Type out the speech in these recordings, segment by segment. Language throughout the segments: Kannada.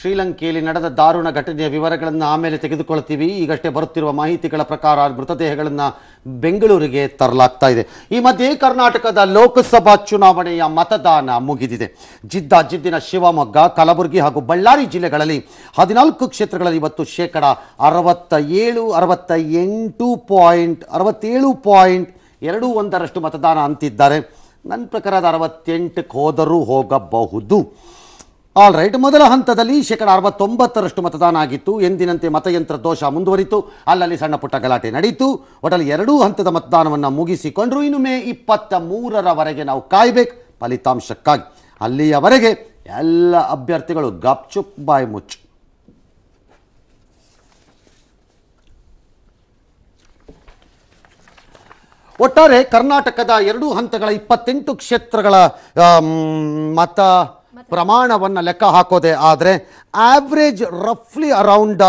ಶ್ರೀಲಂಕೆಯಲ್ಲಿ ನಡೆದ ದಾರುಣ ಘಟನೆಯ ವಿವರಗಳನ್ನು ಆಮೇಲೆ ತೆಗೆದುಕೊಳ್ತೀವಿ ಈಗಷ್ಟೇ ಬರುತ್ತಿರುವ ಮಾಹಿತಿಗಳ ಪ್ರಕಾರ ಮೃತದೇಹಗಳನ್ನು ಬೆಂಗಳೂರಿಗೆ ತರಲಾಗ್ತಾ ಇದೆ. ಈ ಮಧ್ಯೆ ಕರ್ನಾಟಕದ ಲೋಕಸಭಾ ಚುನಾವಣೆಯ ಮತದಾನ ಮುಗಿದಿದೆ. ಜಿದ್ದ, ಜಿದ್ದಿನ ಶಿವಮೊಗ್ಗ, ಕಲಬುರಗಿ ಹಾಗೂ ಬಳ್ಳಾರಿ ಜಿಲ್ಲೆಗಳಲ್ಲಿ ಹದಿನಾಲ್ಕು ಕ್ಷೇತ್ರಗಳಲ್ಲಿ ಇವತ್ತು ಶೇಕಡ ಅರವತ್ತ ಏಳು ಅರವತ್ತ ಎಂಟು ಪಾಯಿಂಟ್, ಅರವತ್ತೇಳು ಪಾಯಿಂಟ್ ಎರಡು ಒಂದರಷ್ಟು ಮತದಾನ ಅಂತಿದ್ದಾರೆ. ನನ್ನ ಪ್ರಕಾರ ಅದು ಅರವತ್ತೆಂಟಕ್ಕೆ ಹೋದರೂ ಹೋಗಬಹುದು. ಆಲ್ ರೈಟ್ ಮೊದಲ ಹಂತದಲ್ಲಿ ಶೇಕಡ ಅರವತ್ತೊಂಬತ್ತರಷ್ಟು ಮತದಾನ ಆಗಿತ್ತು. ಎಂದಿನಂತೆ ಮತಯಂತ್ರ ದೋಷ ಮುಂದುವರಿತು. ಅಲ್ಲಲ್ಲಿ ಸಣ್ಣ ಪುಟ್ಟ ಗಲಾಟೆ ನಡೆಯಿತು ಒಟ್ಟಲ್ಲಿ ಎರಡೂ ಹಂತದ ಮತದಾನವನ್ನು ಮುಗಿಸಿಕೊಂಡ್ರು. ಇನ್ನು ಮೇ ಇಪ್ಪತ್ತ ಮೂರರವರೆಗೆ ನಾವು ಕಾಯಬೇಕು ಫಲಿತಾಂಶಕ್ಕಾಗಿ. ಅಲ್ಲಿಯವರೆಗೆ ಎಲ್ಲ ಅಭ್ಯರ್ಥಿಗಳು ಗಪ್ಚುಪ್ ಬಾಯ್ ಮುಚ್ಚು. ಒಟ್ಟಾರೆ ಕರ್ನಾಟಕದ ಎರಡೂ ಹಂತಗಳ ಇಪ್ಪತ್ತೆಂಟು ಕ್ಷೇತ್ರಗಳ ಮತ ಪ್ರಮಾಣವನ್ನು ಲೆಕ್ಕ ಹಾಕೋದೇ ಆದರೆ ಆವ್ರೇಜ್ ರಫ್ಲಿ ಅರೌಂಡ್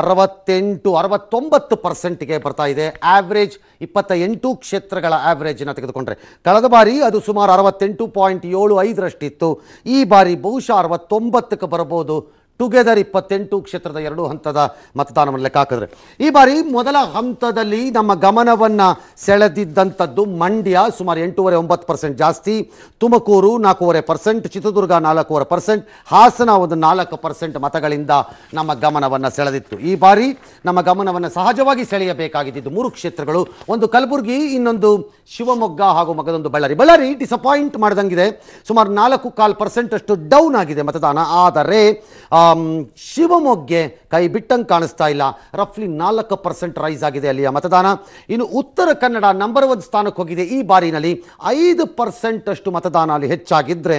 ಅರವತ್ತೆಂಟು, ಅರವತ್ತೊಂಬತ್ತು ಪರ್ಸೆಂಟ್ಗೆ ಬರ್ತಾ ಇದೆ. ಆವ್ರೇಜ್ ಇಪ್ಪತ್ತ ಎಂಟು ಕ್ಷೇತ್ರಗಳ ಆವ್ರೇಜನ್ನು ತೆಗೆದುಕೊಂಡ್ರೆ. ಕಳೆದ ಬಾರಿ ಅದು ಸುಮಾರು ಅರವತ್ತೆಂಟು ಪಾಯಿಂಟ್ ಏಳು ಐದರಷ್ಟಿತ್ತು. ಈ ಬಾರಿ ಬಹುಶಃ ಅರವತ್ತೊಂಬತ್ತಕ್ಕೆ ಬರಬಹುದು ಟುಗೆದರ್ ಇಪ್ಪತ್ತೆಂಟು ಕ್ಷೇತ್ರದ ಎರಡು ಹಂತದ ಮತದಾನವನ್ನು ಲೆಕ್ಕ ಹಾಕಿದ್ರೆ ಈ ಬಾರಿ ಮೊದಲ ಹಂತದಲ್ಲಿ ನಮ್ಮ ಗಮನವನ್ನು ಸೆಳೆದಿದ್ದಂಥದ್ದು ಮಂಡ್ಯ, ಸುಮಾರು ಎಂಟೂವರೆ ಒಂಬತ್ತು ಪರ್ಸೆಂಟ್ ಜಾಸ್ತಿ, ತುಮಕೂರು ನಾಲ್ಕೂವರೆ ಪರ್ಸೆಂಟ್, ಚಿತ್ರದುರ್ಗ ನಾಲ್ಕೂವರೆ ಪರ್ಸೆಂಟ್, ಹಾಸನ ಒಂದು ನಾಲ್ಕು ಪರ್ಸೆಂಟ್ ಮತಗಳಿಂದ ನಮ್ಮ ಗಮನವನ್ನು ಸೆಳೆದಿತ್ತು. ಈ ಬಾರಿ ನಮ್ಮ ಗಮನವನ್ನು ಸಹಜವಾಗಿ ಸೆಳೆಯಬೇಕಾಗಿದ್ದು ಮೂರು ಕ್ಷೇತ್ರಗಳು. ಒಂದು ಕಲಬುರಗಿ, ಇನ್ನೊಂದು ಶಿವಮೊಗ್ಗ ಹಾಗೂ ಮಗದೊಂದು ಬಳ್ಳಾರಿ. ಬಳ್ಳಾರಿ ಡಿಸಪಾಯಿಂಟ್ ಮಾಡಿದಂಗಿದೆ. ಸುಮಾರು ನಾಲ್ಕು ಕಾಲು ಪರ್ಸೆಂಟ್ ಅಷ್ಟು ಡೌನ್ ಆಗಿದೆ ಮತದಾನ. ಆದರೆ ಶಿವಮೊಗ್ಗೆ ಕೈ ಬಿಟ್ಟಂಗೆ ಕಾಣಿಸ್ತಾ ಇಲ್ಲ. ರಫ್ಲಿ ನಾಲ್ಕು ಪರ್ಸೆಂಟ್ ರೈಸ್ ಆಗಿದೆ ಅಲ್ಲಿಯ ಮತದಾನ. ಇನ್ನು ಉತ್ತರ ಕನ್ನಡ ನಂಬರ್ ಒನ್ ಸ್ಥಾನಕ್ಕೆ ಹೋಗಿದೆ. ಈ ಬಾರಿನಲ್ಲಿ ಐದು ಪರ್ಸೆಂಟ್ ಅಷ್ಟು ಮತದಾನ ಅಲ್ಲಿ ಹೆಚ್ಚಾಗಿದ್ದರೆ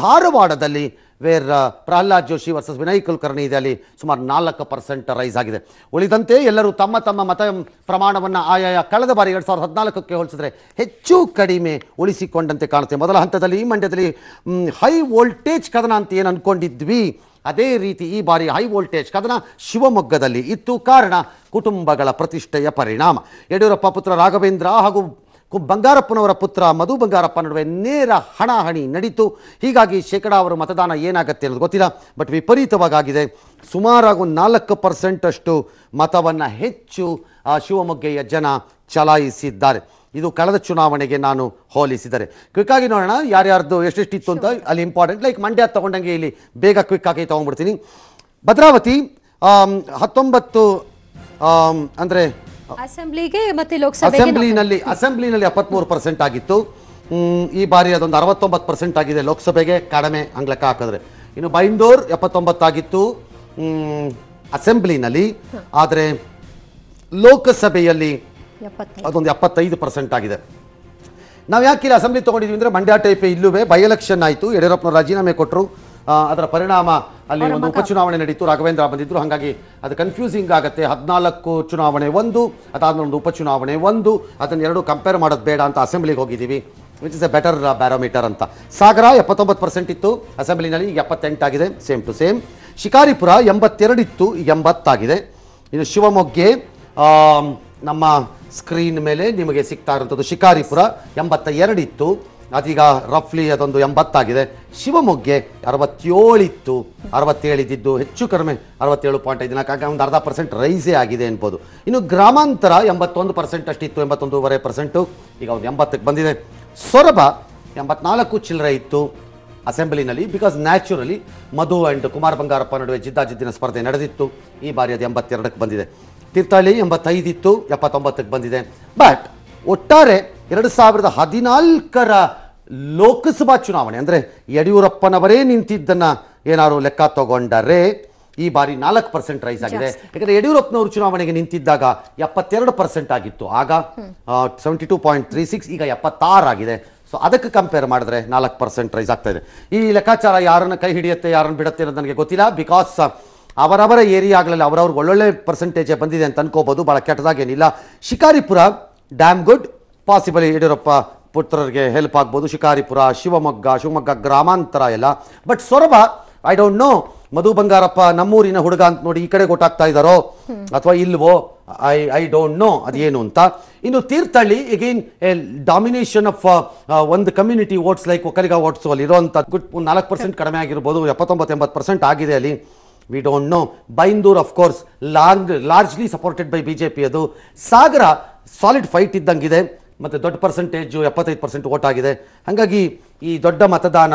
ಧಾರವಾಡದಲ್ಲಿ ವೇರ್ ಪ್ರಹ್ಲಾದ್ ಜೋಶಿ ವರ್ಸಸ್ ವಿನಯ್ ಕುಲಕರ್ಣಿ ಇದೆ ಅಲ್ಲಿ ಸುಮಾರು ನಾಲ್ಕು ಪರ್ಸೆಂಟ್ ರೈಸ್ ಆಗಿದೆ. ಉಳಿದಂತೆ ಎಲ್ಲರೂ ತಮ್ಮ ತಮ್ಮ ಮತ ಪ್ರಮಾಣವನ್ನು ಆಯಾಯ ಕಳೆದ ಬಾರಿ ಎರಡು ಸಾವಿರದ ಹದಿನಾಲ್ಕಕ್ಕೆ ಹೋಲಿಸಿದ್ರೆ ಹೆಚ್ಚು ಕಡಿಮೆ ಉಳಿಸಿಕೊಂಡಂತೆ ಕಾಣುತ್ತೆ. ಮೊದಲ ಹಂತದಲ್ಲಿ ಈ ಮಂಡ್ಯದಲ್ಲಿ ಹೈ ವೋಲ್ಟೇಜ್ ಕದನ ಅಂತ ಏನು ಅಂದ್ಕೊಂಡಿದ್ವಿ ಅದೇ ರೀತಿ ಈ ಬಾರಿ ಹೈ ವೋಲ್ಟೇಜ್ ಕದನ ಶಿವಮೊಗ್ಗದಲ್ಲಿ ಇತ್ತು ಕಾರಣ ಕುಟುಂಬಗಳ ಪ್ರತಿಷ್ಠೆಯ ಪರಿಣಾಮ. ಯಡಿಯೂರಪ್ಪ ಪುತ್ರ ರಾಘವೇಂದ್ರ ಹಾಗೂ ಬಂಗಾರಪ್ಪನವರ ಪುತ್ರ ಮಧು ಬಂಗಾರಪ್ಪ ನಡುವೆ ನೇರ ಹಣಾಹಣಿ ನಡೀತು. ಹೀಗಾಗಿ ಶೇಕಡಾವರು ಮತದಾನ ಏನಾಗುತ್ತೆ ಅನ್ನೋದು ಗೊತ್ತಿಲ್ಲ. ಬಟ್ ವಿಪರೀತವಾಗಿದೆ ಸುಮಾರಾಗಿ ನಾಲ್ಕು ಪರ್ಸೆಂಟಷ್ಟು ಮತವನ್ನು ಹೆಚ್ಚು ಶಿವಮೊಗ್ಗೆಯ ಜನ ಚಲಾಯಿಸಿದ್ದಾರೆ. ಇದು ಕಳೆದ ಚುನಾವಣೆಗೆ ನಾನು ಹೋಲಿಸಿದರೆ. ಕ್ವಿಕ್ ಆಗಿ ನೋಡೋಣ ಯಾರ್ಯಾರ್ದು ಎಷ್ಟೆಷ್ಟಿತ್ತು ಅಂತ ಅಲ್ಲಿ ಇಂಪಾರ್ಟೆಂಟ್ ಲೈಕ್ ಮಂಡ್ಯ ತಗೊಂಡಂಗೆ ಇಲ್ಲಿ ಬೇಗ ಕ್ವಿಕ್ ಆಗಿ ತೊಗೊಂಡ್ಬಿಡ್ತೀನಿ. ಭದ್ರಾವತಿ ಹತ್ತೊಂಬತ್ತು ಅಂದರೆ ಅಸೆಂಬ್ಲಿಗೆ ಮತ್ತೆ ಅಸೆಂಬ್ಲಿನಲ್ಲಿ ಅಸೆಂಬ್ಲಿನಲ್ಲಿ ಎಪ್ಪತ್ಮೂರು ಪರ್ಸೆಂಟ್ ಆಗಿತ್ತು. ಈ ಬಾರಿ ಅದೊಂದು ಅರವತ್ತೊಂಬತ್ತು ಪರ್ಸೆಂಟ್ ಆಗಿದೆ ಲೋಕಸಭೆಗೆ ಕಡಿಮೆ ಅಂಗ್ಲಕ್ಕ ಲೆಕ್ಕ ಹಾಕಿದ್ರೆ. ಇನ್ನು ಬೈಂದೂರ್ ಎಪ್ಪತ್ತೊಂಬತ್ತಾಗಿತ್ತು ಅಸೆಂಬ್ಲಿನಲ್ಲಿ ಆದರೆ ಲೋಕಸಭೆಯಲ್ಲಿ ಅದೊಂದು ಎಪ್ಪತ್ತೈದು ಪರ್ಸೆಂಟ್ ಆಗಿದೆ. ನಾವು ಯಾಕೆ ಇಲ್ಲಿ ಅಸೆಂಬ್ಲಿ ತೊಗೊಂಡಿದ್ವಿ ಅಂದರೆ ಮಂಡ್ಯ ಟೈಪೇ ಇಲ್ಲೂವೇ ಬೈ ಎಲೆಕ್ಷನ್ ಆಯಿತು. ಯಡಿಯೂರಪ್ಪನ ರಾಜೀನಾಮೆ ಕೊಟ್ಟರು ಅದರ ಪರಿಣಾಮ ಅಲ್ಲಿ ಒಂದು ಉಪಚುನಾವಣೆ ನಡೀತು ರಾಘವೇಂದ್ರ ಬಂದಿದ್ರು. ಹಾಗಾಗಿ ಅದು ಕನ್ಫ್ಯೂಸಿಂಗ್ ಆಗುತ್ತೆ. ಹದಿನಾಲ್ಕು ಚುನಾವಣೆ ಒಂದು ಅದಾದ್ಮೇಲೆ ಒಂದು ಉಪಚುನಾವಣೆ ಒಂದು. ಅದನ್ನು ಎರಡು ಕಂಪೇರ್ ಮಾಡೋದು ಬೇಡ ಅಂತ ಅಸೆಂಬ್ಲಿಗೆ ಹೋಗಿದ್ದೀವಿ which is a better barometer ಅಂತ. ಸಾಗರ ಎಪ್ಪತ್ತೊಂಬತ್ತು ಪರ್ಸೆಂಟ್ ಇತ್ತು. ಅಸೆಂಬ್ಲಿನಲ್ಲಿ ಈಗ ಎಪ್ಪತ್ತೆಂಟಾಗಿದೆ ಸೇಮ್ ಟು ಸೇಮ್ ಶಿಕಾರಿಪುರ ಎಂಬತ್ತೆರಡಿತ್ತು ಇತ್ತು. ಎಂಬತ್ತಾಗಿದೆ. ಇನ್ನು ಶಿವಮೊಗ್ಗೆ ನಮ್ಮ ಸ್ಕ್ರೀನ್ ಮೇಲೆ ನಿಮಗೆ ಸಿಗ್ತಾ ಇರುವಂಥದ್ದು ಶಿಕಾರಿಪುರ ಎಂಬತ್ತ ಎರಡಿತ್ತು ಅದೀಗ ರಫ್ಲಿ ಅದೊಂದು ಎಂಬತ್ತಾಗಿದೆ. ಶಿವಮೊಗ್ಗೆ ಅರವತ್ತೇಳಿತ್ತು ಅರವತ್ತೇಳಿದ್ದು ಹೆಚ್ಚು ಕಡಿಮೆ ಅರವತ್ತೇಳು ಪಾಯಿಂಟ್ ಐದು ನಾಲ್ಕು ಒಂದು ಅರ್ಧ ಪರ್ಸೆಂಟ್ ರೈಸೇ ಆಗಿದೆ ಎನ್ಬೋದು ಇನ್ನು ಗ್ರಾಮಾಂತರ ಎಂಬತ್ತೊಂದು ಪರ್ಸೆಂಟ್ ಅಷ್ಟಿತ್ತು ಎಂಬತ್ತೊಂದೂವರೆ ಪರ್ಸೆಂಟು ಈಗ ಒಂದು ಎಂಬತ್ತಕ್ಕೆ ಬಂದಿದೆ. ಸೊರಬ ಎಂಬತ್ನಾಲ್ಕು ಚಿಲ್ಲರೆ ಇತ್ತು ಅಸೆಂಬ್ಲಿನಲ್ಲಿ because naturally Madhu and Kumar Bangarappa ನಡುವೆ ಜಿದ್ದಾಜಿದ್ದಿನ ಸ್ಪರ್ಧೆ ನಡೆದಿತ್ತು. ಈ ಬಾರಿ ಅದು ಎಂಬತ್ತೆರಡಕ್ಕೆ ಬಂದಿದೆ. ತೀರ್ಥಹಳ್ಳಿ ಎಂಬತ್ತೈದಿತ್ತು ಎಪ್ಪತ್ತೊಂಬತ್ತಕ್ಕೆ ಬಂದಿದೆ. ಬಟ್ ಒಟ್ಟಾರೆ ಎರಡು ಸಾವಿರದ ಹದಿನಾಲ್ಕರ ಲೋಕಸಭಾ ಚುನಾವಣೆ ಅಂದರೆ ಯಡಿಯೂರಪ್ಪನವರೇ ನಿಂತಿದ್ದನ್ನು ಏನಾದ್ರು ಲೆಕ್ಕ ತಗೊಂಡರೆ ಈ ಬಾರಿ ನಾಲ್ಕು ಪರ್ಸೆಂಟ್ ರೈಸ್ ಆಗಿದೆ. ಯಾಕಂದರೆ ಯಡಿಯೂರಪ್ಪನವರು ಚುನಾವಣೆಗೆ ನಿಂತಿದ್ದಾಗ ಎಪ್ಪತ್ತೆರಡು ಪರ್ಸೆಂಟ್ ಆಗಿತ್ತು. ಆಗ seventy two point three six ಈಗ ಎಪ್ಪತ್ತಾರು ಆಗಿದೆ. ಸೊ ಅದಕ್ಕೆ ಕಂಪೇರ್ ಮಾಡಿದ್ರೆ ನಾಲ್ಕು ಪರ್ಸೆಂಟ್ ರೈಸ್ ಆಗ್ತಾ ಇದೆ. ಈ ಲೆಕ್ಕಾಚಾರ ಯಾರನ್ನು ಕೈ ಹಿಡಿಯುತ್ತೆ ಯಾರನ್ನು ಬಿಡುತ್ತೆ ಅನ್ನೋದು ನನಗೆ ಗೊತ್ತಿಲ್ಲ. ಬಿಕಾಸ್ ಅವರವರ ಏರಿಯಾಗಳಲ್ಲಿ ಅವರವ್ರಿಗೆ ಒಳ್ಳೊಳ್ಳೆ ಪರ್ಸೆಂಟೇಜ್ ಬಂದಿದೆ ಅಂತ ಅನ್ಕೋಬಹುದು ಭಾಳ ಕೆಟ್ಟದಾಗೇನಿಲ್ಲ Shikaripura, damn good. Possibly Yediyurappa ಪುತ್ರರಿಗೆ help ಆಗ್ಬೋದು. ಶಿಕಾರಿಪುರ, ಶಿವಮೊಗ್ಗ ಶಿವಮೊಗ್ಗ ಗ್ರಾಮಾಂತರ ಎಲ್ಲ. But Soraba I don't know Madhu Bangarappa ನಮ್ಮೂರಿನ ಹುಡುಗ ಅಂತ ನೋಡಿ ಈ ಕಡೆ ಗೊತ್ತಾಗ್ತಾ ಇದ್ದಾರೋ? ಅಥವಾ ಇಲ್ವೋ? ಐ ಐ ಡೋಂಟ್ ನೋ ಅದೇನು ಅಂತ. ಇನ್ನು Thirthahalli again a domination of ಒಂದು community votes like Vokkaliga votes ಅಲ್ಲಿ ಇರುವಂಥ ಗುಡ್ ನಾಲ್ಕು ಪರ್ಸೆಂಟ್ ಕಡಿಮೆ ಆಗಿರ್ಬೋದು. ಎಪ್ಪತ್ತೊಂಬತ್ತು, ಎಂಬತ್ತು ಪರ್ಸೆಂಟ್ ಆಗಿದೆ ಅಲ್ಲಿ. We don't know Byndoor of course long largely supported by B J P ಅದು. ಸಾಗರ ಸಾಲಿಡ್ ಫೈಟ್ ಇದ್ದಂಗಿದೆ. ಮತ್ತು ದೊಡ್ಡ ಪರ್ಸೆಂಟೇಜು ಎಪ್ಪತ್ತೈದು ಪರ್ಸೆಂಟ್ ಓಟ್ ಆಗಿದೆ. ಹಾಗಾಗಿ ಈ ದೊಡ್ಡ ಮತದಾನ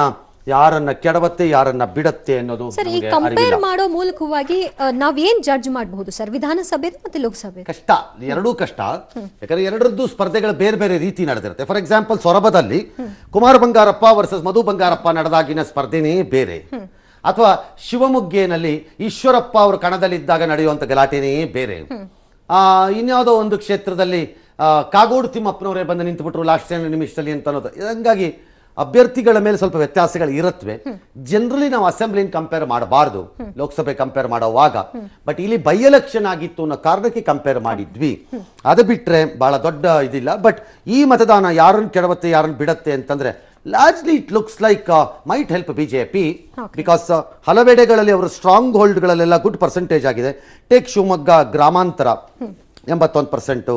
ಯಾರನ್ನ ಕೆಡವತ್ತೆ ಯಾರನ್ನ ಬಿಡತ್ತೆ ಅನ್ನೋದು ಸರ್ ಈ ಕಂಪೇರ್. ಮಾಡೋ ಮೂಲಕವಾಗಿ ನಾವೇನ್ ಜಡ್ಜ್ ಮಾಡಬಹುದು ಸರ್ ವಿಧಾನಸಭೆ ಮತ್ತೆ ಲೋಕಸಭೆ ಕಷ್ಟ. ಎರಡೂ ಕಷ್ಟ. ಯಾಕಂದ್ರೆ ಎರಡರದ್ದು ಸ್ಪರ್ಧೆಗಳ ಬೇರೆ ಬೇರೆ ರೀತಿ ನಡೆದಿರುತ್ತೆ. ಫಾರ್ ಎಕ್ಸಾಂಪಲ್ ಸೊರಬದಲ್ಲಿ ಕುಮಾರ್ ಬಂಗಾರಪ್ಪ ವರ್ಸಸ್ ಮಧು ಬಂಗಾರಪ್ಪ ನಡೆದಾಗಿನ ಸ್ಪರ್ಧೆನೇ ಬೇರೆ. ಅಥವಾ ಶಿವಮೊಗ್ಗೇನಲ್ಲಿ ಈಶ್ವರಪ್ಪ ಅವರು ಕಣದಲ್ಲಿದ್ದಾಗ ನಡೆಯುವಂಥ ಗಲಾಟೆನೇ ಬೇರೆ. ಇನ್ಯಾವುದೋ ಒಂದು ಕ್ಷೇತ್ರದಲ್ಲಿ ಕಾಗೋಡು ತಿಮ್ಮಪ್ಪನವರೇ ಬಂದು ನಿಂತುಬಿಟ್ರು ಲಾಸ್ಟ್ ನಿಮಿಷದಲ್ಲಿ ಅಂತ ಅನ್ನೋದು. ಹಂಗಾಗಿ ಅಭ್ಯರ್ಥಿಗಳ ಮೇಲೆ ಸ್ವಲ್ಪ ವ್ಯತ್ಯಾಸಗಳು ಇರುತ್ತವೆ ಜನರಲಿ ನಾವು ಅಸೆಂಬ್ಲಿನ ಕಂಪೇರ್ ಮಾಡಬಾರ್ದು. ಲೋಕಸಭೆ ಕಂಪೇರ್ ಮಾಡುವಾಗ. ಬಟ್ ಇಲ್ಲಿ ಬೈ ಎಲೆಕ್ಷನ್ ಆಗಿತ್ತು ಅನ್ನೋ ಕಾರಣಕ್ಕೆ ಕಂಪೇರ್ ಮಾಡಿದ್ವಿ. ಅದು ಬಿಟ್ರೆ ಬಹಳ ದೊಡ್ಡ ಇದಿಲ್ಲ. ಬಟ್ ಈ ಮತದಾನ ಯಾರನ್ನು ಕೆಡವತ್ತೆ, ಯಾರನ್ನು ಬಿಡತ್ತೆ ಅಂತಂದ್ರೆ largely it looks like might help BJP because ಹಲವೆಡೆಗಳಲ್ಲಿ ಅವರ ಸ್ಟ್ರಾಂಗ್ ಹೋಲ್ಡ್ಗಳಲ್ಲೆಲ್ಲ ಗುಡ್ ಪರ್ಸೆಂಟೇಜ್ ಆಗಿದೆ ಟೇಕ್ ಶಿವಮೊಗ್ಗ ಗ್ರಾಮಾಂತರ ಎಂಬತ್ತೊಂದು ಪರ್ಸೆಂಟು.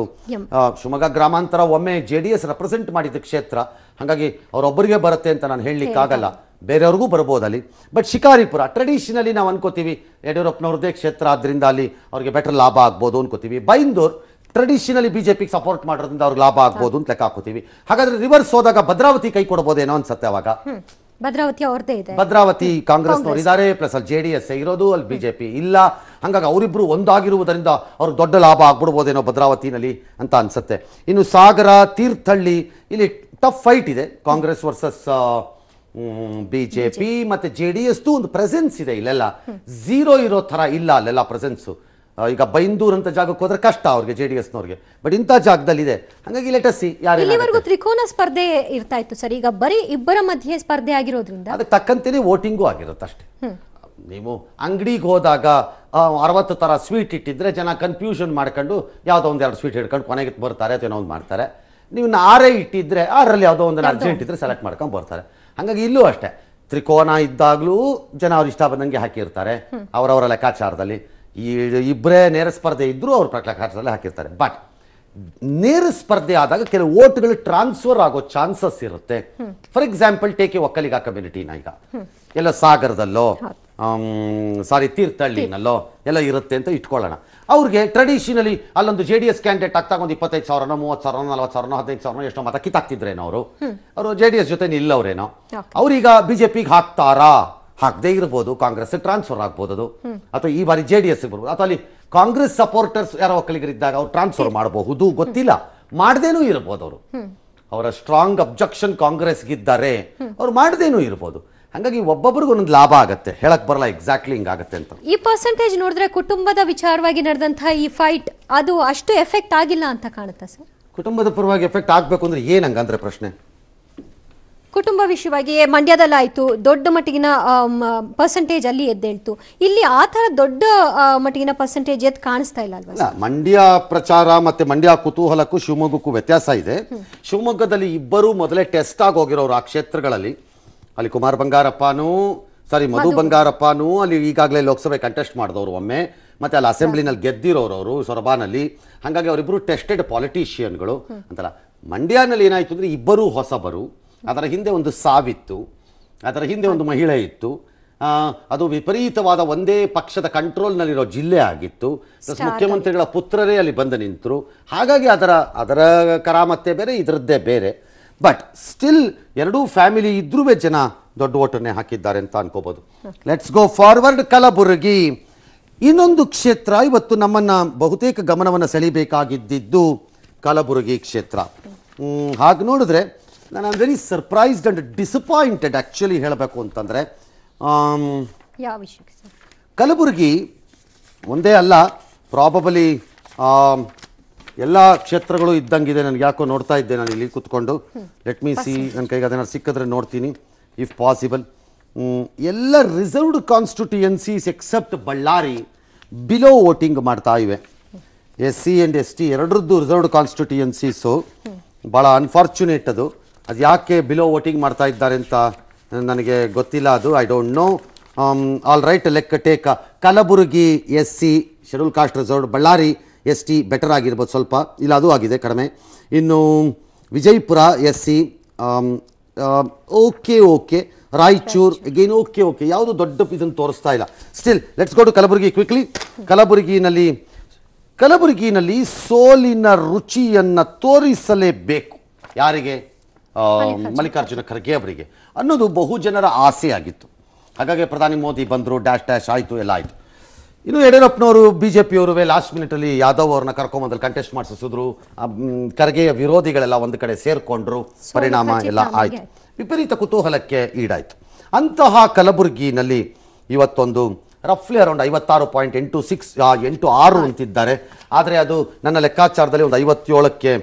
ಶಿವಮೊಗ್ಗ ಗ್ರಾಮಾಂತರ ಒಮ್ಮೆ ಜೆ ಡಿ ಎಸ್ ರೆಪ್ರೆಸೆಂಟ್ ಮಾಡಿದ ಕ್ಷೇತ್ರ. ಹಾಗಾಗಿ ಅವರೊಬ್ಬರಿಗೆ ಬರುತ್ತೆ ಅಂತ ನಾನು ಹೇಳಲಿಕ್ಕಾಗಲ್ಲ ಬೇರೆಯವ್ರಿಗೂ ಬರ್ಬೋದು ಅಲ್ಲಿ. ಬಟ್ ಶಿಕಾರಿಪುರ ಟ್ರೆಡಿಷನಲಿ ನಾವು ಅನ್ಕೋತೀವಿ ಯಡಿಯೂರಪ್ಪನವ್ರದ್ದೇ ಕ್ಷೇತ್ರ ಆದ್ದರಿಂದ ಅಲ್ಲಿ ಅವ್ರಿಗೆ ಬೆಟರ್ ಲಾಭ ಆಗ್ಬೋದು ಅನ್ಕೋತೀವಿ. ಬೈಂದೂರ್ ಟ್ರೆಡಿಷನಲಿ ಬಿಜೆಪಿಗೆ ಸಪೋರ್ಟ್ ಮಾಡೋದ್ರಿಂದ ಅವ್ರಿಗೆ ಲಾಭ ಆಗ್ಬೋದು ಅಂತ ಲೆಕ್ಕ ಹಾಕೋತೀವಿ ಹಾಗಾದ್ರೆ ರಿವರ್ಸ್ ಹೋದಾಗ ಭದ್ರಾವತಿ ಕೈ ಕೊಡ್ಬೋದೇನೋ ಅನ್ಸತ್ತೆ ಅವಾಗ? ಭದ್ರಾವತಿ ಅವ್ರದೇ ಇದೆ. ಭದ್ರಾವತಿ ಕಾಂಗ್ರೆಸ್ನವ್ರು ಇದ್ದಾರೆ ಪ್ಲಸ್ ಅಲ್ಲಿ ಜೆ ಡಿ ಎಸ್ ಇರೋದು ಅಲ್ಲಿ ಬಿಜೆಪಿ ಇಲ್ಲ. ಹಾಗಾಗಿ ಅವರಿಬ್ರು ಒಂದಾಗಿರುವುದರಿಂದ ಅವ್ರಿಗೆ ದೊಡ್ಡ ಲಾಭ ಆಗ್ಬಿಡ್ಬೋದೇನೋ ಭದ್ರಾವತಿನಲ್ಲಿ ಅಂತ ಅನ್ಸುತ್ತೆ. ಇನ್ನು ಸಾಗರ ತೀರ್ಥಹಳ್ಳಿ ಇಲ್ಲಿ ಟಫ್ ಫೈಟ್ ಇದೆ. ಕಾಂಗ್ರೆಸ್ ವರ್ಸಸ್ ಬಿಜೆಪಿ ಮತ್ತೆ ಜೆ ಡಿ ಎಸ್ದು ಒಂದು ಪ್ರೆಸೆನ್ಸ್ ಇದೆ ಇಲ್ಲೆಲ್ಲ. ಝೀರೋ ಇರೋ ತರ ಇಲ್ಲ ಅಲ್ಲೆಲ್ಲ ಪ್ರೆಸೆನ್ಸು ಈಗ ಬೈಂದೂರ್ ಅಂತ ಜಾಗಕ್ಕೆ ಹೋದ್ರೆ ಕಷ್ಟ ಅವ್ರಿಗೆ ಜೆ ಡಿ ಎಸ್ನವ್ರಿಗೆ ಬಟ್ ಇಂಥ ಜಾಗದಲ್ಲಿ ಇದೆ ಹಂಗಾಗಿ ಲೆಟಸ್ಸಿ ಇಲ್ಲಿವರೆಗೂ ಯಾರು ತ್ರಿಕೋನ ಸ್ಪರ್ಧೆ ಇರ್ತಾ ಇತ್ತು ಸರ್. ಈಗ ಬರೀ ಇಬ್ಬರ ಮಧ್ಯೆ ಸ್ಪರ್ಧೆ ಆಗಿರೋದ್ರಿಂದ. ಅದಕ್ಕೆ ತಕ್ಕಂತೆಯೇ ವೋಟಿಂಗು ಆಗಿರುತ್ತೆ ಅಷ್ಟೇ. ನೀವು ಅಂಗಡಿಗೆ ಹೋದಾಗ ಅರವತ್ತು ಥರ ಸ್ವೀಟ್ ಇಟ್ಟಿದ್ರೆ ಜನ ಕನ್ಫ್ಯೂಷನ್ ಮಾಡ್ಕೊಂಡು ಯಾವುದೋ ಒಂದು ಎರಡು ಸ್ವೀಟ್ ಹಿಡ್ಕೊಂಡು ಕೊನೆಗೆ ಬರ್ತಾರೆ ಅಥವಾ ಏನೋ ಒಂದು ಮಾಡ್ತಾರೆ. ನೀವು ಆರೇ ಇಟ್ಟಿದ್ರೆ ಆರಲ್ಲಿ ಯಾವುದೋ ಒಂದು ಅರ್ಜೆಂಟ್ ಇದ್ರೆ ಸೆಲೆಕ್ಟ್ ಮಾಡ್ಕೊಂಡು ಬರ್ತಾರೆ. ಹಾಗಾಗಿ ಇಲ್ಲೂ ಅಷ್ಟೇ. ತ್ರಿಕೋನ ಇದ್ದಾಗಲೂ ಜನ ಅವ್ರು ಇಷ್ಟ ಬಂದಂಗೆ ಹಾಕಿರ್ತಾರೆ. ಅವರವರ ಲೆಕ್ಕಾಚಾರದಲ್ಲಿ. ಈ ಇಬ್ಬರೇ ನೇರ ಸ್ಪರ್ಧೆ ಇದ್ದರೂ ಅವರು ಪ್ರಕಾಶದಲ್ಲಿ ಹಾಕಿರ್ತಾರೆ. ಬಟ್ ನೇರ ಸ್ಪರ್ಧೆ ಆದಾಗ ಕೆಲವು ಓಟ್ಗಳು ಟ್ರಾನ್ಸ್ಫರ್ ಆಗೋ ಚಾನ್ಸಸ್ ಇರುತ್ತೆ. For example take a Vokkaliga ಕಮ್ಯುನಿಟಿನ ಈಗ. ಎಲ್ಲ ಸಾಗರದಲ್ಲೋ ಸಾರಿ ತೀರ್ಥಹಳ್ಳಿನಲ್ಲೋ ಎಲ್ಲ ಇರುತ್ತೆ ಅಂತ ಇಟ್ಕೊಳ್ಳೋಣ. ಅವ್ರಿಗೆ ಟ್ರೆಡಿಷನಲಿ ಅಲ್ಲೊಂದು ಜೆ ಡಿ ಎಸ್ ಕ್ಯಾಂಡಿಡೇಟ್ ಆಗ್ತಾ ಒಂದು ಇಪ್ಪತ್ತೈದು ಸಾವಿರನೋ ಮೂವತ್ತು ಸಾವಿರನೋ ನಲ್ವತ್ತು ಸಾವಿರನೋ ಹದಿನೈದು ಸಾವಿರನೋ ಎಷ್ಟೋ ಮತ ಕಿತ್ತಾಕ್ತಿದ್ರೇನೋ ಅವರು. ಅವರು ಜೆ ಡಿ ಎಸ್ ಜೊತೆ ನಿಲ್ಲವ್ರೇನೋ ಬಿ ಅವ್ರೀಗ ಬಿಜೆಪಿಗೆ ಹಾಕ್ತಾರಾ? ಹಾಕದೇ ಇರ್ಬೋದು ಕಾಂಗ್ರೆಸ್ ಟ್ರಾನ್ಸ್ಫರ್ ಆಗ್ಬೋದು ಅದು. ಅಥವಾ ಈ ಬಾರಿ ಜೆ ಡಿ ಎಸ್ ಬರ್ಬೋದು. ಅಥವಾ ಅಲ್ಲಿ ಕಾಂಗ್ರೆಸ್ ಸಪೋರ್ಟರ್ಸ್ ಯಾರೋ ಒಕ್ಕಲಿಗರಿದ್ದಾಗ ಅವ್ರು ಟ್ರಾನ್ಸ್ಫರ್ ಮಾಡಬಹುದು ಗೊತ್ತಿಲ್ಲ. ಮಾಡದೇನೂ ಇರ್ಬೋದು ಅವರು. ಅವರ ಸ್ಟ್ರಾಂಗ್ ಅಬ್ಜೆಕ್ಷನ್ ಕಾಂಗ್ರೆಸ್ಗಿದ್ದಾರೆ. ಅವ್ರು ಮಾಡದೇನೂ ಇರ್ಬೋದು. ಹಾಗಾಗಿ ಒಬ್ಬೊಬ್ರಿಗೂ ಒಂದೊಂದು ಲಾಭ ಆಗುತ್ತೆ. ಹೇಳಕ್ ಬರಲ್ಲ ಎಕ್ಸಾಕ್ಟ್ಲಿ ಹಿಂಗಾಗತ್ತೆ ಅಂತ. ಈ ಪರ್ಸೆಂಟೇಜ್ ನೋಡಿದ್ರೆ ಕುಟುಂಬದ ವಿಚಾರವಾಗಿ ನಡೆದಂತಹ ಈ ಫೈಟ್ ಅದು ಅಷ್ಟು ಎಫೆಕ್ಟ್ ಆಗಿಲ್ಲ ಅಂತ ಕಾಣುತ್ತೆ ಸರ್? ಕುಟುಂಬದ ಪರವಾಗಿ ಎಫೆಕ್ಟ್ ಆಗಬೇಕು ಅಂದ್ರೆ ಏನು ಹಂಗಂದ್ರೆ ಪ್ರಶ್ನೆ? ಕುಟುಂಬ ವಿಷಯವಾಗಿ ಮಂಡ್ಯದಲ್ಲಾಯಿತು. ದೊಡ್ಡ ಮಟ್ಟಿಗಿನ ಪರ್ಸೆಂಟೇಜ್ ಅಲ್ಲಿ ಎದ್ದೇಳ್ತು. ಇಲ್ಲಿ ಆ ಥರ ದೊಡ್ಡ ಮಟ್ಟಿಗಿನ ಪರ್ಸೆಂಟೇಜ್ ಎದ್ದು ಕಾಣಿಸ್ತಾ ಇಲ್ಲ ಅಲ್ವಾ ಮಂಡ್ಯ ಪ್ರಚಾರ ಮತ್ತೆ ಮಂಡ್ಯ ಕುತೂಹಲಕ್ಕೂ ಶಿವಮೊಗ್ಗಕ್ಕೂ ವ್ಯತ್ಯಾಸ ಇದೆ. ಶಿವಮೊಗ್ಗದಲ್ಲಿ ಇಬ್ಬರು ಮೊದಲೇ ಟೆಸ್ಟ್ ಆಗಿ ಹೋಗಿರೋರು ಆ ಕ್ಷೇತ್ರಗಳಲ್ಲಿ. ಅಲ್ಲಿ ಕುಮಾರ್ ಬಂಗಾರಪ್ಪನೂ ಸಾರಿ ಮಧು ಬಂಗಾರಪ್ಪನೂ ಅಲ್ಲಿ ಈಗಾಗಲೇ ಲೋಕಸಭೆ ಕಂಟೆಸ್ಟ್ ಮಾಡಿದವರು ಒಮ್ಮೆ. ಮತ್ತೆ ಅಲ್ಲಿ ಅಸೆಂಬ್ಲಿನಲ್ಲಿ ಗೆದ್ದಿರೋರು ಅವರು ಸೊರಬಾನಲ್ಲಿ. ಹಾಗಾಗಿ ಅವರಿಬ್ಬರು ಟೆಸ್ಟೆಡ್ ಪಾಲಿಟಿಷಿಯನ್ಗಳು ಅಂತಲ್ಲ ಮಂಡ್ಯನಲ್ಲಿ ಏನಾಯ್ತು ಅಂದ್ರೆ ಇಬ್ಬರೂ ಹೊಸಬರು. ಅದರ ಹಿಂದೆ ಒಂದು ಸಾವಿತ್ತು ಅದರ ಹಿಂದೆ ಒಂದು ಮಹಿಳೆ ಇತ್ತು. ಅದು ವಿಪರೀತವಾದ ಒಂದೇ ಪಕ್ಷದ ಕಂಟ್ರೋಲ್ನಲ್ಲಿರೋ ಜಿಲ್ಲೆ ಆಗಿತ್ತು. ಪ್ಲಸ್ ಮುಖ್ಯಮಂತ್ರಿಗಳ ಪುತ್ರರೇ ಅಲ್ಲಿ ಬಂದು ನಿಂತರು. ಹಾಗಾಗಿ ಅದರ ಅದರ ಕರಾಮತ್ತೆ ಬೇರೆ ಇದರದ್ದೇ ಬೇರೆ. ಬಟ್ ಸ್ಟಿಲ್ ಎರಡೂ ಫ್ಯಾಮಿಲಿ ಇದ್ರೂ ಜನ ದೊಡ್ಡ ಓಟನ್ನೇ ಹಾಕಿದ್ದಾರೆ ಅಂತ ಅನ್ಕೋಬಹುದು ಲೆಟ್ಸ್ ಗೋ ಫಾರ್ವರ್ಡ್ ಕಲಬುರಗಿ. ಇನ್ನೊಂದು ಕ್ಷೇತ್ರ ಇವತ್ತು ನಮ್ಮನ್ನ ಬಹುತೇಕ ಗಮನವನ್ನು ಸೆಳಿಬೇಕಾಗಿದ್ದು ಕಲಬುರಗಿ ಕ್ಷೇತ್ರ. ಹಾಗೆ ನೋಡಿದ್ರೆ ನಾನು am very surprised and disappointed actually ಹೇಳಬೇಕು ಅಂತಂದರೆ ಯಾವ ವಿಷಯಕ್ಕೆ ಸರ್? ಕಲಬುರಗಿ ಒಂದೇ ಅಲ್ಲ ಪ್ರಾಬಬಲಿ ಎಲ್ಲ ಕ್ಷೇತ್ರಗಳು ಇದ್ದಂಗಿದೆ ನನಗೆ ಯಾಕೋ ನೋಡ್ತಾ ಇದ್ದೆ ನಾನು ಇಲ್ಲಿ ಕೂತ್ಕೊಂಡು. ಲೆಟ್ ಮೀ ಸಿ ನನ್ನ ಕೈಗೆ ಅದನ್ನು ಸಿಕ್ಕಿದ್ರೆ ನೋಡ್ತೀನಿ ಇಫ್ ಪಾಸಿಬಲ್ ಎಲ್ಲ reserved constituencies except Ballari below voting ಮಾಡ್ತಾ ಇವೆ. S C and S T ಎರಡರದ್ದು reserved constituencies ಭಾಳ ಅನ್ಫಾರ್ಚುನೇಟ್ ಅದು. ಅದು ಯಾಕೆ ಬಿಲೋ ವೋಟಿಂಗ್ ಮಾಡ್ತಾ ಇದ್ದಾರೆ ಅಂತ ನನಗೆ ಗೊತ್ತಿಲ್ಲ ಅದು I don't know all right ಲೆಕ್ಕ take. Kalaburagi S C scheduled caste reserve Ballari S T better ಆಗಿರ್ಬೋದು ಸ್ವಲ್ಪ. ಇಲ್ಲ ಅದು ಆಗಿದೆ ಕಡಿಮೆ. ಇನ್ನು Vijayapura S C okay okay Raichur again okay okay ಯಾವುದು ದೊಡ್ಡ ಇದನ್ನು ತೋರಿಸ್ತಾ ಇಲ್ಲ. Still let's go to Kalaburagi quickly ಕಲಬುರಗಿನಲ್ಲಿ ಕಲಬುರಗಿನಲ್ಲಿ ಸೋಲಿನ ರುಚಿಯನ್ನು ತೋರಿಸಲೇಬೇಕು. ಯಾರಿಗೆ? ಮಲ್ಲಿಕಾರ್ಜುನ ಖರ್ಗೆ ಅವರಿಗೆ ಅನ್ನೋದು ಬಹು ಜನರ ಆಸೆಯಾಗಿತ್ತು ಹಾಗಾಗಿ ಪ್ರಧಾನಿ ಮೋದಿ ಬಂದರು ಡ್ಯಾಶ್ ಡ್ಯಾಶ್ ಆಯಿತು ಎಲ್ಲ ಆಯಿತು. ಇನ್ನು ಯಡಿಯೂರಪ್ಪನವರು ಬಿ ಜೆ ಪಿಯವರು ಲಾಸ್ಟ್ ಮಿನಿಟಲ್ಲಿ ಯಾದವ್ ಅವ್ರನ್ನ ಕರ್ಕೊಂಬಂದಲ್ಲಿ ಕಂಟೆಸ್ಟ್ ಮಾಡಿಸಿದ್ರು ಖರ್ಗೆಯ ವಿರೋಧಿಗಳೆಲ್ಲ ಒಂದು ಕಡೆ ಸೇರಿಕೊಂಡ್ರು ಪರಿಣಾಮ ಎಲ್ಲ ಆಯಿತು. ವಿಪರೀತ ಕುತೂಹಲಕ್ಕೆ ಈಡಾಯಿತು. ಅಂತಹ ಕಲಬುರಗಿನಲ್ಲಿ ಇವತ್ತೊಂದು ರಫ್ಲಿ ಅರೌಂಡ್ ಐವತ್ತಾರು ಪಾಯಿಂಟ್ ಎಂಟು ಸಿಕ್ಸ್ ಎಂಟು ಆರು ಅಂತಿದ್ದಾರೆ. ಆದರೆ ಅದು ನನ್ನ ಲೆಕ್ಕಾಚಾರದಲ್ಲಿ ಒಂದು ಐವತ್ತೇಳಕ್ಕೆ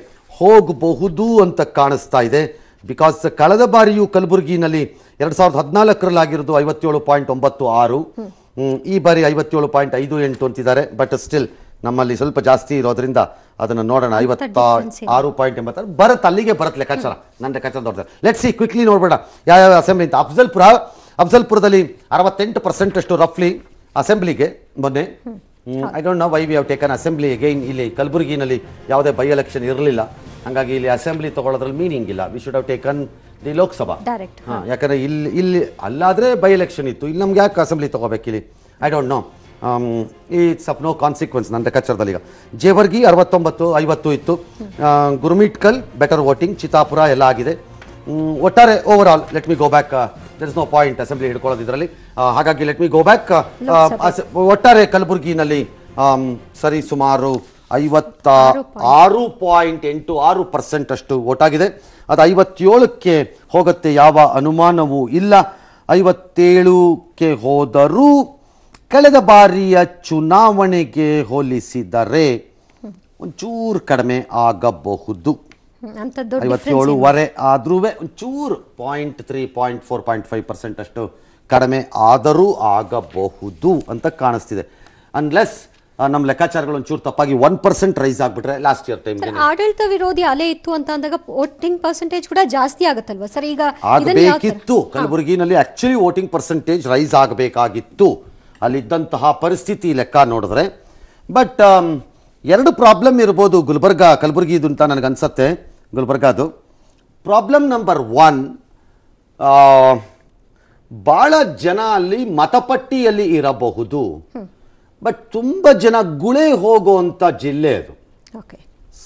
ಹೋಗಬಹುದು ಅಂತ ಕಾಣಿಸ್ತಾ ಇದೆ. ಬಿಕಾಸ್ ಕಳೆದ ಬಾರಿಯೂ ಕಲಬುರಗಿನಲ್ಲಿ ಎರಡು ಸಾವಿರದ ಹದಿನಾಲ್ಕರಲ್ಲಾಗಿರೋದು ಐವತ್ತೇಳು ಪಾಯಿಂಟ್ ಒಂಬತ್ತು ಆರು. ಈ ಬಾರಿ ಐವತ್ತೇಳು ಪಾಯಿಂಟ್ ಐದು ಎಂಟು ಅಂತಿದ್ದಾರೆ. ಬಟ್ ಸ್ಟಿಲ್ ನಮ್ಮಲ್ಲಿ ಸ್ವಲ್ಪ ಜಾಸ್ತಿ ಇರೋದ್ರಿಂದ ಅದನ್ನು ನೋಡೋಣ. ಐವತ್ತ ಆರು ಪಾಯಿಂಟ್ ಎಂಬತ್ತಾರು. ಬರತ್ ಅಲ್ಲಿಗೆ ಬರತ್ ಲೆಕ್ಕಾಚಾರ. ನನ್ನ ಲೆಕ್ಕಾಚಾರ ನೋಡ್ತಾರೆ ಲೆಟ್ ಸಿ ಕ್ವಿಕ್ಲಿ ನೋಡ್ಬೇಡ. ಯಾವ್ಯಾವ ಅಸೆಂಬ್ಲಿ ಅಂತ. ಅಫ್ಜಲ್ಪುರ ಅಫ್ಜಲ್ಪುರದಲ್ಲಿ ಅರವತ್ತೆಂಟು ಪರ್ಸೆಂಟ್ ಅಷ್ಟು ರಫ್ಲಿ ಅಸೆಂಬ್ಲಿಗೆ ಮೊನ್ನೆ. I don't know why we have taken assembly again ಇಲ್ಲಿ ಕಲಬುರಗಿನಲ್ಲಿ ಯಾವುದೇ ಬೈ ಎಲೆಕ್ಷನ್ ಇರಲಿಲ್ಲ. ಹಾಗಾಗಿ ಇಲ್ಲಿ ಅಸೆಂಬ್ಲಿ ತಗೊಳ್ಳೋದ್ರಲ್ಲಿ ಮೀನಿಂಗ್ ಇಲ್ಲ. We should have taken the Lok Sabha. ಹಾಂ ಯಾಕಂದರೆ ಇಲ್ಲಿ ಇಲ್ಲಿ ಅಲ್ಲಾದರೆ ಬೈ ಎಲೆಕ್ಷನ್ ಇತ್ತು. ಇಲ್ಲಿ ನಮ್ಗೆ ಯಾಕೆ assembly ತೊಗೋಬೇಕಿಲ್ಲಿ I don't know it's up no consequence ನನ್ನ ಲೆಕ್ಕಾಚಾರದಲ್ಲಿ ಈಗ ಜೇವರ್ಗಿ ಅರವತ್ತೊಂಬತ್ತು ಐವತ್ತು ಇತ್ತು. ಗುರುಮಿಟ್ಕಲ್ ಬೆಟರ್ ವೋಟಿಂಗ್ ಚಿತಾಪುರ ಎಲ್ಲ ಆಗಿದೆ. ಒಟ್ಟಾರೆ overall let me go back there is no point assembly ಹಿಡ್ಕೊಳ್ಳೋದು ಇದರಲ್ಲಿ. ಹಾಗಾಗಿ ಲೆಟ್ ಮಿ ಗೋ ಬ್ಯಾಕ್ ಒಟ್ಟಾರೆ ಕಲಬುರಗಿನಲ್ಲಿ ಸರಿ ಸುಮಾರು ಐವತ್ತ ಆರು ಪಾಯಿಂಟ್ ಎಂಟು ಆರು ಪರ್ಸೆಂಟ್ ಅಷ್ಟು ಓಟಾಗಿದೆ ಅದು ಐವತ್ತೇಳಕ್ಕೆ ಹೋಗುತ್ತೆ ಯಾವ ಅನುಮಾನವೂ ಇಲ್ಲ. ಐವತ್ತೇಳುಕ್ಕೆ ಹೋದರೂ ಕಳೆದ ಬಾರಿಯ ಚುನಾವಣೆಗೆ ಹೋಲಿಸಿದರೆ ಒಂಚೂರು ಕಡಿಮೆ ಆಗಬಹುದು. ಐವತ್ತೇಳುವರೆ ಆದ್ರೂ ಒಂಚೂರು point three point four point five percent ಅಷ್ಟು ಕಡಿಮೆ ಆದರೂ ಆಗಬಹುದು ಅಂತ ಕಾಣಿಸ್ತಿದೆ. ಅನ್ಲೆಸ್ ನಮ್ಮ ಲೆಕ್ಕಾಚಾರಗಳು ಒಂಚೂರು ತಪ್ಪಾಗಿ ಒನ್ ಪರ್ಸೆಂಟ್ ರೈಸ್ ಆಗ್ಬಿಟ್ರೆ ಲಾಸ್ಟ್ ಇಯರ್ ಸರ್ ಆಡಳಿತ ವಿರೋಧಿ ಅಲೆ ಇತ್ತು ಅಂತ ಅಂದಾಗ ವೋಟಿಂಗ್ ಪರ್ಸೆಂಟೇಜ್ ಕೂಡ ಜಾಸ್ತಿ ಆಗುತ್ತಲ್ವಾ? ಸರ್ ಈಗ ಆಗಬೇಕಿತ್ತು ಕಲಬುರಗಿನಲ್ಲಿ ಆಕ್ಚುಲಿ ವೋಟಿಂಗ್ ಪರ್ಸೆಂಟೇಜ್ ರೈಸ್ ಆಗಬೇಕಾಗಿತ್ತು. ಅಲ್ಲಿದ್ದಂತಹ ಪರಿಸ್ಥಿತಿ ಲೆಕ್ಕ ನೋಡಿದ್ರೆ. ಬಟ್ ಎರಡು ಪ್ರಾಬ್ಲಮ್ ಇರ್ಬೋದು ಗುಲ್ಬರ್ಗ ಕಲಬುರಗಿದು ಅಂತ ನನಗನ್ಸತ್ತೆ. ಗುಲ್ಬರ್ಗಾದು. ಪ್ರಾಬ್ಲಮ್ ನಂಬರ್ ಒನ್ ಭಾಳ ಜನ ಅಲ್ಲಿ ಮತಪಟ್ಟಿಯಲ್ಲಿ ಇರಬಹುದು. ಬಟ್ ತುಂಬ ಜನ ಗುಳೆ ಹೋಗುವಂಥ ಜಿಲ್ಲೆ ಅದು.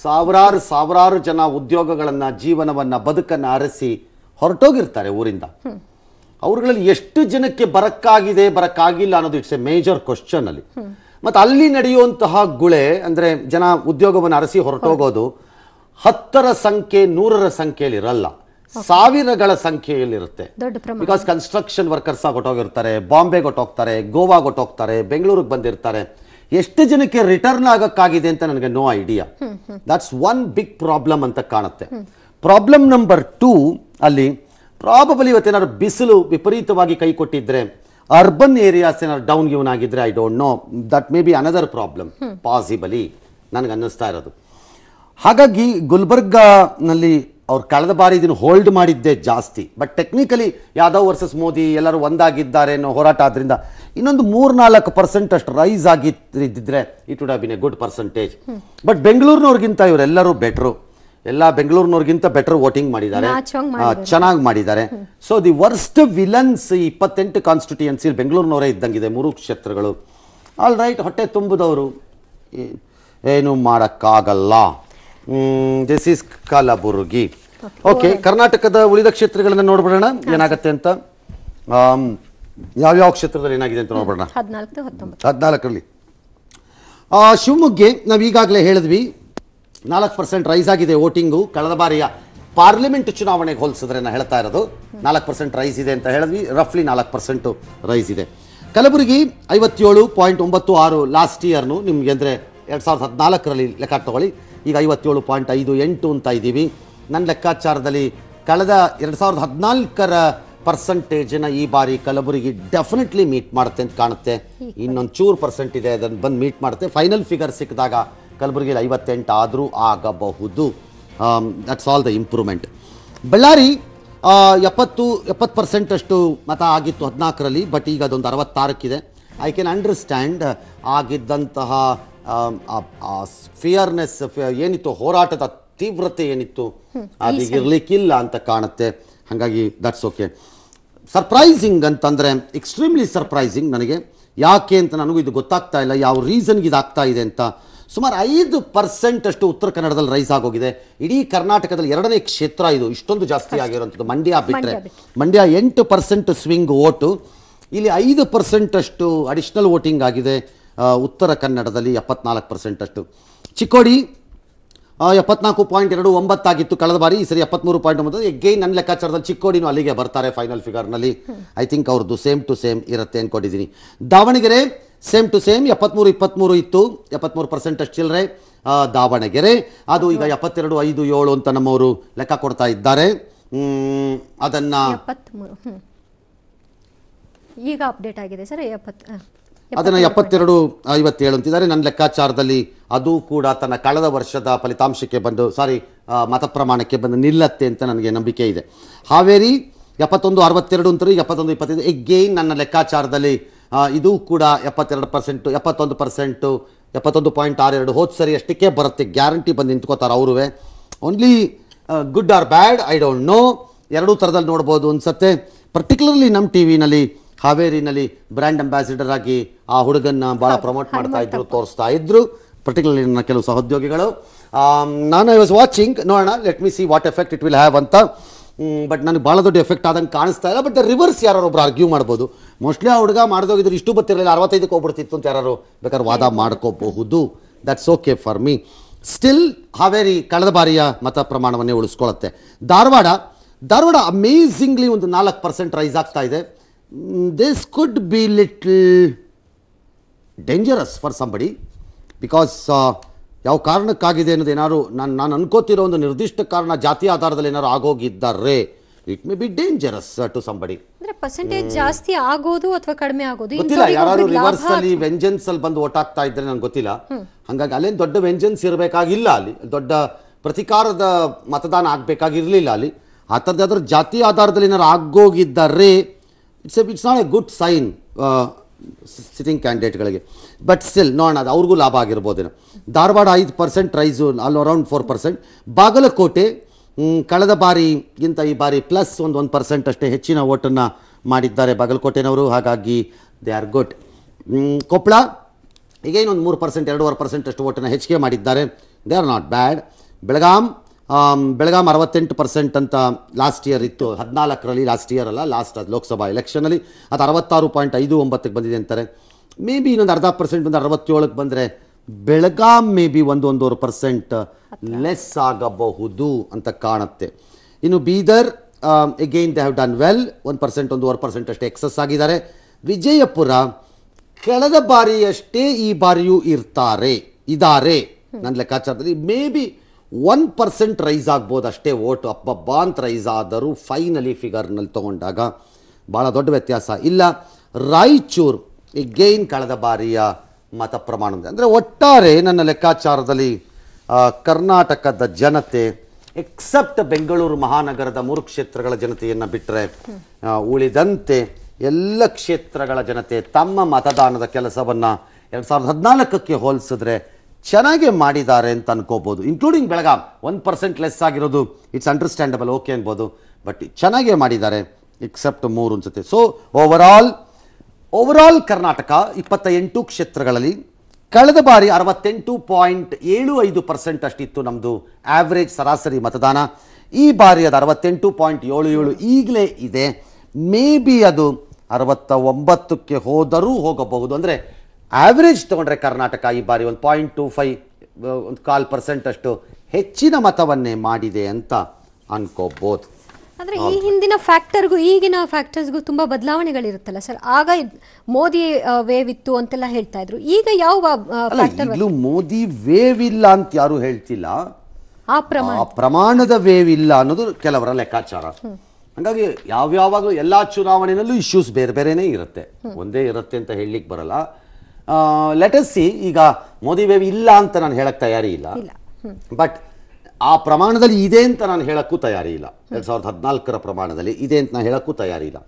ಸಾವಿರಾರು ಸಾವಿರಾರು ಜನ ಉದ್ಯೋಗಗಳನ್ನು ಜೀವನವನ್ನು ಬದುಕನ್ನು ಅರಸಿ ಹೊರಟೋಗಿರ್ತಾರೆ ಊರಿಂದ. ಅವ್ರುಗಳಲ್ಲಿ ಎಷ್ಟು ಜನಕ್ಕೆ ಬರಕ್ಕಾಗಿದೆ ಬರಕ್ಕಾಗಿಲ್ಲ ಅನ್ನೋದು ಇಟ್ಸ್ ಎ ಮೇಜರ್ ಕ್ವಶನ್ ಅಲ್ಲಿ. ಮತ್ತೆ ಅಲ್ಲಿ ನಡೆಯುವಂತಹ ಗುಳೆ ಅಂದ್ರೆ ಜನ ಉದ್ಯೋಗವನ್ನು ಅರಸಿ ಹೊರಟೋಗೋದು ಹತ್ತರ ಸಂಖ್ಯೆ ನೂರರ ಸಂಖ್ಯೆಯಲ್ಲಿ ಇರಲ್ಲ ಸಾವಿರಗಳ ಸಂಖ್ಯೆಯಲ್ಲಿರುತ್ತೆ. ಬಿಕಾಸ್ ಕನ್ಸ್ಟ್ರಕ್ಷನ್ ವರ್ಕರ್ಸ್ ಆಗಿ ಬಾಂಬೆ ಬಾಂಬೆಗೆ ಹೊಟ್ಟೋಗ್ತಾರೆ ಗೋವಾಗೆ ಹೊಟ್ಟೋಗ್ತಾರೆ ಬೆಂಗಳೂರಿಗೆ ಬಂದಿರ್ತಾರೆ. ಎಷ್ಟು ಜನಕ್ಕೆ ರಿಟರ್ನ್ ಆಗಕ್ಕಾಗಿದೆ ಅಂತ ನನಗೆ no idea that's one big problem ಅಂತ ಕಾಣುತ್ತೆ. ಪ್ರಾಬ್ಲಮ್ ನಂಬರ್ ಟೂ ಅಲ್ಲಿ ಪ್ರಾಬಬಲಿ ಇವತ್ತೇನಾದ್ರು ಬಿಸಿಲು ವಿಪರೀತವಾಗಿ ಕೈ ಕೊಟ್ಟಿದ್ರೆ ಅರ್ಬನ್ ಏರಿಯಾಸ್ ಏನಾದ್ರು ಡೌನ್ ಗಿವನ್ ಆಗಿದ್ರೆ I don't know that may be another problem possibly ನನಗೆ ಅನ್ನಿಸ್ತಾ ಇರೋದು. ಹಾಗಾಗಿ ಗುಲ್ಬರ್ಗಾನಲ್ಲಿ ಅವ್ರು ಕಳೆದ ಬಾರಿ ಇದನ್ನು ಹೋಲ್ಡ್ ಮಾಡಿದ್ದೇ ಜಾಸ್ತಿ. But technically Yadav versus Modi ಎಲ್ಲರೂ ಒಂದಾಗಿದ್ದಾರೆ ಅನ್ನೋ ಹೋರಾಟ ಆದ್ರಿಂದ ಇನ್ನೊಂದು ಮೂರ್ನಾಲ್ಕು ಪರ್ಸೆಂಟ್ ಅಷ್ಟು rise ಆಗಿದ್ದಿದ್ರೆ it would have been a good percentage but ಬೆಂಗಳೂರಿನವ್ರಿಗಿಂತ ಇವರೆಲ್ಲರೂ ಬೆಟ್ರು ಎಲ್ಲ ಬೆಂಗಳೂರಿನವ್ರಿಗಿಂತ ಬೆಟರ್ ವೋಟಿಂಗ್ ಮಾಡಿದ್ದಾರೆ. ಚೆನ್ನಾಗಿ ಮಾಡಿದ್ದಾರೆ. ಸೊ ದಿ ವರ್ಸ್ಟ್ ವಿಲನ್ಸ್ ಇಪ್ಪತ್ತೆಂಟು ಕಾನ್ಸ್ಟಿಟ್ಯೂಯನ್ಸಿ ಬೆಂಗಳೂರಿನವರೇ ಇದ್ದಂಗಿದೆ ಮೂರು ಕ್ಷೇತ್ರಗಳು. ಆಲ್ ರೈಟ್ ಹೊಟ್ಟೆ ತುಂಬಿದವರು. ಏನು ಮಾಡೋಕ್ಕಾಗಲ್ಲ. ದಿಸ್ ಇಸ್ ಕಲಬುರ್ಗಿ ಓಕೆ ಕರ್ನಾಟಕದ ಉಳಿದ ಕ್ಷೇತ್ರಗಳನ್ನ ನೋಡ್ಬಿಡೋಣ. ಏನಾಗತ್ತೆ ಅಂತ? ಯಾವ್ಯಾವ ಕ್ಷೇತ್ರದಲ್ಲಿ ಏನಾಗಿದೆ ಅಂತ ನೋಡ್ಬಿಡೋಣ. ಹತ್ತೊಂಬತ್ತು. ಹದಿನಾಲ್ಕರಲ್ಲಿ. ಶಿವಮೊಗ್ಗ ಶಿವಮೊಗ್ಗೆ ನಾವು ಈಗಾಗಲೇ ಹೇಳಿದ್ವಿ. ನಾಲ್ಕು ಪರ್ಸೆಂಟ್ ರೈಸ್ ಆಗಿದೆ ವೋಟಿಂಗು. ಕಳೆದ ಬಾರಿಯ ಪಾರ್ಲಿಮೆಂಟ್ ಚುನಾವಣೆಗೆ ಹೋಲಿಸಿದ್ರೆ ನಾನು ಹೇಳ್ತಾ ಇರೋದು. ನಾಲ್ಕು ಪರ್ಸೆಂಟ್ ರೈಸ್ ಇದೆ ಅಂತ ಹೇಳಿದ್ವಿ. ರಫ್ಲಿ ನಾಲ್ಕು ಪರ್ಸೆಂಟು ರೈಸ್ ಇದೆ. ಕಲಬುರಗಿ ಐವತ್ತೇಳು ಪಾಯಿಂಟ್ ಒಂಬತ್ತು ಆರು ಲಾಸ್ಟ್ ಇಯರ್ನು ನಿಮಗೆ ಅಂದರೆ ಎರಡು ಸಾವಿರದ ಹದಿನಾಲ್ಕರಲ್ಲಿ ಲೆಕ್ಕ ತಗೊಳ್ಳಿ ಈಗ ಐವತ್ತೇಳು ಪಾಯಿಂಟ್ ಐದು ಎಂಟು ಅಂತ ಇದ್ದೀವಿ. ನನ್ನ ಲೆಕ್ಕಾಚಾರದಲ್ಲಿ ಕಳೆದ ಎರಡು ಸಾವಿರದ ಹದಿನಾಲ್ಕರ ಪರ್ಸೆಂಟೇಜನ್ನ ಈ ಬಾರಿ ಕಲಬುರಗಿ ಡೆಫಿನೆಟ್ಲಿ ಮೀಟ್ ಮಾಡುತ್ತೆ ಅಂತ ಕಾಣುತ್ತೆ. ಇನ್ನೊಂದು ಚೂರು ಪರ್ಸೆಂಟ್ ಇದೆ ಅದನ್ನು ಬಂದು ಮೀಟ್ ಮಾಡುತ್ತೆ. ಫೈನಲ್ ಫಿಗರ್ ಸಿಕ್ಕಿದಾಗ ಕಲಬುರಗಿಲಿ ಐವತ್ತೆಂಟು ಆದರೂ ಆಗಬಹುದು. That's all the improvement Ballari ಎಪ್ಪತ್ತು ಎಪ್ಪತ್ತು ಪರ್ಸೆಂಟಷ್ಟು ಮತ ಆಗಿತ್ತು ಹದಿನಾಲ್ಕರಲ್ಲಿ ಬಟ್ ಈಗ ಅದೊಂದು ಅರವತ್ತಾರಕ್ಕಿದೆ. ಐ ಕ್ಯಾನ್ ಅಂಡರ್ಸ್ಟ್ಯಾಂಡ್ ಆಗಿದ್ದಂತಹ ಫಿಯರ್ನೆಸ್ ಏನಿತ್ತು ಹೋರಾಟದ ತೀವ್ರತೆ ಏನಿತ್ತು ಅದು ಇರ್ಲಿಕ್ಕಿಲ್ಲ ಅಂತ ಕಾಣುತ್ತೆ. ಹಾಗಾಗಿ ದಟ್ಸ್ ಓಕೆ ಸರ್ಪ್ರೈಸಿಂಗ್ ಅಂತಂದ್ರೆ ಎಕ್ಸ್ಟ್ರೀಮ್ಲಿ ಸರ್ಪ್ರೈಸಿಂಗ್ ನನಗೆ. ಯಾಕೆ ಅಂತ ನನಗೂ ಇದು ಗೊತ್ತಾಗ್ತಾ ಇಲ್ಲ ಯಾವ ರೀಸನ್ಗೆ ಇದಾಗ್ತಾ ಇದೆ ಅಂತ. ಸುಮಾರು ಐದು ಪರ್ಸೆಂಟ್ ಅಷ್ಟು ಉತ್ತರ ಕನ್ನಡದಲ್ಲಿ ರೈಸ್ ಆಗೋಗಿದೆ. ಇಡೀ ಕರ್ನಾಟಕದಲ್ಲಿ ಎರಡನೇ ಕ್ಷೇತ್ರ ಇದು. ಇಷ್ಟೊಂದು ಜಾಸ್ತಿ ಆಗಿರುವಂಥದ್ದು ಮಂಡ್ಯ ಬಿಟ್ಟರೆ ಮಂಡ್ಯ ಎಂಟು ಪರ್ಸೆಂಟ್ ಸ್ವಿಂಗ್ ಓಟು ಇಲ್ಲಿ ಐದು ಪರ್ಸೆಂಟ್ ಅಷ್ಟು ಅಡಿಷನಲ್ ವೋಟಿಂಗ್ ಆಗಿದೆ. ಆ, ಉತ್ತರ ಕನ್ನಡದಲ್ಲಿ ಎಪ್ಪತ್ನಾಲ್ಕು ಪರ್ಸೆಂಟಷ್ಟು. ಚಿಕ್ಕೋಡಿ ಎಪ್ಪತ್ನಾಲ್ಕು ಪಾಯಿಂಟ್ ಎರಡು ಒಂಬತ್ತಾಗಿತ್ತು ಕಳೆದ ಬಾರಿ, ಈ ಸರಿ ಎಪ್ಪತ್ಮೂರು ಪಾಯಿಂಟ್ ಒಂಬತ್ತು. ಎಗೈನ್ ನನ್ನ ಲೆಕ್ಕಾಚಾರದಲ್ಲಿ ಚಿಕ್ಕೋಡಿನೂ ಅಲ್ಲಿಗೆ ಬರ್ತಾರೆ ಫೈನಲ್ ಫಿಗರ್ನಲ್ಲಿ ಐ ಥಿಂಕ್ ಅವ್ರದ್ದು ಸೇಮ್ ಟು ಸೇಮ್ ಇರುತ್ತೆ ಅಂದ್ಕೊಂಡಿದ್ದೀನಿ ದಾವಣಗೆರೆ ಸೇಮ್ ಟು ಸೇಮ್ ಎಪ್ಪತ್ಮೂರು ಇಪ್ಪತ್ಮೂರು ಇತ್ತು. ಎಪ್ಪತ್ಮೂರು ಪರ್ಸೆಂಟ್ ಅಷ್ಟು ಚಿಲ್ಲರೆ ದಾವಣಗೆರೆ, ಅದು ಈಗ ಎಪ್ಪತ್ತೆರಡು ಐದು ಏಳು ಅಂತ ನಮ್ಮವರು ಲೆಕ್ಕ ಕೊಡ್ತಾ ಇದ್ದಾರೆ. ಅದನ್ನು ಎಪ್ಪತ್ತ್ಮೂರು ಈಗ ಅಪ್ಡೇಟ್ ಆಗಿದೆ ಸರ್. ಅದನ್ನು ಎಪ್ಪತ್ತೆರಡು, ಐವತ್ತೇಳು ಅಂತಿದ್ದಾರೆ. ನನ್ನ ಲೆಕ್ಕಾಚಾರದಲ್ಲಿ ಅದು ಕೂಡ ತನ್ನ ಕಳೆದ ವರ್ಷದ ಫಲಿತಾಂಶಕ್ಕೆ ಬಂದು ಸಾರಿ ಮತ ಪ್ರಮಾಣಕ್ಕೆ ಬಂದು ನಿಲ್ಲತ್ತೆ ಅಂತ ನನಗೆ ನಂಬಿಕೆ ಇದೆ. ಹಾವೇರಿ, ಎಪ್ಪತ್ತೊಂದು, ಅರವತ್ತೆರಡು ಅಂತಾರೆ ಎಪ್ಪತ್ತೊಂದು, ಇಪ್ಪತ್ತೈದು. ಎಗೇನ್ ನನ್ನ ಲೆಕ್ಕಾಚಾರದಲ್ಲಿ ಇದು ಕೂಡ ಎಪ್ಪತ್ತೆರಡು ಪರ್ಸೆಂಟು, ಎಪ್ಪತ್ತೊಂದು ಪರ್ಸೆಂಟು, ಎಪ್ಪತ್ತೊಂದು ಪಾಯಿಂಟ್ ಆರು ಎರಡು ಹೋದ ಸರಿ ಅಷ್ಟಕ್ಕೆ ಬರುತ್ತೆ. ಗ್ಯಾರಂಟಿ ಬಂದು ನಿಂತ್ಕೋತಾರೆ ಅವರು only good or bad I don't know ಎರಡೂ ಥರದಲ್ಲಿ ನೋಡ್ಬೋದು ಅನ್ಸತ್ತೆ. ಪರ್ಟಿಕ್ಯುಲರ್ಲಿ ನಮ್ಮ ಟಿ ವಿನಲ್ಲಿ ಹಾವೇರಿನಲ್ಲಿ ಬ್ರ್ಯಾಂಡ್ ಅಂಬಾಸಿಡರ್ ಆಗಿ ಆ ಹುಡುಗನ್ನ ಭಾಳ ಪ್ರಮೋಟ್ ಮಾಡ್ತಾ ಇದ್ರು ತೋರಿಸ್ತಾ ಇದ್ರು. ಪರ್ಟಿಕ್ಯುಲರ್ಲಿ ನನ್ನ ಕೆಲವು ಸಹೋದ್ಯೋಗಿಗಳು. ನಾನು ಐ ವಾಸ್ ವಾಚಿಂಗ್ ನೋಡೋಣ let me see what effect it will have ಅಂತ. ಬಟ್ ನನಗೆ ಭಾಳ ದೊಡ್ಡ ಎಫೆಕ್ಟ್ ಆದಂಗೆ ಕಾಣಿಸ್ತಾ ಇಲ್ಲ. ಬಟ್ ರಿವರ್ಸ್ ಯಾರೋ ಒಬ್ರು ಆರ್ಗ್ಯೂ ಮಾಡ್ಬೋದು. ಮೋಸ್ಟ್ಲಿ ಆ ಹುಡುಗ ಮಾಡ್ದೋಗಿದ್ರು ಇಷ್ಟು ಬರ್ತಿರಲಿಲ್ಲ ಅರವತ್ತೈದಕ್ಕೆ ಹೋಗ್ಬಿಡ್ತಿತ್ತು ಅಂತ ಯಾರು ಬೇಕಾದ್ರೆ ವಾದ ಮಾಡ್ಕೋಬಹುದು. That's okay for me still Haveri ಕಳೆದ ಬಾರಿಯ ಮತ ಪ್ರಮಾಣವನ್ನೇ ಉಳಿಸ್ಕೊಳ್ಳುತ್ತೆ. ಧಾರವಾಡ ಧಾರವಾಡ ಅಮೇಝಿಂಗ್ಲಿ ಒಂದು ನಾಲ್ಕು ಪರ್ಸೆಂಟ್ ರೈಸ್ ಆಗ್ತಾ ಇದೆ. This could be little dangerous for somebody because ಯಾವ ಕಾರಣಕ್ಕಾಗಿದೆ ಅನ್ನೋದು ಏನಾದ್ರು ನಾನು ನಾನು ಅನ್ಕೋತಿರೋ ಒಂದು ನಿರ್ದಿಷ್ಟ ಕಾರಣ ಜಾತಿ ಆಧಾರದಲ್ಲಿ ಏನಾದ್ರು ಆಗೋಗಿದ್ದಾರೆ it may be dangerous to somebody ಅಂದ್ರೆ ಪರ್ಸೆಂಟೇಜ್ ಜಾಸ್ತಿ ಆಗೋದು ಅಥವಾ ಕಡಿಮೆ ಆಗೋದು? ಗೊತ್ತಿಲ್ಲ ಯಾರು ರಿವರ್ಸ್ ಅಲ್ಲಿ ವೆಂಜನ್ಸ್ ಅಲ್ಲಿ ಬಂದು ಓಟ್ ಹಾಕ್ತಾ ಇದ್ರೆ ನಂಗೆ ಗೊತ್ತಿಲ್ಲ. ಹಂಗಾಗಿ ಅಲ್ಲೇನು ದೊಡ್ಡ ವೆಂಜನ್ಸ್ ಇರಬೇಕಾಗಿಲ್ಲ ಅಲ್ಲಿ. ದೊಡ್ಡ ಪ್ರತಿಕಾರದ ಮತದಾನ ಆಗ್ಬೇಕಾಗಿರ್ಲಿಲ್ಲ ಅಲ್ಲಿ. ಆ ಥರದ್ದಾದ್ರೂ ಜಾತಿ ಆಧಾರದಲ್ಲಿ ಏನಾದ್ರು ಆಗೋಗಿದ್ದಾರೆ it's it's not a good sign sitting ಕ್ಯಾಂಡಿಡೇಟ್ಗಳಿಗೆ but still ನೋಡೋಣ ಅದು ಅವ್ರಿಗೂ ಲಾಭ ಆಗಿರ್ಬೋದೇನೋ. ಧಾರವಾಡ ಐದು ಪರ್ಸೆಂಟ್ ರೈಸು ಅಲ್ಲಿ ಅರೌಂಡ್ ಫೋರ್ ಪರ್ಸೆಂಟ್ ಬಾಗಲಕೋಟೆ ಕಳೆದ ಬಾರಿಗಿಂತ ಈ ಬಾರಿ ಪ್ಲಸ್ ಒಂದು ಒಂದು ಪರ್ಸೆಂಟ್ ಅಷ್ಟೇ ಹೆಚ್ಚಿನ ಓಟನ್ನು ಮಾಡಿದ್ದಾರೆ ಬಾಗಲಕೋಟೆನವರು. ಹಾಗಾಗಿ ದೇ ಆರ್ ಗುಡ್ ಕೊಪ್ಪಳ ಈಗೇನೊಂದು ಮೂರು ಪರ್ಸೆಂಟ್ ಎರಡೂವರೆ ಪರ್ಸೆಂಟ್ ಅಷ್ಟು ಓಟನ್ನು ಹೆಚ್ಚಿಗೆ ಮಾಡಿದ್ದಾರೆ. They are not bad Belgaum Belgaum ಅರವತ್ತೆಂಟು ಪರ್ಸೆಂಟ್ ಅಂತ ಲಾಸ್ಟ್ ಇಯರ್ ಇತ್ತು. ಹದಿನಾಲ್ಕರಲ್ಲಿ ಲಾಸ್ಟ್ ಇಯರ್ ಅಲ್ಲ ಲಾಸ್ಟ್ ಲೋಕಸಭಾ ಎಲೆಕ್ಷನಲ್ಲಿ ಅದು ಅರವತ್ತಾರು ಪಾಯಿಂಟ್ ಐದು ಒಂಬತ್ತಕ್ಕೆ ಬಂದಿದೆ ಅಂತಾರೆ. ಮೇ ಬಿ ಇನ್ನೊಂದು ಅರ್ಧ ಪರ್ಸೆಂಟ್ ಒಂದು ಅರವತ್ತೇಳಕ್ಕೆ ಬಂದರೆ ಬೆಳಗಾಂ ಮೇ ಬಿ ಒಂದು ಒಂದೂವರೆ ಪರ್ಸೆಂಟ್ ಲೆಸ್ ಆಗಬಹುದು ಅಂತ ಕಾಣುತ್ತೆ. ಇನ್ನು Bidar again they have done well ಒಂದು ಪರ್ಸೆಂಟ್ ಒಂದೂವರೆ ಪರ್ಸೆಂಟ್ ಅಷ್ಟೇ ಎಕ್ಸಸ್ ಆಗಿದ್ದಾರೆ. ವಿಜಯಪುರ ಕಳೆದ ಬಾರಿಯಷ್ಟೇ ಈ ಬಾರಿಯೂ ಇರ್ತಾರೆ ಇದ್ದಾರೆ ನನ್ನ ಲೆಕ್ಕಾಚಾರದಲ್ಲಿ may be one percent rise ಆಗ್ಬೋದು ಅಷ್ಟೇ ಓಟು. ಅಬ್ಬಬ್ಬ ಅಂತ ರೈಸ್ ಆದರೂ ಫೈನಲಿ ಫಿಗರ್ನಲ್ಲಿ ತೊಗೊಂಡಾಗ ಭಾಳ ದೊಡ್ಡ ವ್ಯತ್ಯಾಸ. ಇಲ್ಲ, ರಾಯಚೂರು ಗೇನ್ ಕಳೆದ ಬಾರಿಯ ಮತ ಪ್ರಮಾಣ ಅಂದರೆ ಒಟ್ಟಾರೆ ನನ್ನ ಲೆಕ್ಕಾಚಾರದಲ್ಲಿ ಕರ್ನಾಟಕದ ಜನತೆ ಎಕ್ಸೆಪ್ಟ್ ಬೆಂಗಳೂರು ಮಹಾನಗರದ ಮೂರು ಕ್ಷೇತ್ರಗಳ ಜನತೆಯನ್ನು ಬಿಟ್ಟರೆ ಉಳಿದಂತೆ ಎಲ್ಲ ಕ್ಷೇತ್ರಗಳ ಜನತೆ ತಮ್ಮ ಮತದಾನದ ಕೆಲಸವನ್ನು ಎರಡು ಸಾವಿರದ ಹದಿನಾಲ್ಕಕ್ಕೆ ಹೋಲಿಸಿದ್ರೆ ಚೆನ್ನಾಗೇ ಮಾಡಿದ್ದಾರೆ ಅಂತ ಅನ್ಕೋಬೋದು including Belgaum. One percent less ಆಗಿರೋದು ಇಟ್ಸ್ ಅಂಡರ್ಸ್ಟ್ಯಾಂಡಬಲ್ ಓಕೆ ಅನ್ಬೋದು ಬಟ್ ಚೆನ್ನಾಗೇ ಮಾಡಿದ್ದಾರೆ ಎಕ್ಸೆಪ್ಟ್ ಮೂರು ಅನ್ಸುತ್ತೆ. ಸೊ ಓವರಾಲ್ ಓವರಾಲ್ ಕರ್ನಾಟಕ ಇಪ್ಪತ್ತ ಎಂಟು ಕ್ಷೇತ್ರಗಳಲ್ಲಿ ಕಳೆದ ಬಾರಿ ಅರವತ್ತೆಂಟು ಪಾಯಿಂಟ್ ಏಳು ಐದು ಪರ್ಸೆಂಟ್ ಅಷ್ಟಿತ್ತು ನಮ್ಮದು ಆವ್ರೇಜ್ ಸರಾಸರಿ ಮತದಾನ. ಈ ಬಾರಿ ಅದು ಅರವತ್ತೆಂಟು ಪಾಯಿಂಟ್ ಏಳು ಏಳು ಈಗಲೇ ಇದೆ. ಮೇ ಬಿ ಅದು ಅರವತ್ತ ಒಂಬತ್ತಕ್ಕೆ ಹೋದರೂ ಹೋಗಬಹುದು. ಅಂದರೆ ಆವ್ರೇಜ್ ತಗೊಂಡ್ರೆ ಕರ್ನಾಟಕ ಈ ಬಾರಿ ಒಂದು ಪಾಯಿಂಟ್ ಟು ಫೈವ್ ಒಂದು ಕಾಲ್ ಪರ್ಸೆಂಟ್ ಅಷ್ಟು ಹೆಚ್ಚಿನ ಮತವನ್ನೇ ಮಾಡಿದೆ ಅಂತ ಅನ್ಕೋಬಹುದು ಅಂದ್ರೆ ಈ ಹಿಂದಿನ ಫ್ಯಾಕ್ಟರ್ಗೂ ಈಗಿನ ಫ್ಯಾಕ್ಟರ್ಸ್ಗೂ ತುಂಬಾ ಬದಲಾವಣೆಗಳಿರುತ್ತಲ್ಲ ಸರ್ ಆಗ ಮೋದಿ ವೇವ್ ಇತ್ತು ಅಂತೆಲ್ಲ ಹೇಳ್ತಾ ಇದ್ರು. ಈಗ ಯಾವ ಮೋದಿ ವೇವ್ ಇಲ್ಲ ಅಂತ ಯಾರು ಹೇಳ್ತಿಲ್ಲ. ಆ ಪ್ರಮಾಣದ ವೇವ್ ಇಲ್ಲ ಅನ್ನೋದು ಕೆಲವರ ಲೆಕ್ಕಾಚಾರ. ಹಂಗಾಗಿ ಯಾವ್ಯಾವಾಗಲೂ ಎಲ್ಲಾ ಚುನಾವಣೆನಲ್ಲೂ ಇಶ್ಯೂಸ್ ಬೇರೆ ಬೇರೆನೇ ಇರುತ್ತೆ. ಒಂದೇ ಇರುತ್ತೆ ಅಂತ ಹೇಳಲಿಕ್ಕೆ ಬರಲ್ಲ. ಲೆಟಸ್ ಸಿ ಈಗ ಮೋದಿ ವೇವ್ ಇಲ್ಲ ಅಂತ ನಾನು ಹೇಳಕ್ ತಯಾರಿ ಇಲ್ಲ. ಬಟ್ ಆ ಪ್ರಮಾಣದಲ್ಲಿ ಇದೆ ಅಂತ ನಾನು ಹೇಳಕ್ಕೂ ತಯಾರಿ ಇಲ್ಲ. ಎರಡ್ ಸಾವಿರದ ಹದಿನಾಲ್ಕರ ಪ್ರಮಾಣದಲ್ಲಿ ಇದೆ ಅಂತ ನಾನು ಹೇಳಕ್ಕೂ ತಯಾರಿ ಇಲ್ಲ.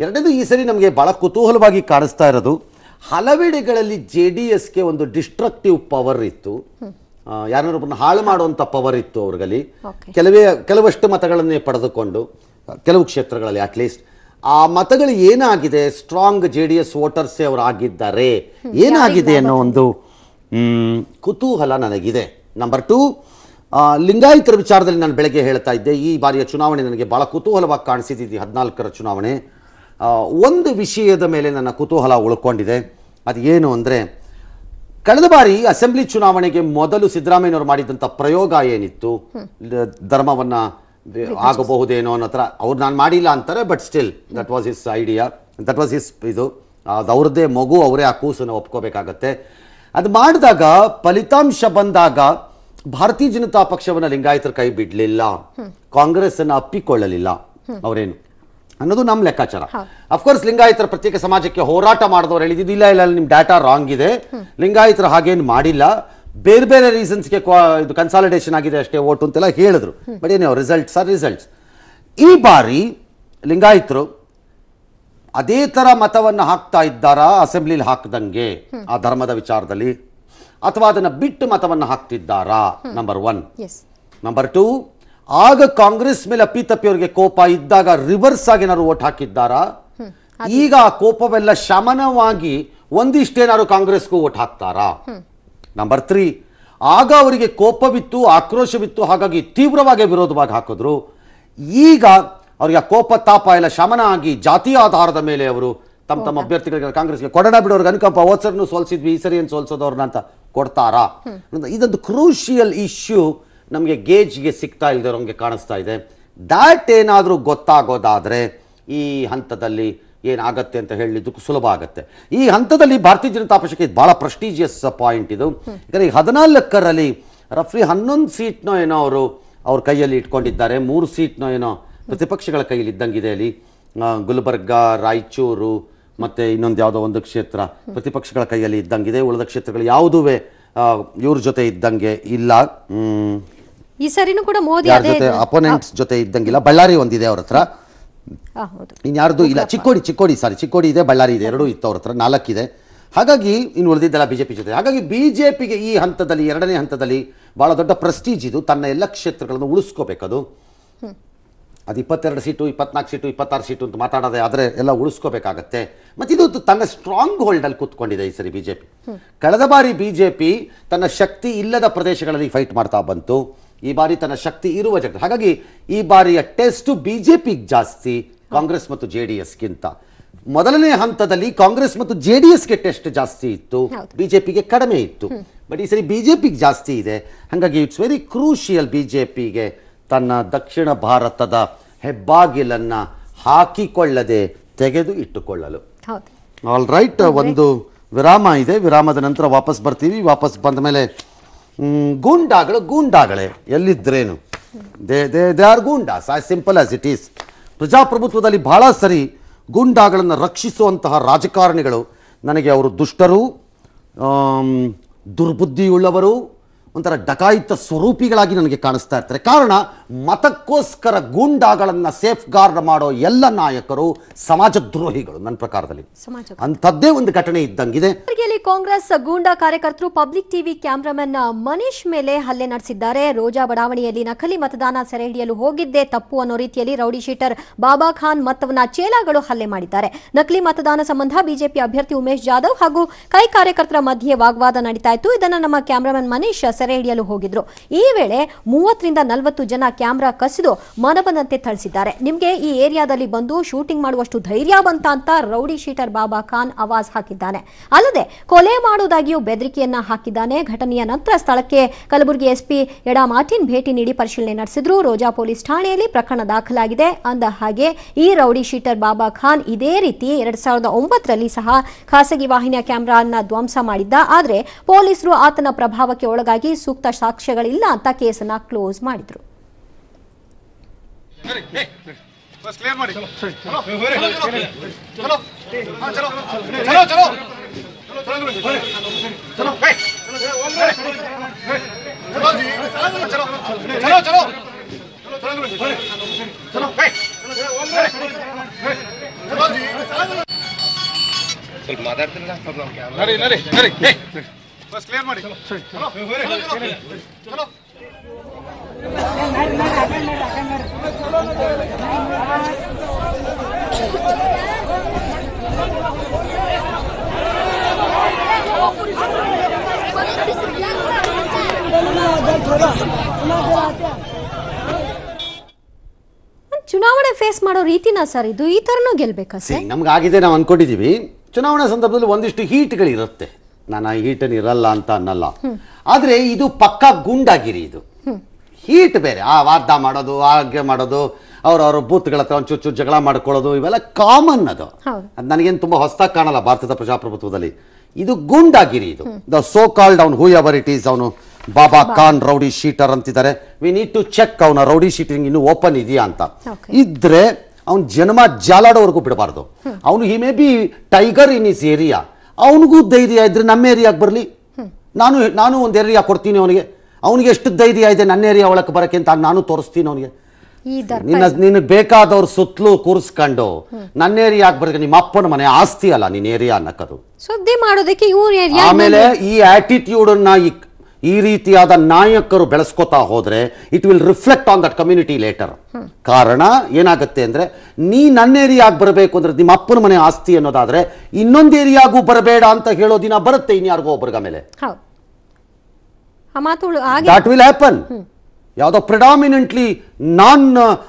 ಎರಡನೇದು ಈ ಸರಿ ನಮಗೆ ಬಹಳ ಕುತೂಹಲವಾಗಿ ಕಾಣಿಸ್ತಾ ಇರೋದು ಹಲವೆಡೆಗಳಲ್ಲಿ ಜೆ ಡಿ ಎಸ್ಗೆ ಒಂದು ಡಿಸ್ಟ್ರಕ್ಟಿವ್ ಪವರ್ ಇತ್ತು. ಯಾರನ್ನೊಬ್ಬರನ್ನ ಹಾಳು ಮಾಡುವಂಥ ಪವರ್ ಇತ್ತು ಅವ್ರಲ್ಲಿ Okay. ಕೆಲವೇ ಕೆಲವಷ್ಟು ಮತಗಳನ್ನೇ ಪಡೆದುಕೊಂಡು ಕೆಲವು ಕ್ಷೇತ್ರಗಳಲ್ಲಿ ಅಟ್ಲೀಸ್ಟ್ ಆ ಮತಗಳು ಏನಾಗಿದೆ? ಸ್ಟ್ರಾಂಗ್ ಜೆ ಡಿ ಎಸ್ ವೋಟರ್ಸೇ ಅವರು ಆಗಿದ್ದಾರೆ. ಏನಾಗಿದೆ ಅನ್ನೋ ಒಂದು ಕುತೂಹಲ ನನಗಿದೆ. ನಂಬರ್ ಟು ಲಿಂಗಾಯತರ ವಿಚಾರದಲ್ಲಿ ನಾನು ಬೆಳಗ್ಗೆ ಹೇಳ್ತಾ ಇದ್ದೆ. ಈ ಬಾರಿಯ ಚುನಾವಣೆ ನನಗೆ ಭಾಳ ಕುತೂಹಲವಾಗಿ ಕಾಣಿಸಿದ್ದು ಹದಿನಾಲ್ಕರ ಚುನಾವಣೆ. ಒಂದು ವಿಷಯದ ಮೇಲೆ ನನ್ನ ಕುತೂಹಲ ಉಳ್ಕೊಂಡಿದೆ. ಅದು ಏನು ಅಂದರೆ ಕಳೆದ ಬಾರಿ ಅಸೆಂಬ್ಲಿ ಚುನಾವಣೆಗೆ ಮೊದಲು ಸಿದ್ದರಾಮಯ್ಯನವರು ಮಾಡಿದಂಥ ಪ್ರಯೋಗ ಏನಿತ್ತು? ಧರ್ಮವನ್ನು ಆಗಬಹುದೇನೋ ಅನ್ನೋ ಥರ ಅವ್ರು ನಾನು ಮಾಡಿಲ್ಲ ಅಂತಾರೆ but still that was is idea that was is ಇದು. ಅದು ಅವ್ರದ್ದೇ ಮಗು ಅವರೇ ಆ ಕೂಸನ್ನು ಒಪ್ಕೋಬೇಕಾಗತ್ತೆ. ಅದು ಮಾಡಿದಾಗ ಫಲಿತಾಂಶ ಬಂದಾಗ ಭಾರತೀಯ ಜನತಾ ಪಕ್ಷವನ್ನು ಲಿಂಗಾಯತರ ಕೈ ಬಿಡಲಿಲ್ಲ. ಕಾಂಗ್ರೆಸ್ ಅನ್ನು ಅಪ್ಪಿಕೊಳ್ಳಲಿಲ್ಲ. ಅವರೇನು? ಅನ್ನೋದು ನಮ್ಮ ಲೆಕ್ಕಾಚಾರ. ಅಫ್ಕೋರ್ಸ್ ಲಿಂಗಾಯತರ ಪ್ರತ್ಯೇಕ ಸಮಾಜಕ್ಕೆ ಹೋರಾಟ ಮಾಡಿದವರು ಹೇಳಿದ್ದು ಇಲ್ಲ ಇಲ್ಲ ನಿಮ್ಮ ಡಾಟಾ ರಾಂಗ್ ಇದೆ. ಲಿಂಗಾಯತರು ಹಾಗೇನು ಮಾಡಿಲ್ಲ. ಬೇರೆ ಬೇರೆ ರೀಸನ್ಸ್ಗೆ ಇದು ಕನ್ಸಾಲಿಡೇಷನ್ ಆಗಿದೆ ಅಷ್ಟೇ ಓಟು ಅಂತೆಲ್ಲ ಹೇಳಿದ್ರು. ಬಟ್ ಏನೋ ರಿಸಲ್ಟ್ಸ್ ಆರ್ ರಿಸಲ್ಟ್ಸ್ ಈ ಬಾರಿ ಲಿಂಗಾಯತರು ಅದೇ ಥರ ಮತವನ್ನು ಹಾಕ್ತಾ ಇದ್ದಾರಾ? ಅಸೆಂಬ್ಲಿಲಿ ಹಾಕ್ದಂಗೆ ಆ ಧರ್ಮದ ವಿಚಾರದಲ್ಲಿ. ಅಥವಾ ಅದನ್ನ ಬಿಟ್ಟು ಮತವನ್ನು ಹಾಕ್ತಿದ್ದಾರಾ? ನಂಬರ್ ಒನ್ ನಂಬರ್ ಟೂ ಆಗ ಕಾಂಗ್ರೆಸ್ ಮೇಲೆ ಅಪ್ಪಿತಪ್ಪಿಯವರಿಗೆ ಕೋಪ ಇದ್ದಾಗ ರಿವರ್ಸ್ ಆಗಿ ಏನಾದ್ರು ಓಟ್ ಹಾಕಿದ್ದಾರಾ? ಈಗ ಆ ಕೋಪವೆಲ್ಲ ಶಮನವಾಗಿ ಒಂದಿಷ್ಟೇನಾದ್ರು ಕಾಂಗ್ರೆಸ್ಗೂ ಓಟ್ ಹಾಕ್ತಾರಾ? ನಂಬರ್ ತ್ರೀ ಆಗ ಅವರಿಗೆ ಕೋಪವಿತ್ತು ಆಕ್ರೋಶವಿತ್ತು ಹಾಗಾಗಿ ತೀವ್ರವಾಗಿ ವಿರೋಧವಾಗಿ ಹಾಕಿದ್ರು. ಈಗ ಅವರಿಗೆ ಆ ಕೋಪ ತಾಪ ಎಲ್ಲ ಶಮನ ಆಗಿ ಜಾತಿಯ ಆಧಾರದ ಮೇಲೆ ಅವರು ತಮ್ಮ ತಮ್ಮ ಅಭ್ಯರ್ಥಿಗಳಿಗೆ ಕಾಂಗ್ರೆಸ್ಗೆ ಕೊಡೋಣ ಬಿಡೋರ್ಗೆ ಅನುಕಂಪ ಹೋದ್ಸರ್ನು ಸೋಲ್ಸಿದ್ವಿ ಈ ಸರಿ ಏನು ಸೋಲ್ಸೋದವ್ರನ್ನ ಅಂತ ಕೊಡ್ತಾರಾ? ಇದೊಂದು ಕ್ರೂಷಿಯಲ್ ಇಶ್ಯೂ ನಮಗೆ ಗೇಜ್ಗೆ ಸಿಗ್ತಾ ಇಲ್ದಿರೋಂಗೆ ಕಾಣಿಸ್ತಾ ಇದೆ. ದಾಟ್ ಏನಾದರೂ ಗೊತ್ತಾಗೋದಾದರೆ ಈ ಹಂತದಲ್ಲಿ ಏನಾಗತ್ತೆ ಅಂತ ಹೇಳಲಿದ್ದಕ್ಕೂ ಸುಲಭ ಆಗುತ್ತೆ. ಈ ಹಂತದಲ್ಲಿ ಭಾರತೀಯ ಜನತಾ ಪಕ್ಷಕ್ಕೆ ಇದು ಭಾಳ ಪ್ರೆಸ್ಟೀಜಿಯಸ್ ಪಾಯಿಂಟ್ ಇದು. ಯಾಕಂದರೆ ಈ ಹದಿನಾಲ್ಕರಲ್ಲಿ ರಫ್ಲಿ ಹನ್ನೊಂದು ಸೀಟ್ನೋ ಏನೋ ಅವರು ಅವ್ರ ಕೈಯಲ್ಲಿ ಇಟ್ಕೊಂಡಿದ್ದಾರೆ. ಮೂರು ಸೀಟ್ನೋ ಏನೋ ಪ್ರತಿಪಕ್ಷಗಳ ಕೈಯಲ್ಲಿ ಇದ್ದಂಗಿದೆ ಅಲ್ಲಿ. ಗುಲ್ಬರ್ಗ ರಾಯಚೂರು ಮತ್ತು ಇನ್ನೊಂದು ಯಾವುದೋ ಒಂದು ಕ್ಷೇತ್ರ ಪ್ರತಿಪಕ್ಷಗಳ ಕೈಯಲ್ಲಿ ಇದ್ದಂಗಿದೆ. ಉಳಿದ ಕ್ಷೇತ್ರಗಳು ಯಾವುದೂ ಇವ್ರ ಜೊತೆ ಇದ್ದಂಗೆ ಇಲ್ಲ. ಈ ಸರಿನೂ ಕೂಡ ಮೋದಿ ಅಪೋನೆಂಟ್ಸ್ ಜೊತೆ ಇದ್ದಂಗಿಲ್ಲ. ಬಳ್ಳಾರಿ ಒಂದಿದೆ ಅವ್ರ ಹತ್ರ. ಇನ್ಯಾರ್ದು ಇಲ್ಲ ಚಿಕ್ಕೋಡಿ ಚಿಕ್ಕೋಡಿ ಸಾರಿ ಚಿಕ್ಕೋಡಿ ಇದೆ ಬಳ್ಳಾರಿ ಇದೆ ಎರಡೂ ಇತ್ತು ಅವ್ರ ಹತ್ರ ನಾಲ್ಕಿದೆ. ಹಾಗಾಗಿ ಇನ್ನು ಉಳಿದಿದ್ದೆಲ್ಲ ಬಿಜೆಪಿ ಜೊತೆ. ಹಾಗಾಗಿ ಬಿಜೆಪಿಗೆ ಈ ಹಂತದಲ್ಲಿ ಎರಡನೇ ಹಂತದಲ್ಲಿ ಬಹಳ ದೊಡ್ಡ ಪ್ರೆಸ್ಟೀಜ್ ಇದು. ತನ್ನ ಎಲ್ಲ ಕ್ಷೇತ್ರಗಳನ್ನು ಉಳಿಸ್ಕೋಬೇಕದು ಅದು. ಇಪ್ಪತ್ತೆರಡು ಸೀಟು ಇಪ್ಪತ್ನಾಲ್ಕು ಸೀಟು ಇಪ್ಪತ್ತಾರು ಸೀಟು ಅಂತ ಮಾತಾಡೋದೇ ಆದರೆ ಎಲ್ಲ ಉಳಿಸ್ಕೋಬೇಕಾಗತ್ತೆ. ಮತ್ತು ಇದು ತನ್ನ ಸ್ಟ್ರಾಂಗ್ ಹೋಲ್ಡಲ್ಲಿ ಕೂತ್ಕೊಂಡಿದೆ ಈ ಸರಿ ಬಿ ಜೆ ಪಿ ಕಳೆದ ಬಾರಿ ಬಿ ಜೆ ಪಿ ತನ್ನ ಶಕ್ತಿ ಇಲ್ಲದ ಪ್ರದೇಶಗಳಲ್ಲಿ ಫೈಟ್ ಮಾಡ್ತಾ ಬಂತು. ಈ ಬಾರಿ ತನ್ನ ಶಕ್ತಿ ಇರುವ ಜಗತ್ತು. ಹಾಗಾಗಿ ಈ ಬಾರಿಯ ಟೆಸ್ಟ್ ಬಿಜೆಪಿಗೆ ಜಾಸ್ತಿ ಕಾಂಗ್ರೆಸ್ ಮತ್ತು ಜೆ ಡಿ ಎಸ್ಗಿಂತ ಮೊದಲನೇ ಹಂತದಲ್ಲಿ ಕಾಂಗ್ರೆಸ್ ಮತ್ತು ಜೆ ಡಿ ಎಸ್ಗೆ ಟೆಸ್ಟ್ ಜಾಸ್ತಿ ಇತ್ತು. ಬಿಜೆಪಿಗೆ ಕಡಿಮೆ ಇತ್ತು. ಬಟ್ ಈ ಸರಿ ಬಿಜೆಪಿಗೆ ಜಾಸ್ತಿ ಇದೆ. ಹಾಗಾಗಿ ಇಟ್ಸ್ ವೆರಿ ಕ್ರೂಷಿಯಲ್ ಬಿಜೆಪಿಗೆ ತನ್ನ ದಕ್ಷಿಣ ಭಾರತದ ಹೆಬ್ಬಾಗಿಲನ್ನ ಹಾಕಿಕೊಳ್ಳದೆ ತೆಗೆದು ಇಟ್ಟುಕೊಳ್ಳಲು. ಆಲ್ ರೈಟ್ ಒಂದು ವಿರಾಮ ಇದೆ. ವಿರಾಮದ ನಂತರ ವಾಪಸ್ ಬರ್ತೀವಿ. ವಾಪಸ್ ಬಂದ ಮೇಲೆ ಗೂಂಡಾಗಳು ಗೂಂಡಾಗಳೇ. ಎಲ್ಲಿದ್ರೇನು? They they they are goondas. As simple as it is. ಪ್ರಜಾಪ್ರಭುತ್ವದಲ್ಲಿ ಬಹಳ ಸರಿ ಗೂಂಡಾಗಳನ್ನು ರಕ್ಷಿಸುವಂತಹ ರಾಜಕಾರಣಿಗಳು ನನಗೆ ಅವರು ದುಷ್ಟರು ದುರ್ಬುದ್ಧಿಯುಳ್ಳವರು ಒಂಥರ ಡಕಾಯಿತ ಸ್ವರೂಪಿಗಳಾಗಿ ನನಗೆ ಕಾಣಿಸ್ತಾ ಇರ್ತಾರೆ. ಕಾರಣ ಮತಕ್ಕೋಸ್ಕರ ಗೂಂಡಾಗಳನ್ನು ಸೇಫ್ ಗಾರ್ಡ್ ಮಾಡೋ ಎಲ್ಲ ನಾಯಕರು ಸಮಾಜ ದ್ರೋಹಿಗಳು ನನ್ನ ಪ್ರಕಾರದಲ್ಲಿ. ಅಂಥದ್ದೇ ಒಂದು ಘಟನೆ ಇದ್ದಂಗಿದೆ. ಕಾಂಗ್ರೆಸ್ ಗೂಂಡಾ ಕಾರ್ಯಕರ್ತರು ಪಬ್ಲಿಕ್ ಟಿವಿ ಕ್ಯಾಮ್ರಾಮನ್ ಮನೀಶ್ ಮೇಲೆ ಹಲ್ಲೆ ನಡೆಸಿದ್ದಾರೆ. ರೋಜಾ ಬಡಾವಣೆಯಲ್ಲಿ ನಕಲಿ ಮತದಾನ ಸೆರೆ ಹಿಡಿಯಲು ಹೋಗಿದ್ದೆ ತಪ್ಪು ಅನ್ನೋ ರೀತಿಯಲ್ಲಿ ರೌಡಿ ಶೀಟರ್ ಬಾಬಾ ಖಾನ್ ಮತವನ್ನ ಚೇಲಾಗಳು ಹಲ್ಲೆ ಮಾಡಿದ್ದಾರೆ. ನಕಲಿ ಮತದಾನ ಸಂಬಂಧ ಬಿಜೆಪಿ ಅಭ್ಯರ್ಥಿ ಉಮೇಶ್ ಜಾಧವ್ ಹಾಗೂ ಕೈ ಕಾರ್ಯಕರ್ತರ ಮಧ್ಯೆ ವಾಗ್ವಾದ ನಡೀತಾ ಇತ್ತು. ಇದನ್ನು ನಮ್ಮ ಕ್ಯಾಮ್ರಾಮನ್ ಮನೀಶ್ ಸೆರೆ ಹಿಡಿಯಲು ಹೋಗಿದ್ರು. ಈ ವೇಳೆ ಮೂವತ್ತರಿಂದ ನಲವತ್ತು ಜನ ಕ್ಯಾಮ್ರಾ ಕಸಿದು ಮನಬಂದಂತೆ ಥಳಿಸಿದ್ದಾರೆ. ನಿಮಗೆ ಈ ಏರಿಯಾದಲ್ಲಿ ಬಂದು ಶೂಟಿಂಗ್ ಮಾಡುವಷ್ಟು ಧೈರ್ಯ ಬಂತ ಅಂತ ರೌಡಿ ಶೀಟರ್ ಬಾಬಾ ಖಾನ್ ಅವಾಜ್ ಹಾಕಿದ್ದಾನೆ. ಅಲ್ಲದೆ ಕೊಲೆ ಮಾಡುವುದಾಗಿಯೂ ಬೆದರಿಕೆಯನ್ನ ಹಾಕಿದ್ದಾನೆ. ಘಟನೆಯ ನಂತರ ಸ್ಥಳಕ್ಕೆ ಕಲಬುರಗಿ ಎಸ್ಪಿ ಎಡಾ ಮಾರ್ಟಿನ್ ಭೇಟಿ ನೀಡಿ ಪರಿಶೀಲನೆ ನಡೆಸಿದ್ರು. ರೋಜಾ ಪೊಲೀಸ್ ಠಾಣೆಯಲ್ಲಿ ಪ್ರಕರಣ ದಾಖಲಾಗಿದೆ. ಅಂದ ಹಾಗೆ ಈ ರೌಡಿ ಶೀಟರ್ ಬಾಬಾ ಖಾನ್ ಇದೇ ರೀತಿ ಎರಡ್ ಸಾವಿರದ ಒಂಬತ್ತರಲ್ಲಿ ಸಹ ಖಾಸಗಿ ವಾಹಿನಿಯ ಕ್ಯಾಮೆರಾನ ಧ್ವಂಸ ಮಾಡಿದ್ದ. ಆದರೆ ಪೊಲೀಸರು ಆತನ ಪ್ರಭಾವಕ್ಕೆ ಒಳಗಾಗಿ ಸೂಕ್ತ ಸಾಕ್ಷ್ಯಗಳಿಲ್ಲ ಅಂತ ಕೇಸನ್ನ ಕ್ಲೋಸ್ ಮಾಡಿದ್ರು ಸ್ವಲ್ಪ ಮಾತಾಡ್ತಿಲ್ಲ ಬಸ್ ಕ್ಲಿಯರ್ ಮಾಡಿ. ಚುನಾವಣೆ ಫೇಸ್ ಮಾಡೋ ರೀತಿನ ಸರ್ ಇದು ಈ ತರನೂ ಗೆಲ್ಬೇಕಾ ಸಿ ಸರ್? ನಮ್ಗೆ ಆಗಿದೆ ನಾವು ಅನ್ಕೊಂಡಿದೀವಿ. ಚುನಾವಣಾ ಸಂದರ್ಭದಲ್ಲಿ ಒಂದಿಷ್ಟು ಹೀಟ್ಗಳಿರುತ್ತೆ ನಾನು ಹೀಟ್ ಹೀಟನ್ನು ಇರಲ್ಲ ಅಂತ ಅನ್ನಲ್ಲ. ಆದರೆ ಇದು ಪಕ್ಕಾ ಗುಂಡಾಗಿರಿ ಇದು. ಹೀಟ್ ಬೇರೆ. ಆ ವಾದ ಮಾಡೋದು ಆಗ್ಯ ಮಾಡೋದು ಅವ್ರವ್ರ ಬೂತ್ಗಳ ಹತ್ರ ಒಂದು ಚುಚ್ಚು ಜಗಳ ಮಾಡ್ಕೊಳ್ಳೋದು ಇವೆಲ್ಲ ಕಾಮನ್ ಅದು. ಅದು ನನಗೇನು ತುಂಬ ಹೊಸದಾಗಿ ಕಾಣಲ್ಲ ಭಾರತದ ಪ್ರಜಾಪ್ರಭುತ್ವದಲ್ಲಿ. ಇದು ಗುಂಡಾಗಿರಿ ಇದು. ದ ಸೋ ಕಾಲ್ಡ್ ಅವ್ನು ಹೂ ಎವರ್ ಇಟ್ ಈಸ್ ಅವನು ಬಾಬಾ ಖಾನ್ ರೌಡಿ ಶೀಟರ್ ಅಂತಿದ್ದಾರೆ. ವಿ ನೀಡ್ ಟು ಚೆಕ್ ಅವನ ರೌಡಿ ಶೀಟಿಂಗ್ ಇನ್ನು ಓಪನ್ ಇದೆಯಾ ಅಂತ. ಇದ್ರೆ ಅವ್ನ ಜನ್ಮ ಜಾಲಾಡೋವರೆಗೂ ಬಿಡಬಾರ್ದು. ಅವನು he may be tiger in his area ಅವನಿಗೂ ಧೈರ್ಯ ಇದ್ರೆ ನಮ್ಮ ಏರಿಯಾಗೆ ಬರಲಿ. ನಾನು ನಾನು ಒಂದು ಏರಿಯಾ ಕೊಡ್ತೀನಿ ಅವನಿಗೆ. ಅವನಿಗೆ ಎಷ್ಟು ಧೈರ್ಯ ಇದೆ ನನ್ನ ಏರಿಯಾ ಒಳಕ್ಕೆ ಬರೋಕ್ಕೆ ಅಂತ ನಾನು ತೋರಿಸ್ತೀನಿ ಅವನಿಗೆ. ನಿನ್ನ ನಿನಗೆ ಬೇಕಾದವ್ರ ಸುತ್ತಲೂ ಕೂರಿಸ್ಕೊಂಡು ನನ್ನ ಏರಿಯಾಗೆ ಬರೋಕೆ ನಿಮ್ಮ ಅಪ್ಪನ ಮನೆ ಆಸ್ತಿ ಅಲ್ಲ ನಿನ್ನ ಏರಿಯಾ ಅನ್ನಕ್ಕದು ಸುದ್ದಿ ಮಾಡೋದಕ್ಕೆ ಆಮೇಲೆ ಈ ಆಟಿಟ್ಯೂಡ್ ಅನ್ನ ಈ ಈ ರೀತಿಯಾದ ನಾಯಕರು ಬೆಳೆಸ್ಕೋತಾ ಹೋದರೆ it will reflect on that community later ಕಾರಣ ಏನಾಗುತ್ತೆ ಅಂದ್ರೆ ನೀ ನನ್ನ ಏರಿಯಾಗೆ ಬರಬೇಕು ಅಂದ್ರೆ ನಿಮ್ಮ ಅಪ್ಪನ ಮನೆ ಆಸ್ತಿ ಅನ್ನೋದಾದ್ರೆ ಇನ್ನೊಂದು ಏರಿಯಾಗೂ ಬರಬೇಡ ಅಂತ ಹೇಳೋ ದಿನ ಬರುತ್ತೆ ಇನ್ಯಾರಿಗೂ ಒಬ್ಬರ ಮೇಲೆ ಹಾಗೆ ವಿಲ್ ಹ್ಯಾಪನ್ ಯಾವುದೋ ಪ್ರಿಡಾಮಿನೆಂಟ್ಲಿ ನಾನ್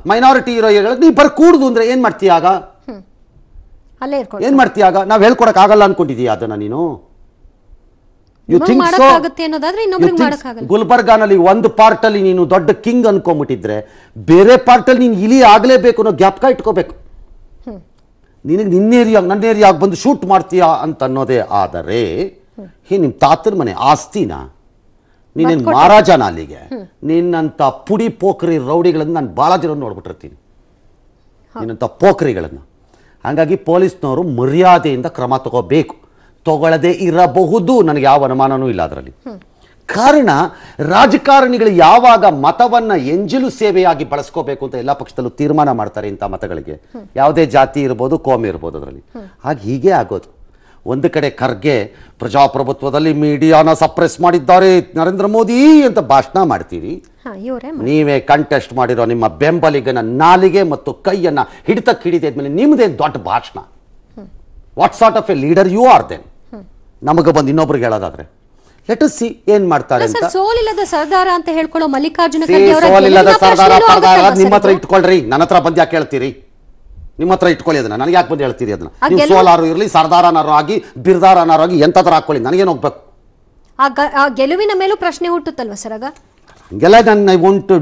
ಮೈನಾರಿಟಿ ಇರೋ ಏರಿಯಾಗಳಿಗೆ ನೀ ಬರ್ಕೂಡ್ದು ಅಂದ್ರೆ ಏನು ಮಾಡ್ತೀಯಾಗ ಏನ್ ಮಾಡ್ತೀಯಾಗ ನಾವ್ ಹೇಳ್ಕೊಡಕ್ ಆಗಲ್ಲ ಅನ್ಕೊಂಡಿದೀಯ ಅದನ್ನ ನೀನು? ಯು ಥಿಂಕ್ ಸೊ ಗುಲ್ಬರ್ಗಾನಲ್ಲಿ ಒಂದು ಪಾರ್ಟ್ ಅಲ್ಲಿ ನೀನು ದೊಡ್ಡ ಕಿಂಗ್ ಅನ್ಕೊಂಡ್ಬಿಟ್ಟಿದ್ರೆ ಬೇರೆ ಪಾರ್ಟ್ ಅಲ್ಲಿ ನೀನು ಇಲಿ ಆಗ್ಲೇಬೇಕು ಅನ್ನೋ ಜ್ಞಾಪಕ ಇಟ್ಕೋಬೇಕು. ನಿನಗೆ ನಿನ್ನ ಏರಿಯಾ ನನ್ನ ಏರಿಯಾಗ ಬಂದು ಶೂಟ್ ಮಾಡ್ತೀಯಾ ಅಂತ ಅನ್ನೋದೇ ಆದರೆ ಹೇ ನಿಮ್ಮ ತಾತನ ಮನೆ ಆಸ್ತಿನ? ನೀನೇನು ಮಹಾರಾಜನ ಅಲ್ಲಿಗೆ? ನಿನ್ನಂಥ ಪುಡಿ ಪೋಖರಿ ರೌಡಿಗಳನ್ನು ನಾನು ಭಾಳ ಜನ ನೋಡ್ಬಿಟ್ಟಿರ್ತೀನಿ. ನಿನ್ನಂಥ ಪೋಖರಿಗಳನ್ನು ಹಾಗಾಗಿ ಪೊಲೀಸ್ನವರು ಮರ್ಯಾದೆಯಿಂದ ಕ್ರಮ ತಗೋಬೇಕು. ತಗೊಳ್ಳದೆ ಇರಬಹುದು. ನನಗೆ ಯಾವ ಅನುಮಾನನೂ ಇಲ್ಲ ಅದರಲ್ಲಿ. ಕಾರಣ ರಾಜಕಾರಣಿಗಳು ಯಾವಾಗ ಮತವನ್ನ ಎಂಜಲು ಸೇವೆಯಾಗಿ ಬಳಸ್ಕೋಬೇಕು ಅಂತ ಎಲ್ಲ ಪಕ್ಷದಲ್ಲೂ ತೀರ್ಮಾನ ಮಾಡ್ತಾರೆ ಇಂಥ ಮತಗಳಿಗೆ. ಯಾವುದೇ ಜಾತಿ ಇರ್ಬೋದು ಕೋಮೆ ಇರ್ಬೋದು ಅದರಲ್ಲಿ. ಹಾಗೆ ಹೀಗೆ ಆಗೋದು. ಒಂದು ಕಡೆ ಖರ್ಗೆ ಪ್ರಜಾಪ್ರಭುತ್ವದಲ್ಲಿ ಮೀಡಿಯಾನ ಸಪ್ರೆಸ್ ಮಾಡಿದ್ದಾರೆ ನರೇಂದ್ರ ಮೋದಿ ಅಂತ ಭಾಷಣ ಮಾಡ್ತೀರಿ. ನೀವೇ ಕಂಟೆಸ್ಟ್ ಮಾಡಿರೋ ನಿಮ್ಮ ಬೆಂಬಲಿಗನ ನಾಲಿಗೆ ಮತ್ತು ಕೈಯನ್ನ ಹಿಡಿತಕ್ಕೆ ಹಿಡಿದಿದ್ಮೇಲೆ ನಿಮ್ಮದೇ ದೊಡ್ಡ ಭಾಷಣ? What sort of a leader you are then ನಮಗೆ ಬಂದು ಇನ್ನೊಬ್ರಿಗೆ ಹೇಳೋದಾದ್ರೆ ಲೆಟ್ ಸಿ ಏನ್ ಮಾಡ್ತಾರೆ ಅಂತ. ಸೋಲಿಲ್ಲದ ಸರ್ದಾರ ಅಂತ ಹೇಳ್ಕೊಳ್ಳೋ ಮಲ್ಲಿಕಾರ್ಜುನ ಖರ್ಗೆ ಅವರ ಸೋಲಿಲ್ಲದ ಸರ್ದಾರ ಪರ್ದಾರ ನಿಮ್ಮ ಹತ್ರ? ಇಟ್ಕೊಳ್ರಿ ನನ್ನ ಹತ್ರ ಬಂದು ಯಾಕೆ ಹೇಳ್ತೀರಿ? ನಿಮ್ಮ ಹತ್ರ ಇಟ್ಕೊಳ್ಳಿ ಅದನ್ನ ನನಗೆ ಯಾಕೆ ಬಂದು ಹೇಳ್ತೀರಿ ಅದನ್ನ? ನೀವು ಸೋಲಾರು ಇರಲಿ ಸರ್ದಾರನಾರು ಆಗಿ ಬಿರ್ದಾರನಾರು ಆಗಿ ಎಂತಾದ್ರೂ ಹಾಕೊಳ್ಳಿ ನನಗೇನು ಹೋಗ್ಬೇಕು? ಆ ಆ ಗೆಲುವಿನ ಮೇಲೂ ಪ್ರಶ್ನೆ ಹುಟ್ಟುತ್ತಲ್ವ ಸರ್ ಆಗ? ಹಂಗೆಲ್ಲ ನಾನು I want to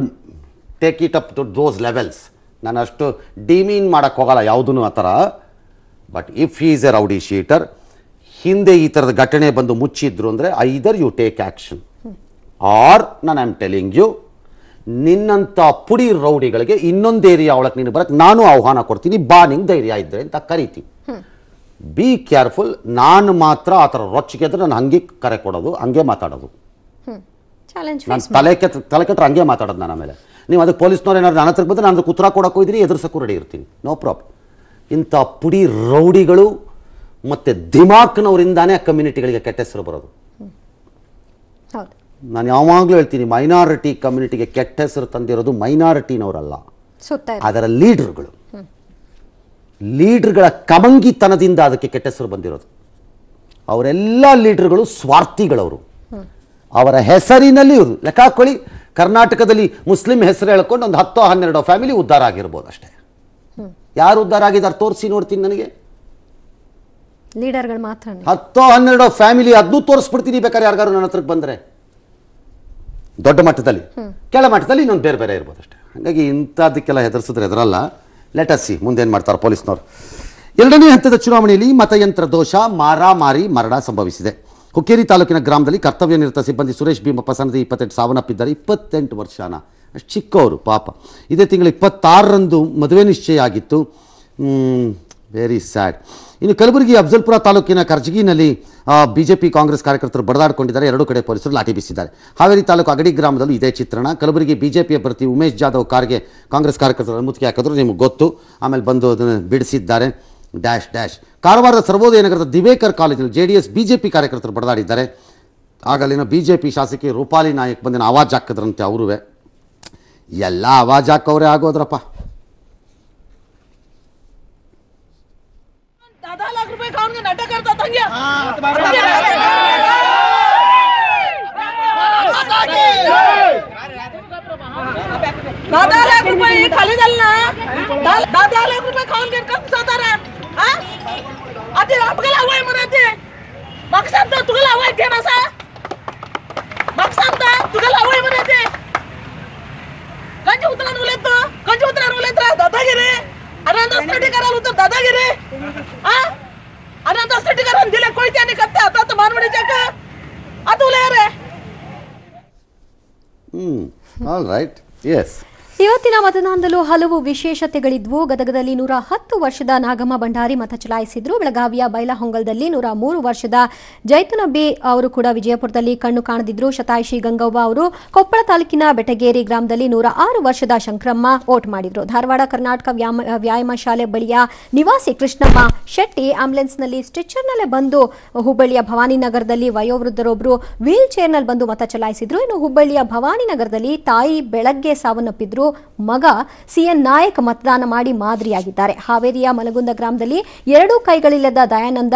take it up to those levels ನಾನು ಅಷ್ಟು ಡಿಮೀನ್ ಮಾಡೋಕ್ಕೆ ಹೋಗಲ್ಲ ಯಾವುದೂ ಆ ಥರ. But if is a rowdy sheeter ಹಿಂದೆ ಈ ಥರದ ಘಟನೆ ಬಂದು ಮುಚ್ಚಿದ್ರು ಅಂದರೆ either you take action or ನಾನು ಐ ಆಮ್ ಟೆಲಿಂಗ್ ಯು ನಿನ್ನಂಥ ಪುಡಿ ರೌಡಿಗಳಿಗೆ ಇನ್ನೊಂದು ಏರಿಯಾ ಒಳಗೆ ನೀನು ಬರಕ್ಕೆ ನಾನು ಆಹ್ವಾನ ಕೊಡ್ತೀನಿ ಬಾ ನಿಂಗೆ ಧೈರ್ಯ ಇದ್ರೆ ಅಂತ ಕರಿತೀನಿ ಬಿ ಕೇರ್ಫುಲ್ ನಾನು ಮಾತ್ರ ಆ ಥರ ರೊಚ್ಚಿಗೆದ್ರೆ ನಾನು ಹಂಗೆ ಕರೆ ಕೊಡೋದು ಹಂಗೆ ಮಾತಾಡೋದು. ನಾನು ತಲೆ ಕೆತ್ತ ತಲೆ ಕೆಟ್ಟರೆ ಹಂಗೆ ಮಾತಾಡೋದು ನಾನು ಆಮೇಲೆ. ನೀವು ಅದಕ್ಕೆ ಪೊಲೀಸ್ನವ್ರು ಏನಾದ್ರು ನನ್ನ ಹತ್ರಕ್ಕೆ ಬಂದರೆ ನಾನು ಕುತ್ರ ಉತ್ತರ ಕೊಡೋಕೆ ಎದುರ್ಸಕ್ಕೂ ರೆಡಿ ಇರ್ತೀನಿ. ನೋ ಪ್ರಾಬ್ಲಮ್ ಇಂಥ ಪುಡಿ ರೌಡಿಗಳು ಮತ್ತು ದಿಮಾಕ್ನವರಿಂದಾನೇ ಆ ಕಮ್ಯುನಿಟಿಗಳಿಗೆ ಕೆಟ್ಟ ಹೆಸರು ಬರೋದು. ನಾನು ಯಾವಾಗಲೂ ಹೇಳ್ತೀನಿ ಮೈನಾರಿಟಿ ಕಮ್ಯುನಿಟಿಗೆ ಕೆಟ್ಟ ಹೆಸರು ತಂದಿರೋದು ಮೈನಾರಿಟಿನವರಲ್ಲ ಅದರ ಲೀಡರ್ಗಳು. ಲೀಡರ್ಗಳ ಕಮಂಗಿತನದಿಂದ ಅದಕ್ಕೆ ಕೆಟ್ಟ ಹೆಸರು ಬಂದಿರೋದು. ಅವರೆಲ್ಲ ಲೀಡರ್ಗಳು ಸ್ವಾರ್ಥಿಗಳವರು. ಅವರ ಹೆಸರಿನಲ್ಲಿ ಇವರು. ಲೆಕ್ಕ ಹಾಕೊಳ್ಳಿ ಕರ್ನಾಟಕದಲ್ಲಿ ಮುಸ್ಲಿಂ ಹೆಸರು ಹೇಳ್ಕೊಂಡು ಒಂದು ಹತ್ತೋ ಹನ್ನೆರಡೋ ಫ್ಯಾಮಿಲಿ ಉದ್ಧಾರ ಆಗಿರ್ಬೋದು ಅಷ್ಟೇ. ಯಾರು ಉದ್ಧಾರ ಆಗಿದ್ದಾರೆ? ತೋರಿಸಿ ನೋಡ್ತೀನಿ ನನಗೆ. ಲೀಡರ್ಗಳು ಮಾತ್ರ ಹತ್ತೋ ಹನ್ನೆರಡೋ ಫ್ಯಾಮಿಲಿ ಅದನ್ನು ತೋರಿಸ್ಬಿಡ್ತೀನಿ ಬೇಕಾದ್ರೆ ಯಾರಿಗಾರು ನನ್ನ ಹತ್ರಕ್ಕೆ ಬಂದರೆ. ದೊಡ್ಡ ಮಟ್ಟದಲ್ಲಿ. ಕೆಳ ಮಟ್ಟದಲ್ಲಿ ಇನ್ನೊಂದು ಬೇರೆ ಬೇರೆ ಇರ್ಬೋದು ಅಷ್ಟೇ. ಹಾಗಾಗಿ ಇಂಥದ್ದಕ್ಕೆಲ್ಲ ಹೆದರ್ಸಿದ್ರೆ ಹೆದರಲ್ಲ. ಲೆಟಸ್ಸಿ ಮುಂದೇನು ಮಾಡ್ತಾರೆ ಪೊಲೀಸ್ನವ್ರು. ಎರಡನೇ ಹಂತದ ಚುನಾವಣೆಯಲ್ಲಿ ಮತಯಂತ್ರ ದೋಷ ಮಾರಾಮಾರಿ ಮರಣ ಸಂಭವಿಸಿದೆ. ಹುಕ್ಕೇರಿ ತಾಲೂಕಿನ ಗ್ರಾಮದಲ್ಲಿ ಕರ್ತವ್ಯ ನಿರತ ಸಿಬ್ಬಂದಿ ಸುರೇಶ್ ಭೀಮಪ್ಪ ಸನ್ನದಿ ಇಪ್ಪತ್ತೆಂಟು ಸಾವನ್ನಪ್ಪಿದ್ದಾರೆ ಇಪ್ಪತ್ತೆಂಟು ವರ್ಷನ ಅಷ್ಟು ಚಿಕ್ಕವರು ಪಾಪ. ಇದೇ ತಿಂಗಳು ಇಪ್ಪತ್ತಾರರಂದು ಮದುವೆ ನಿಶ್ಚಯ ಆಗಿತ್ತು. ವೆರಿ ಸ್ಯಾಡ್ ಇನ್ನು ಕಲಬುರಗಿ ಅಫ್ಜಲ್ಪುರ ತಾಲೂಕಿನ ಕರ್ಜಗಿನಲ್ಲಿ ಬಿಜೆಪಿ ಕಾಂಗ್ರೆಸ್ ಕಾರ್ಯಕರ್ತರು ಬಡದಾಡಿಕೊಂಡಿದ್ದಾರೆ. ಎರಡು ಕಡೆ ಪೊಲೀಸರು ಲಾಠಿ ಬೀಸಿದ್ದಾರೆ. ಹಾವೇರಿ ತಾಲೂಕು ಅಗಡಿ ಗ್ರಾಮದಲ್ಲೂ ಇದೇ ಚಿತ್ರಣ. ಕಲಬುರಗಿ ಬಿಜೆಪಿ ಅಭ್ಯರ್ಥಿ ಉಮೇಶ್ ಜಾಧವ್ ಕಾರ್ಗೆ ಕಾಂಗ್ರೆಸ್ ಕಾರ್ಯಕರ್ತರು ಮುತ್ತಿಗೆ ಹಾಕಿದ್ರು. ನಿಮಗೆ ಗೊತ್ತು. ಆಮೇಲೆ ಬಂದು ಅದನ್ನು ಬಿಡಿಸಿದ್ದಾರೆ. Dash dash. ಕಾರವಾರದ ಸರ್ವೋದಯ ನಗರದ ದಿವೇಕರ್ ಕಾಲೇಜಿನಲ್ಲಿ ಜೆ ಡಿ ಎಸ್ ಬಿಜೆಪಿ ಕಾರ್ಯಕರ್ತರು ಬಡದಾಡಿದ್ದಾರೆ. ಆಗಲಿನ ಬಿಜೆಪಿ ಶಾಸಕಿ ರೂಪಾಲಿ ನಾಯಕ್ ಬಂದಿನ ಆವಾಜ್ ಹಾಕಿದ್ರಂತೆ ಅವರೂ ಎಲ್ಲ ಆವಾಜ್ ಹಾಕೋರೇ ಆಗೋದ್ರಪ್ಪ. दादा लाख रुपये खाली झाले ना दादा लाख रुपये खाऊन घेऊन कसं साधारण आता आपका लावाय म्हणा ते मग सांगता तुला लावाय घे नसा मग सांगता तुला लावाय म्हणा ते कंजी उतरान उलट तो कंजी उतरान उलट दादागिरी अरे दादागिरी करायला उतर दादागिरी. हा? अनंत आष्टीकरांना दिले कोयत्याने करते आता तर मानवडीच्या का आता उलया रे ऑल राईट येस ಇವತ್ತಿನ ಮತದಾನದಲ್ಲೂ ಹಲವು ವಿಶೇಷತೆಗಳಿದ್ವು. ಗದಗದಲ್ಲಿ ನೂರ ಹತ್ತು ವರ್ಷದ ನಾಗಮ್ಮ ಭಂಡಾರಿ ಮತ ಚಲಾಯಿಸಿದ್ರು. ಬೆಳಗಾವಿಯ ಬೈಲಹೊಂಗಲದಲ್ಲಿ ನೂರ ಮೂರು ವರ್ಷದ ಜೈತುನಬಿ ಅವರು ಕೂಡ ವಿಜಯಪುರದಲ್ಲಿ ಕಣ್ಣು ಕಾಣದಿದ್ರು. ಶತಾಯಿಷಿ ಗಂಗವ್ವ ಅವರು ಕೊಪ್ಪಳ ತಾಲೂಕಿನ ಬೆಟಗೇರಿ ಗ್ರಾಮದಲ್ಲಿ ನೂರ ಆರು ವರ್ಷದ ಶಂಕರಮ್ಮ ವೋಟ್ ಮಾಡಿದ್ರು. ಧಾರವಾಡ, ಕರ್ನಾಟಕ ವ್ಯಾಯಾಮ ಶಾಲೆ ಬಳಿಯ ನಿವಾಸಿ ಕೃಷ್ಣಮ್ಮ ಶೆಟ್ಟಿ ಆಂಬ್ಯುಲೆನ್ಸ್ನಲ್ಲಿ ಸ್ಟ್ರೆಚರ್ನಲ್ಲೇ ಬಂದು ಹುಬ್ಬಳ್ಳಿಯ ಭವಾನಿ ನಗರದಲ್ಲಿ ವಯೋವೃದ್ಧರೊಬ್ಬರು ವೀಲ್ ಚೇರ್ನಲ್ಲಿ ಬಂದು ಮತ ಚಲಾಯಿಸಿದ್ರು. ಇನ್ನು ಹುಬ್ಬಳ್ಳಿಯ ಭವಾನಿನಗರದಲ್ಲಿ ತಾಯಿ ಬೆಳಗ್ಗೆ ಸಾವನ್ನಪ್ಪಿದ್ರು. ಮಗ ಸಿಎನ್ ನಾಯಕ್ ಮತದಾನ ಮಾಡಿ ಮಾದರಿಯಾಗಿದ್ದಾರೆ. ಹಾವೇರಿಯ ಮಲಗುಂದ ಗ್ರಾಮದಲ್ಲಿ ಎರಡೂ ಕೈಗಳಿಲ್ಲದ ದಯಾನಂದ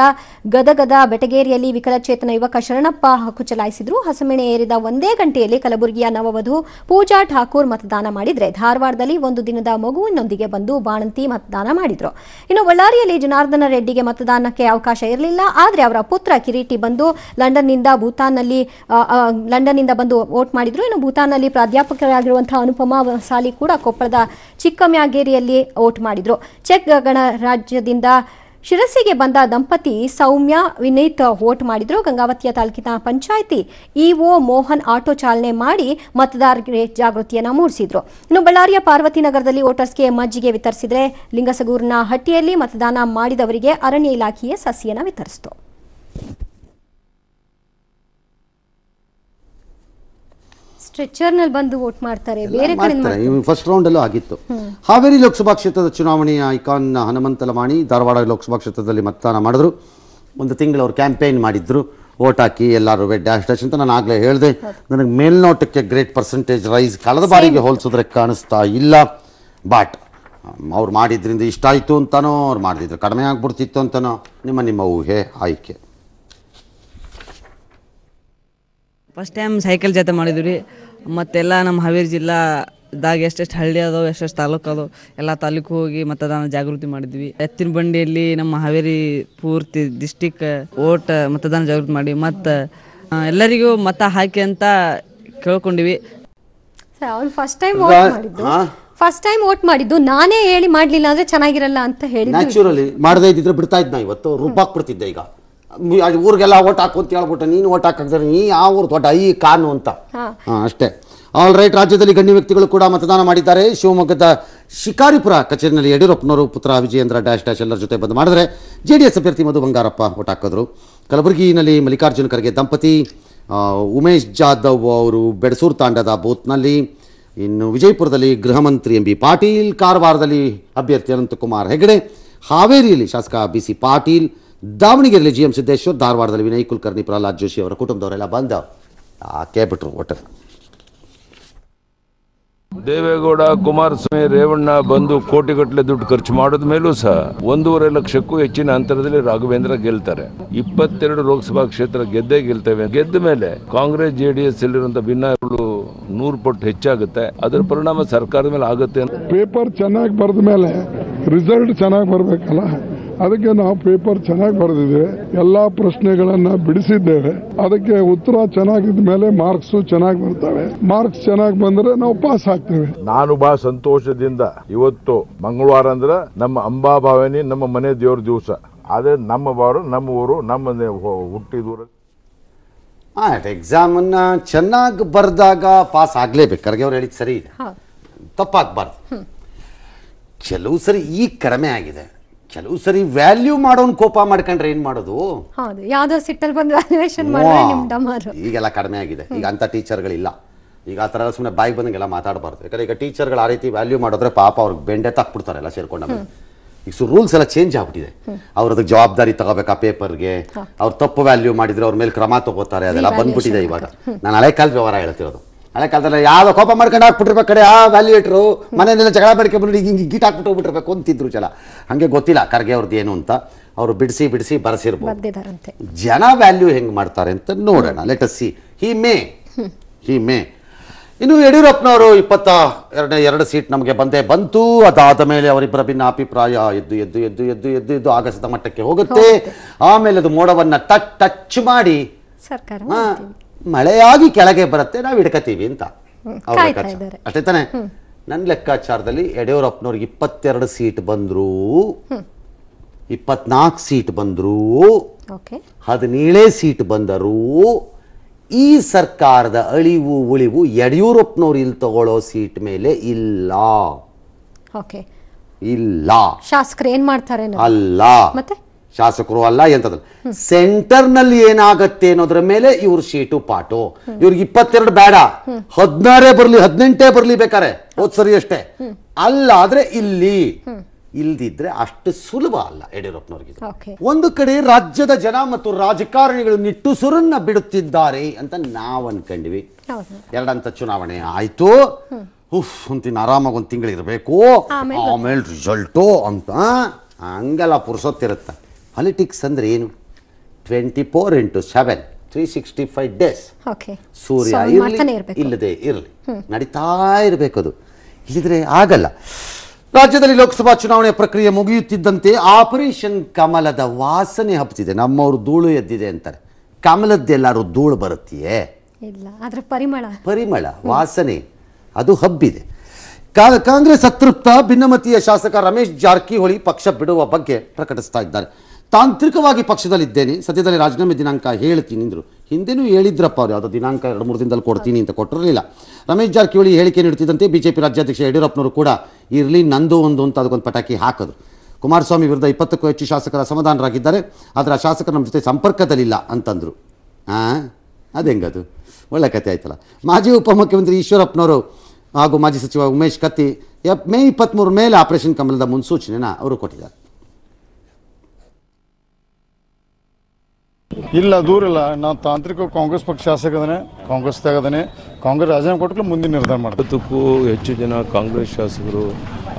ಗದಗದ ಬೆಟಗೇರಿಯಲ್ಲಿ ವಿಕಲಚೇತನ ಯುವಕ ಶರಣಪ್ಪ ಹಕ್ಕು ಚಲಾಯಿಸಿದ್ರು. ಹಸಮೆಣೆ ಏರಿದ ಒಂದೇ ಗಂಟೆಯಲ್ಲಿ ಕಲಬುರಗಿಯ ನವವಧು ಪೂಜಾ ಠಾಕೂರ್ ಮತದಾನ ಮಾಡಿದ್ರೆ ಧಾರವಾಡದಲ್ಲಿ ಒಂದು ದಿನದ ಮಗುವಿನೊಂದಿಗೆ ಬಂದು ಬಾಣಂತಿ ಮತದಾನ ಮಾಡಿದ್ರು. ಇನ್ನು ಬಳ್ಳಾರಿಯಲ್ಲಿ ಜನಾರ್ದನ ರೆಡ್ಡಿಗೆ ಮತದಾನಕ್ಕೆ ಅವಕಾಶ ಇರಲಿಲ್ಲ. ಆದರೆ ಅವರ ಪುತ್ರ ಕಿರೀಟಿ ಬಂದು ಲಂಡನ್ನಿಂದ ಭೂತಾನ್ನಲ್ಲಿ ಲಂಡನ್ನಿಂದ ಬಂದು ವೋಟ್ ಮಾಡಿದ್ರು. ಇನ್ನು ಭೂತಾನ್ನಲ್ಲಿ ಪ್ರಾಧ್ಯಾಪಕರಾಗಿರುವಂತಹ ಅನುಪಮಾ ಸಾಲಿ ಕೂಡ ಕೊಪ್ಪಳದ ಚಿಕ್ಕಮ್ಯಾಗೇರಿಯಲ್ಲಿ ವೋಟ್ ಮಾಡಿದ್ರು. ಚೆಕ್ ಗಣರಾಜ್ಯದಿಂದ ಶಿರಸಿಗೆ ಬಂದ ದಂಪತಿ ಸೌಮ್ಯ ವಿನೀತ್ ವೋಟ್ ಮಾಡಿದ್ರು. ಗಂಗಾವತಿಯ ತಾಲೂಕಿನ ಪಂಚಾಯಿತಿ ಇಒ ಮೋಹನ್ ಆಟೋ ಚಾಲನೆ ಮಾಡಿ ಮತದಾರರಿಗೆ ಜಾಗೃತಿಯನ್ನು ಮೂಡಿಸಿದ್ರು. ಇನ್ನು ಬಳ್ಳಾರಿಯ ಪಾರ್ವತಿ ನಗರದಲ್ಲಿ ವೋಟರ್ಸ್ಗೆ ಮಜ್ಜಿಗೆ ವಿತರಿಸಿದ್ರೆ ಲಿಂಗಸಗೂರಿನ ಹಟ್ಟಿಯಲ್ಲಿ ಮತದಾನ ಮಾಡಿದವರಿಗೆ ಅರಣ್ಯ ಇಲಾಖೆಯೇ ಸಸಿಯನ್ನು ವಿತರಿಸಿತು. ಸ್ಟ್ರೆಚರ್ನಲ್ಲಿ ಬಂದು ವೋಟ್ ಮಾಡ್ತಾರೆ ಬೇರೆ ಫಸ್ಟ್ ರೌಂಡಲ್ಲೂ ಆಗಿತ್ತು. ಹಾವೇರಿ ಲೋಕಸಭಾ ಕ್ಷೇತ್ರದ ಚುನಾವಣೆಯ ಐಕಾನ್ ಹನುಮಂತ ಲಮಾಣಿ ಧಾರವಾಡ ಲೋಕಸಭಾ ಕ್ಷೇತ್ರದಲ್ಲಿ ಮತದಾನ ಮಾಡಿದ್ರು. ಒಂದು ತಿಂಗಳು ಅವರು ಕ್ಯಾಂಪೇನ್ ಮಾಡಿದ್ರು. ವೋಟ್ ಹಾಕಿ ಎಲ್ಲರೂ ಡ್ಯಾಶ್ ಡ್ಯಾಶ್ ಅಂತ ನಾನು ಆಗಲೇ ಹೇಳಿದೆ. ನನಗೆ ಮೇಲ್ನೋಟಕ್ಕೆ ಗ್ರೇಟ್ ಪರ್ಸೆಂಟೇಜ್ ರೈಸ್ ಕಳೆದ ಬಾರಿಗೆ ಹೋಲಿಸಿದ್ರೆ ಕಾಣಿಸ್ತಾ ಇಲ್ಲ. ಬಟ್ ಅವ್ರು ಮಾಡಿದ್ರಿಂದ ಇಷ್ಟ ಆಯಿತು ಅಂತಾನೋ ಅವ್ರು ಮಾಡಿದ್ರು ಕಡಿಮೆ ಆಗ್ಬಿಡ್ತಿತ್ತು ಅಂತನೋ ನಿಮ್ಮ ನಿಮ್ಮ ಊಹೆ ಆಯ್ಕೆ. ಫಸ್ಟ್ ಟೈಮ್ ಸೈಕಲ್ ಜೊತೆ ಮಾಡಿದ್ವಿ ರೀ. ಮತ್ತೆಲ್ಲ ನಮ್ಮ ಹಾವೇರಿ ಜಿಲ್ಲಾದಾಗ ಎಷ್ಟೆಷ್ಟು ಹಳ್ಳಿ ಅದಾವ ಎಷ್ಟೆಷ್ಟು ತಾಲೂಕು ಅದಾವ ಎಲ್ಲ ತಾಲೂಕು ಹೋಗಿ ಮತದಾನ ಜಾಗೃತಿ ಮಾಡಿದ್ವಿ. ಎತ್ತಿನ ಬಂಡಿಯಲ್ಲಿ ನಮ್ಮ ಹಾವೇರಿ ಪೂರ್ತಿ ಡಿಸ್ಟಿಕ್ ಓಟ್ ಮತದಾನ ಜಾಗೃತಿ ಮಾಡಿ ಮತ್ತು ಎಲ್ಲರಿಗೂ ಮತ ಹಾಕಿ ಅಂತ ಕೇಳ್ಕೊಂಡಿವಿ. ಅವ್ರು ಫಸ್ಟ್ ಟೈಮ್ ವೋಟ್ ಮಾಡಿದ್ದು. ಫಸ್ಟ್ ಟೈಮ್ ವೋಟ್ ಮಾಡಿದ್ದು. ನಾನೇ ಹೇಳಿ ಮಾಡ್ಲಿಲ್ಲ ಅಂದ್ರೆ ಚೆನ್ನಾಗಿರಲ್ಲ ಅಂತ ಹೇಳಿ ನ್ಯಾಚುರಲಿ ಮಾಡದೇ ಇದ್ರೆ ಬಿಡ್ತಾ ಇದ್ನ ಇವತ್ತು? ರೂಪಾಕ್ಬಿಡ್ತಿದ್ದೆ ಈಗ. ಮ್- ಅಲ್ಲಿ ಊರಿಗೆಲ್ಲ ಓಟ್ ಹಾಕು ಅಂತ ಹೇಳ್ಬಿಟ್ಟು ನೀನು ಓಟ್ ಹಾಕಿದ್ರೆ ನೀ ಯಾವ ಊರು ದೊಡ್ಡ ಐ ಕಾನು ಅಂತ. ಅಷ್ಟೇ. ಆಲ್ ರೈಟ್ ರಾಜ್ಯದಲ್ಲಿ ಗಣ್ಯ ವ್ಯಕ್ತಿಗಳು ಕೂಡ ಮತದಾನ ಮಾಡಿದ್ದಾರೆ. ಶಿವಮೊಗ್ಗದ ಶಿಕಾರಿಪುರ ಕಚೇರಿನಲ್ಲಿ ಯಡಿಯೂರಪ್ಪನವರು ಪುತ್ರ ವಿಜಯೇಂದ್ರ ಡ್ಯಾಶ್ ಡ್ಯಾಶ್ ಎಲ್ಲರ ಜೊತೆ ಬಂದು ಮಾಡಿದ್ರೆ ಜೆ ಡಿ ಎಸ್ ಅಭ್ಯರ್ಥಿ ಮಧು ಬಂಗಾರಪ್ಪ ಓಟ್ ಹಾಕಿದ್ರು. ಕಲಬುರಗಿನಲ್ಲಿ ಮಲ್ಲಿಕಾರ್ಜುನ ಖರ್ಗೆ ದಂಪತಿ ಉಮೇಶ್ ಜಾಧವ್ ಅವರು ಬೆಡಸೂರು ತಾಂಡದ ಬೂತ್ನಲ್ಲಿ. ಇನ್ನು ವಿಜಯಪುರದಲ್ಲಿ ಗೃಹ ಮಂತ್ರಿ ಎಂ ಬಿ ಪಾಟೀಲ್ ಕಾರವಾರದಲ್ಲಿ ಅಭ್ಯರ್ಥಿ ಅನಂತಕುಮಾರ್ ಹೆಗಡೆ ಹಾವೇರಿಯಲ್ಲಿ ಶಾಸಕ ಬಿ ಸಿ ಪಾಟೀಲ್ ದಾವಣಗೆರೆಯಲ್ಲಿ ಜಿ ಎಂ ಸಿದ್ದೇಶ್ವರ್ ಧಾರವಾಡದಲ್ಲಿ ವಿನಯ್ ಕುಲಕರ್ಣಿ ಪ್ರಹ್ಲಾದ್ ಜೋಶಿ ಅವರ ಕುಟುಂಬದವರೆಲ್ಲ ಬಂದ ಕೇಳ್ಬಿಟ್ರು ಒಟ್ಟು. ದೇವೇಗೌಡ ಕುಮಾರಸ್ವಾಮಿ ರೇವಣ್ಣ ಬಂದು ಕೋಟಿಗಟ್ಟಲೆ ದುಡ್ಡು ಖರ್ಚು ಮಾಡಿದ ಮೇಲೂ ಸಹ ಒಂದೂವರೆ ಲಕ್ಷಕ್ಕೂ ಹೆಚ್ಚಿನ ಅಂತರದಲ್ಲಿ ರಾಘವೇಂದ್ರ ಗೆಲ್ತಾರೆ. ಇಪ್ಪತ್ತೆರಡು ಲೋಕಸಭಾ ಕ್ಷೇತ್ರ ಗೆದ್ದೇ ಗೆಲ್ತೇವೆ. ಗೆದ್ದ ಮೇಲೆ ಕಾಂಗ್ರೆಸ್ ಜೆಡಿಎಸ್ ಅಲ್ಲಿರುವಂತಹ ಭಿನ್ನಗಳು ನೂರು ಪಟ್ಟು ಹೆಚ್ಚಾಗುತ್ತೆ. ಅದರ ಪರಿಣಾಮ ಸರ್ಕಾರದ ಮೇಲೆ ಆಗುತ್ತೆ ಅಂತ ಪೇಪರ್ ಚೆನ್ನಾಗಿ ಬರೆದ ಮೇಲೆ ರಿಸಲ್ಟ್ ಚೆನ್ನಾಗಿ ಬರಬೇಕಲ್ಲ. ಅದಕ್ಕೆ ನಾವು ಪೇಪರ್ ಚೆನ್ನಾಗಿ ಬರೆದಿದ್ದೇವೆ ಎಲ್ಲಾ ಪ್ರಶ್ನೆಗಳನ್ನ ಬಿಡಿಸಿದ್ದೇವೆ. ಅದಕ್ಕೆ ಉತ್ತರ ಚೆನ್ನಾಗಿದ್ದ ಮೇಲೆ ಮಾರ್ಕ್ಸ್ ಚೆನ್ನಾಗಿ ಬರ್ತವೆ. ಮಾರ್ಕ್ಸ್ ಚೆನ್ನಾಗಿ ಬಂದ್ರೆ ನಾವು ಪಾಸ್ ಆಗ್ತೇವೆ. ನಾನು ಬಹಳ ಸಂತೋಷದಿಂದ ಇವತ್ತು ಮಂಗಳವಾರ ಅಂದ್ರೆ ನಮ್ಮ ಅಂಬಾಭಾವನಿ ನಮ್ಮ ಮನೆ ದೇವ್ರ ದಿವಸ. ಆದ್ರೆ ನಮ್ಮ ಬಾರು ನಮ್ಮ ಊರು ನಮ್ಮ ಹುಟ್ಟಿದೂರ ಎಕ್ಸಾಮ್ ಆಯ್ತು ಎಕ್ಸಾಮನ್ನು ಚೆನ್ನಾಗಿ ಬರೆದಾಗ ಪಾಸ್ ಆಗಲೇಬೇಕು. ಖರ್ಗೆ ಅವ್ರು ಹೇಳಿದ್ ಸರಿ ಇದೆ. ಹೌದು. ತಪ್ಪಾಗಬಾರ್ದು. ಕೆಲವು ಸರಿ ಈ ಕಡಿಮೆ ಆಗಿದೆ. ಕೆಲವು ಸರಿ ವ್ಯಾಲ್ಯೂ ಮಾಡೋನ್ ಕೋಪ ಮಾಡ್ಕೊಂಡ್ರೆ ಏನ್ ಮಾಡೋದು? ಹೌದು ಯಾವ್ದೋ ಸಿಟ್ಟಲ್ಲಿ ಬಂದು ವ್ಯಾಲ್ಯೂಯೇಷನ್ ಮಾಡಿದ್ರೆ ನಿಮ್ ಡಮರು ಈಗೆಲ್ಲ ಕಡಿಮೆ ಆಗಿದೆ. ಈಗ ಅಂತ ಟೀಚರ್ಗಳಿಲ್ಲ. ಈಗ ಆ ಥರ ಸುಮ್ಮನೆ ಬಾಯ್ ಬಂದಂಗೆಲ್ಲ ಮಾತಾಡಬಾರ್ದು. ಯಾಕಂದ್ರೆ ಈಗ ಟೀಚರ್ಗಳು ಆ ರೀತಿ ವ್ಯಾಲ್ಯೂ ಮಾಡಿದ್ರೆ ಪಾಪ ಅವ್ರಿಗೆ ಬೆಂಡೆ ತಾಕ್ಬಿಡ್ತಾರೆ ಎಲ್ಲ ಸೇರ್ಕೊಂಡ ಈಗ ಸೊ ರೂಲ್ಸ್ ಎಲ್ಲ ಚೇಂಜ್ ಆಗ್ಬಿಟ್ಟಿದೆ. ಅವ್ರ ಅದಕ್ಕೆ ಜವಾಬ್ದಾರಿ ತಗೋಬೇಕು ಆ ಪೇಪರ್ಗೆ ಅವ್ರು ತಪ್ಪು ವ್ಯಾಲ್ಯೂ ಮಾಡಿದ್ರೆ ಅವ್ರ ಮೇಲೆ ಕ್ರಮ ತಗೋತಾರೆ ಅದೆಲ್ಲ ಬಂದ್ಬಿಟ್ಟಿದೆ ಇವಾಗ. ನಾನು ಹಳೆ ಕಾಲದ ವ್ಯವಹಾರ ಹೇಳ್ತಿರೋದು. ಹಳೆ ಕಾಲದಲ್ಲಿ ಯಾವ್ದೋ ಕೋಪ ಮಾಡ್ಕೊಂಡು ಹಾಕ್ಬಿಟ್ಟಿರ್ಬೇಕು ಕಡೆ ಆ ವ್ಯಾಲ್ಯೂಟ್ರು ಮನೆಯಲ್ಲೆಲ್ಲ ಜಗಳ ಮಾಡ್ಕೊಂಡ್ಬಿಟ್ಟು ಹಿಂಗೆ ಗೀಟ್ ಹಾಕ್ಬಿಟ್ಟು ಹೋಗ್ಬಿಟ್ಟಿರ್ಬೇಕು ಅಂತಿದ್ರು ಚಲ ಹಂಗೆ ಗೊತ್ತಿಲ್ಲ ಖರ್ಗೆ ಅವ್ರದ್ದು ಏನು ಅಂತ. ಅವರು ಬಿಡಿಸಿ ಬಿಡಿಸಿ ಬರೆಸಿರ್ಬೋದು. ಜನ ವ್ಯಾಲ್ಯೂ ಹೆಂಗೆ ಮಾಡ್ತಾರೆ ಅಂತ ನೋಡೋಣ. Let us see he may he may ಇನ್ನು ಯಡಿಯೂರಪ್ಪನವರು ಇಪ್ಪತ್ತ ಎರಡನೇ ಎರಡು ಸೀಟ್ ನಮಗೆ ಬಂದೇ ಬಂತು. ಅದಾದ ಮೇಲೆ ಅವರಿಬ್ಬರ ಭಿನ್ನ ಅಭಿಪ್ರಾಯ ಎದ್ದು ಎದ್ದು ಎದ್ದು ಎದ್ದು ಎದ್ದು ಎದ್ದು ಆಗಸದ ಮಟ್ಟಕ್ಕೆ ಹೋಗುತ್ತೆ. ಆಮೇಲೆ ಅದು ಮೋಡವನ್ನ ಟಚ್ ಟಚ್ ಮಾಡಿ ಮಳೆಯಾಗಿ ಕೆಳಗೆ ಬರುತ್ತೆ ನಾವು ಹಿಡ್ಕತೀವಿ ಅಂತ ಅವ್ರ ಲೆಕ್ಕಾಚಾರ. ಅಷ್ಟೇ ತಾನೆ? ನನ್ನ ಲೆಕ್ಕಾಚಾರದಲ್ಲಿ ಯಡಿಯೂರಪ್ಪನವ್ರಿಗೆ ಇಪ್ಪತ್ತೆರಡು ಸೀಟ್ ಬಂದ್ರು ಇಪ್ಪತ್ನಾಲ್ಕು ಸೀಟ್ ಬಂದ್ರು ಓಕೆ. ಹದಿನೇಳೇ ಸೀಟ್ ಬಂದರು ಈ ಸರ್ಕಾರದ ಅಳಿವು ಉಳಿವು ಯಡಿಯೂರಪ್ಪನವ್ರು ಇಲ್ಲಿ ತಗೊಳ್ಳೋ ಸೀಟ್ ಮೇಲೆ ಇಲ್ಲ. ಓಕೆ. ಇಲ್ಲ. ಶಾಸಕರು ಏನ್ ಮಾಡ್ತಾರೆ. ಅಲ್ಲ. ಮತ್ತೆ? ಶಾಸಕರು ಅಲ್ಲ ಎಂತದಲ್ಲ. ಸೆಂಟರ್ನಲ್ಲಿ ಏನಾಗತ್ತೆ ಅನ್ನೋದ್ರ ಮೇಲೆ ಇವ್ರ ಶೀಟು ಪಾಟು. ಇವ್ರಿಗೆ ಇಪ್ಪತ್ತೆರಡು ಬೇಡ. ಹದಿನಾರೇ ಬರಲಿ ಹದಿನೆಂಟೇ ಬರಲಿ ಬೇಕಾರೆ. ಹೋದ್ ಸರಿ ಅಷ್ಟೇ. ಅಲ್ಲ ಆದ್ರೆ ಇಲ್ಲಿ ಇಲ್ದಿದ್ರೆ ಅಷ್ಟು ಸುಲಭ ಅಲ್ಲ ಯಡಿಯೂರಪ್ಪನವ್ರಿಗೆ ಒಂದು ಕಡೆ ರಾಜ್ಯದ ಜನ ಮತ್ತು ರಾಜಕಾರಣಿಗಳು ನಿಟ್ಟುಸುರನ್ನ ಬಿಡುತ್ತಿದ್ದಾರೆ ಅಂತ ನಾವು ಅನ್ಕಂಡ್ವಿ. ಎರಡಂತ ಚುನಾವಣೆ ಆಯ್ತು. ಉಫ್ ಅಂತಿನ ಆರಾಮಾಗಿ ಒಂದು ತಿಂಗಳಿರಬೇಕು. ಆಮೇಲೆ ರಿಸಲ್ಟು ಅಂತ ಹಂಗೆಲ್ಲ ಪುರ್ಸೊತ್ತಿರುತ್ತೆ. ಪಾಲಿಟಿಕ್ಸ್ ಅಂದ್ರೆ ಏನು? Twenty four into seven three sixty five days okay ಸೂರ್ಯ ಇರಲಿ ಇಲ್ಲದೆ ಇರಲಿ. ನಡೀತಾ ಇರಬೇಕು ಅದು. ಇಲ್ಲಿದ್ರೆ ಆಗಲ್ಲ. ರಾಜ್ಯದಲ್ಲಿ ಲೋಕಸಭಾ ಚುನಾವಣೆ ಪ್ರಕ್ರಿಯೆ ಮುಗಿಯುತ್ತಿದ್ದಂತೆ ಆಪರೇಷನ್ ಕಮಲದ ವಾಸನೆ ಹಬ್ತಿದೆ. ನಮ್ಮವರು ಧೂಳು ಎದ್ದಿದೆ ಅಂತಾರೆ. ಕಮಲದ್ದೆಲ್ಲಾರು ಧೂಳು ಬರುತ್ತೆಯೇ? ಇಲ್ಲ ಆದ್ರೆ ಪರಿಮಳ. ಪರಿಮಳ ವಾಸನೆ ಅದು ಹಬ್ಬಿದೆ. ಕಾಂಗ್ರೆಸ್ ಅತೃಪ್ತ ಭಿನ್ನಮತೀಯ ಶಾಸಕ ರಮೇಶ್ ಜಾರಕಿಹೊಳಿ ಪಕ್ಷ ಬಿಡುವ ಬಗ್ಗೆ ಪ್ರಕಟಿಸ್ತಾ ಇದ್ದಾರೆ. ತಾಂತ್ರಿಕವಾಗಿ ಪಕ್ಷದಲ್ಲಿದ್ದೇನೆ, ಸದ್ಯದಲ್ಲಿ ರಾಜೀನಾಮೆ ದಿನಾಂಕ ಹೇಳ್ತೀನಿ ಅಂದರು. ಹಿಂದೆನೂ ಹೇಳಿದ್ರಪ್ಪ ಅವರು, ಯಾವುದೋ ದಿನಾಂಕ ಎರಡು ಮೂರು ದಿನದಲ್ಲಿ ಕೊಡ್ತೀನಿ ಅಂತ ಕೊಟ್ಟಿರಲಿಲ್ಲ. ರಮೇಶ್ ಜಾರಕಿಹೊಳಿ ಹೇಳಿಕೆ ನೀಡುತ್ತಿದ್ದಂತೆ ಬಿಜೆಪಿ ರಾಜ್ಯಾಧ್ಯಕ್ಷ ಯಡಿಯೂರಪ್ಪನವರು ಕೂಡ ಇರಲಿ, ನಂದು ಒಂದು ಅಂತ ಅದಕ್ಕೊಂದು ಪಟಾಕಿ ಹಾಕಿದ್ರು. ಕುಮಾರಸ್ವಾಮಿ ವಿರುದ್ಧ ಇಪ್ಪತ್ತಕ್ಕೂ ಹೆಚ್ಚು ಶಾಸಕರ ಅಸಮಾಧಾನರಾಗಿದ್ದಾರೆ ಆದರೆ ಆ ಶಾಸಕರು ನಮ್ಮ ಜೊತೆ ಸಂಪರ್ಕದಲ್ಲಿಲ್ಲ ಅಂತಂದರು. ಹಾಂ ಅದೆಂಗದು? ಒಳ್ಳೆ ಕತೆ ಆಯ್ತಲ್ಲ. ಮಾಜಿ ಉಪಮುಖ್ಯಮಂತ್ರಿ ಈಶ್ವರಪ್ಪನವರು ಹಾಗೂ ಮಾಜಿ ಸಚಿವ ಉಮೇಶ್ ಕತ್ತಿ ಮೇ ಇಪ್ಪತ್ತ್ಮೂರು ಮೇಲೆ ಆಪರೇಷನ್ ಕಮಲದ ಮುನ್ಸೂಚನೆಯನ್ನು ಅವರು ಕೊಟ್ಟಿದ್ದಾರೆ. ಇಲ್ಲ, ದೂರ ಇಲ್ಲ. ನಾವು ತಾಂತ್ರಿಕ ಕಾಂಗ್ರೆಸ್ ಪಕ್ಷ ಶಾಸಕದನೇ ಕಾಂಗ್ರೆಸ್ ತೆಗದನೆ, ಕಾಂಗ್ರೆಸ್ ರಾಜೀನಾಮೆ ಕೊಟ್ಟು ಮುಂದಿನ ನಿರ್ಧಾರ ಮಾಡ್ತಾರೆ ಇವತ್ತಕ್ಕೂ ಹೆಚ್ಚು ಜನ ಕಾಂಗ್ರೆಸ್ ಶಾಸಕರು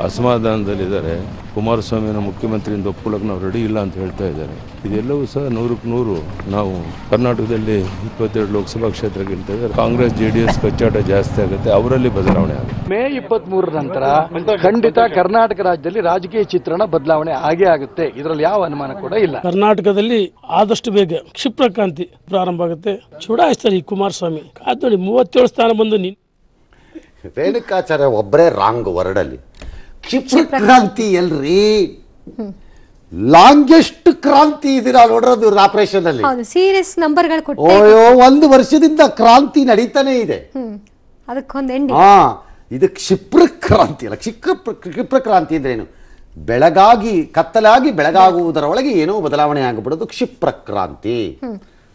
ಅಸಮಾಧಾನದಲ್ಲಿದ್ದಾರೆ. ಕುಮಾರಸ್ವಾಮಿನ ಮುಖ್ಯಮಂತ್ರಿಯಿಂದ ಒಪ್ಪಲಕ್ಕೆ ನಾವು ರೆಡಿ ಇಲ್ಲ ಅಂತ ಹೇಳ್ತಾ ಇದ್ದಾರೆ. ಇದೆಲ್ಲವೂ ಸಹ ನೂರಕ್ಕೆ ನೂರು ನಾವು ಕರ್ನಾಟಕದಲ್ಲಿ ಇಪ್ಪತ್ತೆರಡು ಲೋಕಸಭಾ ಕ್ಷೇತ್ರ ಗೆಲ್ತೇವೆ ಕಾಂಗ್ರೆಸ್ ಜೆ ಡಿ ಎಸ್ ಕಚ್ಚಾಟ ಜಾಸ್ತಿ ಆಗುತ್ತೆ. ಅವರಲ್ಲಿ ಬದಲಾವಣೆ ಆಗುತ್ತೆ. ಮೇ ಇಪ್ಪತ್ತ್ ಮೂರರ ನಂತರ ಖಂಡಿತ ಕರ್ನಾಟಕ ರಾಜ್ಯದಲ್ಲಿ ರಾಜಕೀಯ ಚಿತ್ರಣ ಬದಲಾವಣೆ ಆಗೇ ಆಗುತ್ತೆ. ಇದರಲ್ಲಿ ಯಾವ ಅನುಮಾನ ಕೂಡ ಇಲ್ಲ. ಕರ್ನಾಟಕದಲ್ಲಿ ಆದಷ್ಟು ಬೇಗ ಕ್ಷಿಪ್ರ ಕ್ರಾಂತಿ ಪ್ರಾರಂಭ ಆಗುತ್ತೆ. ಚುಡಾಯಿಸ್ತಾರೆ ಈ ಕುಮಾರಸ್ವಾಮಿ. ಕಾದ್ ನೋಡಿ ಮೂವತ್ತೇಳು ಸ್ಥಾನ ಬಂದು ನೀನು ರೇಣುಕಾಚಾರ್ಯ ಒಬ್ಬರೇ ರಾಂಗ್ ವರ್ಡಲ್ಲಿ ಕ್ಷಿಪ್ರ ಕ್ರಾಂತಿ ಎಲ್ರಿ ಲಾಂಗೆಸ್ಟ್ ಕ್ರಾಂತಿ ಇದೀರಾ ನೋಡೋದು ಆಪರೇಷನ್ ಅಲ್ಲಿ ಸೀರಿಯಸ್ ನಂಬರ್ ಓಯೋ ಒಂದು ವರ್ಷದಿಂದ ಕ್ರಾಂತಿ ನಡೀತಾನೆ ಇದೆ. ಹಾ ಇದು ಕ್ಷಿಪ್ರ ಕ್ರಾಂತಿ ಅಲ್ಲ ಕ್ಷಿಪ್ರ ಕ್ಷಿಪ್ರ ಕ್ರಾಂತಿ ಅಂದ್ರೆ ಏನು? ಬೆಳಗಾಗಿ ಕತ್ತಲಾಗಿ ಬೆಳಗಾಗುವುದರ ಒಳಗೆ ಏನೋ ಬದಲಾವಣೆ ಆಗಿಬಿಡೋದು ಕ್ಷಿಪ್ರ ಕ್ರಾಂತಿ.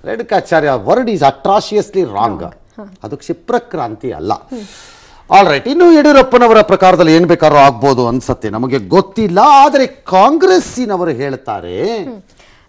Renukacharya word is atrociously wrong ಅದು ಕ್ಷಿಪ್ರ ಕ್ರಾಂತಿ ಅಲ್ಲ. ಆಲ್ ರೈಟ್ ಇನ್ನು ಯಡಿಯೂರಪ್ಪನವರ ಪ್ರಕಾರದಲ್ಲಿ ಏನ್ ಬೇಕಾದ್ರೂ ಆಗ್ಬೋದು ಅನ್ಸತ್ತೆ. ನಮಗೆ ಗೊತ್ತಿಲ್ಲ ಆದರೆ ಕಾಂಗ್ರೆಸ್ಸಿನವರು ಹೇಳ್ತಾರೆ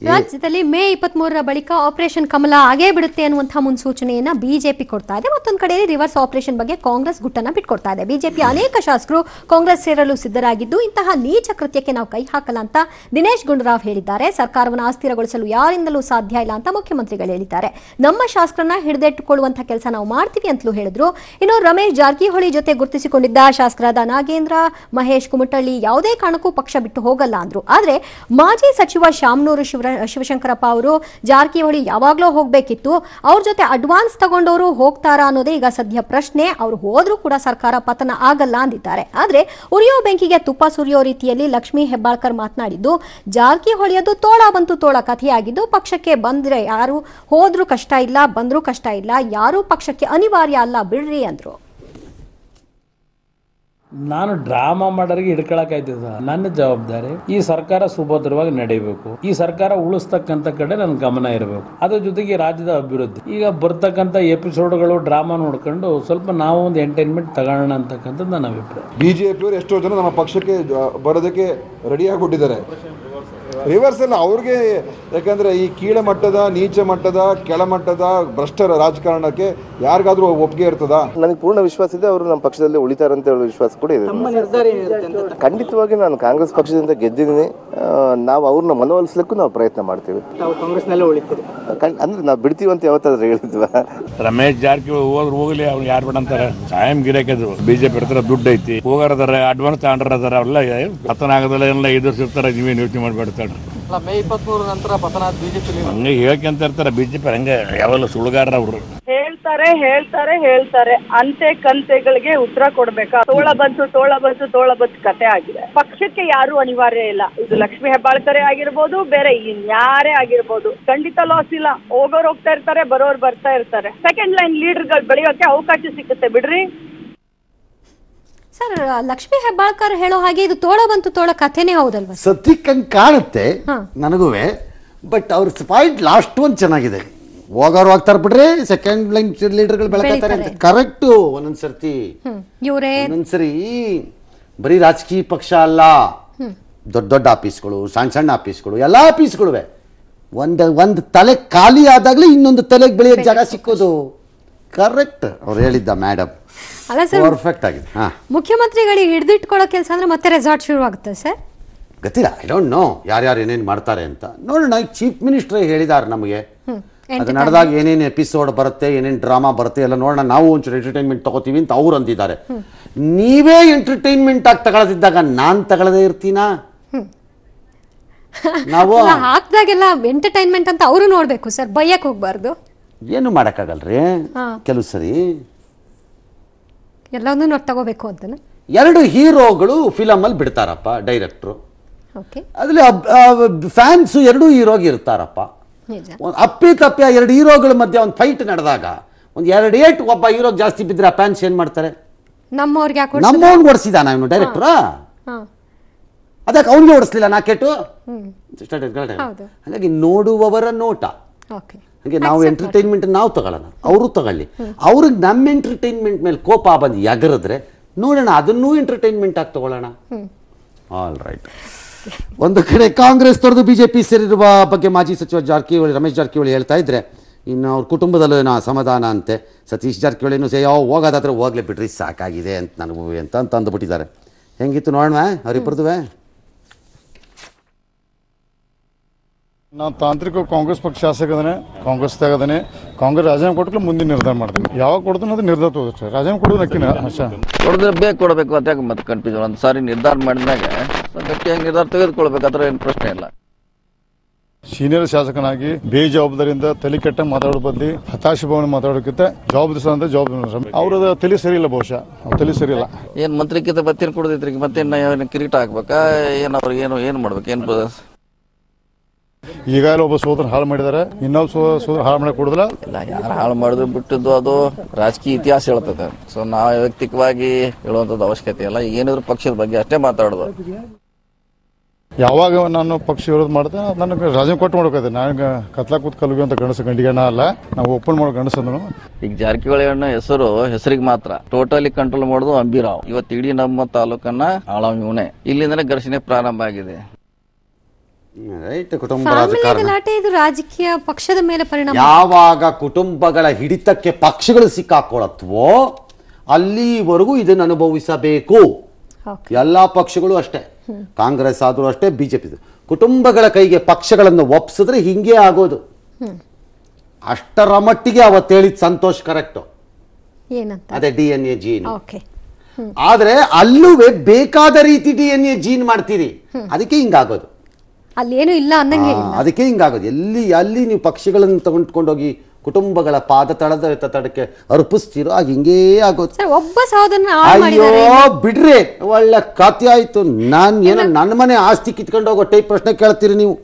ರಾಜ್ಯದಲ್ಲಿ ಮೇ ಇಪ್ಪತ್ತ್ ಮೂರರ ಬಳಿಕ ಆಪರೇಷನ್ ಕಮಲ ಆಗೇ ಬಿಡುತ್ತೆ ಅನ್ನುವಂತಹ ಮುನ್ಸೂಚನೆಯನ್ನ ಬಿಜೆಪಿ ಕೊಡ್ತಾ ಇದೆ. ಮತ್ತೊಂದು ಕಡೆ ರಿವರ್ಸ್ ಆಪರೇಷನ್ ಬಗ್ಗೆ ಕಾಂಗ್ರೆಸ್ ಗುಟ್ಟನ್ನ ಬಿಟ್ಕೊಡ್ತಾ ಇದೆ. ಬಿಜೆಪಿ ಅನೇಕ ಶಾಸಕರು ಕಾಂಗ್ರೆಸ್ ಸೇರಲು ಸಿದ್ಧರಾಗಿದ್ದು, ಇಂತಹ ನೀಚ ಕೃತ್ಯಕ್ಕೆ ನಾವು ಕೈ ಹಾಕಲ್ಲ ಅಂತ ದಿನೇಶ್ ಗುಂಡೂರಾವ್ ಹೇಳಿದ್ದಾರೆ. ಸರ್ಕಾರವನ್ನು ಅಸ್ಥಿರಗೊಳಿಸಲು ಯಾರಿಂದಲೂ ಸಾಧ್ಯ ಇಲ್ಲ ಅಂತ ಮುಖ್ಯಮಂತ್ರಿಗಳು ಹೇಳಿದ್ದಾರೆ. ನಮ್ಮ ಶಾಸಕರನ್ನ ಹಿಡಿದಿಟ್ಟುಕೊಳ್ಳುವಂತಹ ಕೆಲಸ ನಾವು ಮಾಡ್ತೀವಿ ಅಂತಲೂ ಹೇಳಿದ್ರು. ಇನ್ನು ರಮೇಶ್ ಜಾರಕಿಹೊಳಿ ಜೊತೆ ಗುರುತಿಸಿಕೊಂಡಿದ್ದ ಶಾಸಕರಾದ ನಾಗೇಂದ್ರ, ಮಹೇಶ್ ಕುಮಟಳ್ಳಿ ಯಾವುದೇ ಕಾರಣಕ್ಕೂ ಪಕ್ಷ ಬಿಟ್ಟು ಹೋಗಲ್ಲ ಅಂದ್ರು. ಆದ್ರೆ ಮಾಜಿ ಸಚಿವ ಶಾಮನೂರು ಶಿವರ ಶಿವಶಂಕರಪ್ಪ ಅವರು ಜಾರಕಿಹೊಳಿ ಯಾವಾಗಲೂ ಹೋಗಬೇಕಿತ್ತು. ಅವ್ರ ಜೊತೆ ಅಡ್ವಾನ್ಸ್ ತಗೊಂಡವರು ಹೋಗ್ತಾರಾ ಅನ್ನೋದೇ ಈಗ ಸದ್ಯ ಪ್ರಶ್ನೆ. ಅವ್ರು ಹೋದ್ರೂ ಕೂಡ ಸರ್ಕಾರ ಪತನ ಆಗಲ್ಲ ಅಂದಿದ್ದಾರೆ. ಆದ್ರೆ ಉರಿಯೋ ಬೆಂಕಿಗೆ ತುಪ್ಪ ಸುರಿಯೋ ರೀತಿಯಲ್ಲಿ ಲಕ್ಷ್ಮೀ ಹೆಬ್ಬಾಳ್ಕರ್ ಮಾತನಾಡಿದ್ದು ಜಾರಕಿಹೊಳಿಯದು ತೋಳ ಬಂತು ತೋಳ ಕಥೆಯಾಗಿದ್ದು, ಪಕ್ಷಕ್ಕೆ ಬಂದ್ರೆ ಯಾರು ಹೋದ್ರೂ ಕಷ್ಟ ಇಲ್ಲ, ಬಂದ್ರೂ ಕಷ್ಟ ಇಲ್ಲ, ಯಾರೂ ಪಕ್ಷಕ್ಕೆ ಅನಿವಾರ್ಯ ಅಲ್ಲ ಬಿಡ್ರಿ ಅಂದ್ರು. ನಾನು ಡ್ರಾಮಾ ಮಾಡೋರಿಗೆ ಹಿಡ್ಕೊಳಕಾಯ್ತದ ನನ್ನ ಜವಾಬ್ದಾರಿ ಈ ಸರ್ಕಾರ ಸುಭದ್ರವಾಗಿ ನಡೀಬೇಕು. ಈ ಸರ್ಕಾರ ಉಳಿಸ್ತಕ್ಕಂಥ ಕಡೆ ನನ್ನ ಗಮನ ಇರಬೇಕು. ಅದ್ರ ಜೊತೆಗೆ ರಾಜ್ಯದ ಅಭಿವೃದ್ಧಿ. ಈಗ ಬರ್ತಕ್ಕಂಥ ಎಪಿಸೋಡ್ಗಳು ಡ್ರಾಮಾ ನೋಡ್ಕೊಂಡು ಸ್ವಲ್ಪ ನಾವು ಒಂದು ಎಂಟರ್ಟೈನ್ಮೆಂಟ್ ತಗೋಣ ಅಂತಕ್ಕಂಥದ್ದು ನನ್ನ ಅಭಿಪ್ರಾಯ. ಬಿಜೆಪಿಯವರು ಎಷ್ಟೋ ಜನ ನಮ್ಮ ಪಕ್ಷಕ್ಕೆ ಬರೋದಕ್ಕೆ ರೆಡಿ ಆಗಿಬಿಟ್ಟಿದ್ದಾರೆ. ರಿವರ್ಸ್ ಅಲ್ಲ ಅವ್ರಿಗೆ ಯಾಕಂದ್ರೆ ಈ ಕೀಳ ಮಟ್ಟದ ನೀಚ ಮಟ್ಟದ ಕೆಳಮಟ್ಟದ ಭ್ರಷ್ಟರ ರಾಜಕಾರಣಕ್ಕೆ ಯಾರಿಗಾದ್ರೂ ಒಪ್ಪಿಗೆ ಇರ್ತದ? ನನಗೆ ಪೂರ್ಣ ವಿಶ್ವಾಸ ಇದೆ ಅವರು ನಮ್ಮ ಪಕ್ಷದಲ್ಲಿ ಉಳಿತಾರೆ ಅಂತ ಹೇಳೋ ವಿಶ್ವಾಸ ಕೂಡ ಇದೆ. ಖಂಡಿತವಾಗಿ ನಾನು ಕಾಂಗ್ರೆಸ್ ಪಕ್ಷದಿಂದ ಗೆದ್ದಿದ್ದೀನಿ. ನಾವು ಅವ್ರನ್ನ ಮನವೊಲಿಸ್ಲಿಕ್ಕೂ ನಾವು ಪ್ರಯತ್ನ ಮಾಡ್ತೀವಿ. ಅಂದ್ರೆ ನಾವು ಬಿಡ್ತೀವಿ ಅಂತ ಯಾವತ್ತಾದ್ರೂ ಹೇಳಿದ್ವಾ? ರಮೇಶ್ ಜಾರಕಿಹೊಳಿ ಹೋದ್ರು ಹೋಗ್ಲಿ ಅವ್ರು ಯಾರು ಬೇಡ ಅಂತಾರೆ. ಸಾಯಂ ಗಿರಾಕಿದ್ರು ಬಿಜೆಪಿ ಇರ್ತಾರೆ ದುಡ್ಡು ಐತಿ ಹೋಗಾರದಾರ ಅಡ್ವಾನ್ಸ್ ತಗೊಂಡ್ರದಾರ ಅವೆಲ್ಲ ಪತನ ಆಗೋದಿಲ್ಲ ಎಲ್ಲ ಐದು ವರ್ಷ ಇರ್ತಾರ ನೀವೇನು ಯೋಚನೆ ಮಾಡ್ಬೇಡ್ತಾರ ಅಲ್ಲ ಮೇ ಇಪ್ಪತ್ಮೂರು ನಂತರ ಪತನ ಬಿಜೆಪಿ ಹಂಗೆ ಹೇಳ್ಕೊಂತ ಇರ್ತಾರ ಬಿಜೆಪಿ ಹಂಗೆ ಯಾವೆಲ್ಲ ಸುಳ್ಗಾರ ಅವರು ಹೇಳ್ತಾರೆ ಹೇಳ್ತಾರೆ ಹೇಳ್ತಾರೆ. ಅಂತೆ ಕಂತೆಗಳಿಗೆ ಉತ್ತರ ಕೊಡ್ಬೇಕಾ? ತೋಳ ಬಂತು ತೋಳ ಬಂತು ತೋಳ ಬಂತು ಕತೆ ಆಗಿದೆ. ಪಕ್ಷಕ್ಕೆ ಯಾರು ಅನಿವಾರ್ಯ ಇಲ್ಲ. ಇದು ಲಕ್ಷ್ಮಿ ಹೆಬ್ಬಾಳ್ಕರೆ ಆಗಿರ್ಬೋದು ಬೇರೆ ಇನ್ಯಾರೇ ಆಗಿರ್ಬೋದು. ಖಂಡಿತ ಲಾಸ್ ಇಲ್ಲ. ಹೋಗೋರು ಹೋಗ್ತಾ ಇರ್ತಾರೆ ಬರೋರು ಬರ್ತಾ ಇರ್ತಾರೆ. ಸೆಕೆಂಡ್ ಲೈನ್ ಲೀಡರ್ಗಳು ಬೆಳೆಯೋಕೆ ಅವಕಾಶ ಸಿಗುತ್ತೆ ಬಿಡ್ರಿ. ಸರ್ ಲಕ್ಷ್ಮೀ ಹೆಬ್ಬಾಳ್ಕರ್ ಹೇಳೋ ಹಾಗೆ ಇದು ತೋಳ ಬಂತು ತೋಳ ಕಥೆನೇ ಹೌದಲ್ವಾ ಸತ್ಯಕ್ಕಂಗೆ ಕಾಣುತ್ತೆ ನನಗೂ ಬಟ್ ಅವ್ರ ಪಾಯಿಂಟ್ ಲಾಸ್ಟ್ ಒಂದು ಚೆನ್ನಾಗಿದೆ. ಹೋಗೋರು ಹೋಗ್ತಾರ ಬಿಡ್ರಿ ಸೆಕೆಂಡ್ ಲೈನ್ ಲೀಡರ್ಗಳು ಬೆಳಕತ್ತಾರೆ ಅಂತ. ಕರೆಕ್ಟು ಒಂದೊಂದು ಸರ್ತಿ. ಇವರೇ ಒಂದೊಂದು ಒಂದೊಂದ್ಸರಿ ಬರೀ ರಾಜಕೀಯ ಪಕ್ಷ ಅಲ್ಲ. ದೊಡ್ಡ ದೊಡ್ಡ ಆಫೀಸ್ಗಳು ಸಣ್ಣ ಸಣ್ಣ ಆಫೀಸ್ಗಳು ಎಲ್ಲ ಆಫೀಸ್ಗಳುವೆ. ಒಂದು ಒಂದು ತಲೆ ಖಾಲಿ ಆದಾಗಲೇ ಇನ್ನೊಂದು ತಲೆಗೆ ಬೆಳೆಯೋ ಜಾಗ ಸಿಕ್ಕೋದು. ಕರೆಕ್ಟ್ ಅವ್ರು ಹೇಳಿದ್ದ ಮೇಡಮ್ ಅಲ್ಲ ಸರ್ ಪರ್ಫೆಕ್ಟ್ ಆಗಿದೆ. ಮುಖ್ಯಮಂತ್ರಿಗಳಿಗೆ ಹಿಡಿದಿಟ್ಕೊಳ್ಳೋ ಕೆಲಸ ಅಂದ್ರೆ ಮತ್ತೆ ರೆಸಾರ್ಟ್ ಶುರು ಆಗುತ್ತೆ ಸರ್? ಗೊತ್ತಿಲ್ಲ ಐ ಡೋಂಟ್ ನೋ ಯಾರ್ಯಾರು ಏನೇನು ಮಾಡ್ತಾರೆ ಅಂತ. ನೋಡೋಣ ಈಗ ಚೀಫ್ ಮಿನಿಸ್ಟ್ರೇ ಹೇಳಿದ್ದಾರೆ ನಮಗೆ. ಅದು ನಡೆದಾಗ ಏನೇನು ಎಪಿಸೋಡ್ ಬರುತ್ತೆ ಏನೇನು ಡ್ರಾಮಾ ಬರುತ್ತೆ ಎಲ್ಲ ನೋಡೋಣ. ನಾವು ಒಂಚೂರು ಎಂಟರ್ಟೈನ್ಮೆಂಟ್ ತಗೋತೀವಿ ಅಂತ ಅವ್ರು ಅಂದಿದ್ದಾರೆ. ನೀವೇ ಎಂಟರ್ಟೈನ್ಮೆಂಟ್ ಆಗಿ ತಗೊಳದಿದ್ದಾಗ ನಾನು ತಗೊಳ್ಳದೇ ಇರ್ತೀನಾ? ನಾವು? ಹಾಕ್ದಾಗೆಲ್ಲ ಎಂಟರ್ಟೈನ್ಮೆಂಟ್ ಅಂತ ಅವರು ನೋಡಬೇಕು ಸರ್ ಬೈಯಕ್ಕೆ ಹೋಗ್ಬಾರ್ದು. ಏನು ಮಾಡೋಕ್ಕಾಗಲ್ರಿ. ಕೆಲವು ಸರಿ ಎಲ್ಲವನ್ನೂ ನೋಡಿ ತಗೋಬೇಕು ಅಂತ ಎರಡು ಹೀರೋಗಳು ಫಿಲಮಲ್ಲಿ ಬಿಡ್ತಾರಪ್ಪ ಡೈರೆಕ್ಟ್ರು. ಓಕೆ. ಅದ್ರಲ್ಲಿ ಫ್ಯಾನ್ಸು ಎರಡು ಹೀರೋಗಿ ಇರ್ತಾರಪ್ಪ. ಅಪ್ಪಿ ತಪ್ಪಿ ಆ ಎರಡು ಹೀರೋಗಳ ಮಧ್ಯೆ ಒಂದು ಫೈಟ್ ನಡೆದಾಗ ಒಂದು ಎರಡು ಏಟ್ ಒಬ್ಬ ಹೀರೋ ಜಾಸ್ತಿ ಬಿದ್ದರೆ ಆ ಫ್ಯಾನ್ಸ್ ಏನು ಮಾಡ್ತಾರೆ? ನಮ್ಮವ್ರಿಗೆ ಯಾಕೆ ನಮ್ಮವನ್ ಓಡಿಸಿದಾನ ಇವನು ಡೈರೆಕ್ಟ್ರಾ? ಅದಕ್ಕೆ ಅವನಿಗೆ ಓಡಿಸ್ಲಿಲ್ಲ ನಾ ಕೆಟ್ಟು. ಹಾಗಾಗಿ ನೋಡುವವರ ನೋಟ. ಓಕೆ. ಹಾಗೆ ನಾವು ಎಂಟರ್ಟೈನ್ಮೆಂಟ್ ನಾವು ತಗೊಳ್ಳೋಣ. ಅವರು ತಗೊಳ್ಳಿ. ಅವ್ರಿಗೆ ನಮ್ಮ ಎಂಟರ್ಟೈನ್ಮೆಂಟ್ ಮೇಲೆ ಕೋಪ ಬಂದು ಎಗರಿದ್ರೆ ನೋಡೋಣ ಅದನ್ನೂ ಎಂಟರ್ಟೈನ್ಮೆಂಟ್ ಆಗಿ ತಗೊಳ್ಳೋಣ. ಆಲ್ ರೈಟ್ ಒಂದು ಕಡೆ ಕಾಂಗ್ರೆಸ್ ತೊರೆದು ಬಿಜೆಪಿ ಸೇರಿರುವ ಬಗ್ಗೆ ಮಾಜಿ ಸಚಿವ ಜಾರಕಿಹೊಳಿ ರಮೇಶ್ ಜಾರಕಿಹೊಳಿ ಹೇಳ್ತಾ ಇದ್ರೆ ಇನ್ನು ಅವ್ರ ಕುಟುಂಬದಲ್ಲೂ ಏನೋ ಅಸಮಾಧಾನ ಅಂತೆ. ಸತೀಶ್ ಜಾರಕಿಹೊಳಿನೂ ಸೇ ಯಾವ ಹೋಗೋದಾದ್ರೆ ಹೋಗ್ಲಿ ಬಿಡ್ರಿ ಸಾಕಾಗಿದೆ ಅಂತ ನನಗೂ ಅಂತ ಅಂತ ಅಂದ್ಬಿಟ್ಟಿದ್ದಾರೆ ಹೆಂಗಿತ್ತು ನೋಡೋಣ ಅವರಿಬ್ಬರದುವೆ ನಾನು ತಾಂತ್ರಿಕ ಕಾಂಗ್ರೆಸ್ ಪಕ್ಷ ಶಾಸಕದನೆ ಕಾಂಗ್ರೆಸ್ ತೆಗದನೆ ಕಾಂಗ್ರೆಸ್ ರಾಜೀನಾಮೆ ಕೊಟ್ಟು ಮುಂದಿನ ನಿರ್ಧಾರ ಮಾಡ್ತೀನಿ. ಯಾವಾಗ ಕೊಡ್ತಾನೆ ಅದು ನಿರ್ಧಾರ ತಗೋದ್ರೆ ರಾಜೀನಾಮೆ ಕೊಡೋದು ಅಕ್ಕಿನ ಕೊಡದ್ರೆ ಬೇಕು ಕೊಡಬೇಕು ಅಂತ ಮತ್ತೆ ಕನ್ಫ್ಯೂಷನ್ ಒಂದು ಸಾರಿ ನಿರ್ಧಾರ ಮಾಡಿದಾಗ ಗಟ್ಟಿಯಾಗಿ ನಿರ್ಧಾರ ತೆಗೆದುಕೊಳ್ಬೇಕಾದ್ರೆ ಏನು ಪ್ರಶ್ನೆ ಇಲ್ಲ. ಸೀನಿಯರ್ ಶಾಸಕನಾಗಿ ಬೇಜವಾಬ್ದಾರಿಯಿಂದ ತಲೆ ಕೆಟ್ಟ ಮಾತಾಡೋ ಬದಲಿ ಹತಾಶ ಭಾವನೆ ಮಾತಾಡೋಕ್ಕಿಂತ ಜವಾಬ್ದಾರಿ ಜವಾಬ್ದಾರಿ ಅವ್ರದ ತಲೆ ಸರಿ ಇಲ್ಲ ಬಹುಶಃ. ಅವ್ರ ತಲೆ ಸರಿ ಇಲ್ಲ. ಏನ್ ಮಂತ್ರಿಕಿತ ಮತ್ತೇನು ಕೊಡೋದೈತ್ರಿ ಮತ್ತೇನು ಕಿರೀಟ ಹಾಕ್ಬೇಕಾ? ಏನು ಅವ್ರಿಗೆ ಏನು ಏನು ಮಾಡ್ಬೇಕು? ಏನು ಈಗಾಗಲೇ ಒಬ್ಬ ಸೋದರ ಹಾಳು ಮಾಡಿದಾರೆ ಇನ್ನೊಬ್ಬ ಸೋದರ ಹಾಳು ಮಾಡಿ ಕೊಡುದಿಲ್ಲ. ಇಲ್ಲ ಯಾರು ಹಾಳು ಮಾಡಿದ್ರು ಬಿಟ್ಟಿದ್ದು ಅದು ರಾಜಕೀಯ ಇತಿಹಾಸ ಹೇಳ್ತದೆ. ಸೊ ನಾವು ವೈಯಕ್ತಿಕವಾಗಿ ಹೇಳುವಂಥದ್ದು ಅವಶ್ಯಕತೆ ಇಲ್ಲ. ಏನಿದ್ರು ಪಕ್ಷದ ಬಗ್ಗೆ ಅಷ್ಟೇ ಮಾತಾಡೋದು. ಯಾವಾಗ ನಾನು ಪಕ್ಷ ವಿರೋಧ ಮಾಡಿದೆ ನನಗೆ ರಾಜೀನಾಮೆ ಕೊಟ್ಟು ಮಾಡ್ಬೇಕಾದ್ರೆ. ನಾನು ಕತ್ಲಾ ಕೂತ್ ಕಲ್ವಿ ಅಂತ ಗಂಡಸ ಗಂಡಿಗೆಣ ಅಲ್ಲ. ನಾವು ಓಪನ್ ಮಾಡೋ ಗಂಡಸಂದ್ರು ಈಗ ಜಾರಕಿಹೊಳಿ ಅಣ್ಣ ಹೆಸರು ಹೆಸರಿಗೆ ಮಾತ್ರ. ಟೋಟಲಿ ಕಂಟ್ರೋಲ್ ಮಾಡೋದು ಅಂಬಿರಾವ್. ಇವತ್ತು ಇಡೀ ನಮ್ಮ ತಾಲೂಕನ್ನ ಆಳಾವ್ ಇವನೇ. ಇಲ್ಲಿಂದನೇ ಘರ್ಷಣೆ ಪ್ರಾರಂಭ ಆಗಿದೆ. ರೈಟ್ ಕುಟುಂಬ ಗಲಾಟೆ ಇದು ರಾಜಕೀಯ ಪಕ್ಷದ ಮೇಲೆ ಪರಿಣಾಮ. ಯಾವಾಗ ಕುಟುಂಬಗಳ ಹಿಡಿತಕ್ಕೆ ಪಕ್ಷಗಳು ಸಿಕ್ಕಾಕೊಳತ್ವೋ ಅಲ್ಲಿವರೆಗೂ ಇದನ್ನು ಅನುಭವಿಸಬೇಕು. ಎಲ್ಲ ಪಕ್ಷಗಳು ಅಷ್ಟೇ. ಕಾಂಗ್ರೆಸ್ ಆದರೂ ಅಷ್ಟೇ ಬಿಜೆಪಿ ಕುಟುಂಬಗಳ ಕೈಗೆ ಪಕ್ಷಗಳನ್ನು ಒಪ್ಸಿದ್ರೆ ಹಿಂಗೆ ಆಗೋದು. ಅಷ್ಟರ ಮಟ್ಟಿಗೆ ಅವತ್ತು ಹೇಳಿದ ಸಂತೋಷ್ ಕರೆಕ್ಟ್. ಏನಂತ? ಅದೇ ಡಿ ಎನ್ ಎ ಜೀನ್. ಆದ್ರೆ ಅಲ್ಲೂ ಬೇಕಾದ ರೀತಿ ಡಿ ಎನ್ ಎ ಜೀನ್ ಮಾಡ್ತೀರಿ. ಅದಕ್ಕೆ ಹಿಂಗಾಗೋದು. ಅಲ್ಲೇನು ಇಲ್ಲ ಅನ್ನಂಗೆ ಅದಕ್ಕೆ ಹಿಂಗಾಗೋದು. ಎಲ್ಲಿ ಅಲ್ಲಿ ನೀವು ಪಕ್ಷಿಗಳನ್ನು ತಗೊಂಡ್ಕೊಂಡೋಗಿ ಕುಟುಂಬಗಳ ಪಾದ ತಳದ ತಡಕ್ಕೆ ಅರ್ಪಿಸ್ತೀರೋ ಆಗ ಹಿಂಗೇ ಆಗೋದು. ಒಬ್ಬ ಅಯ್ಯೋ ಬಿಡ್ರಿ. ಒಳ್ಳೆ ಕಾತಿ ಆಯ್ತು. ನಾನ್ ಏನ ನನ್ನ ಮನೆ ಆಸ್ತಿ ಕಿತ್ಕೊಂಡು ಹೋಗೋ ಟೈಪ್ ಪ್ರಶ್ನೆ ಕೇಳ್ತೀರಿ ನೀವು.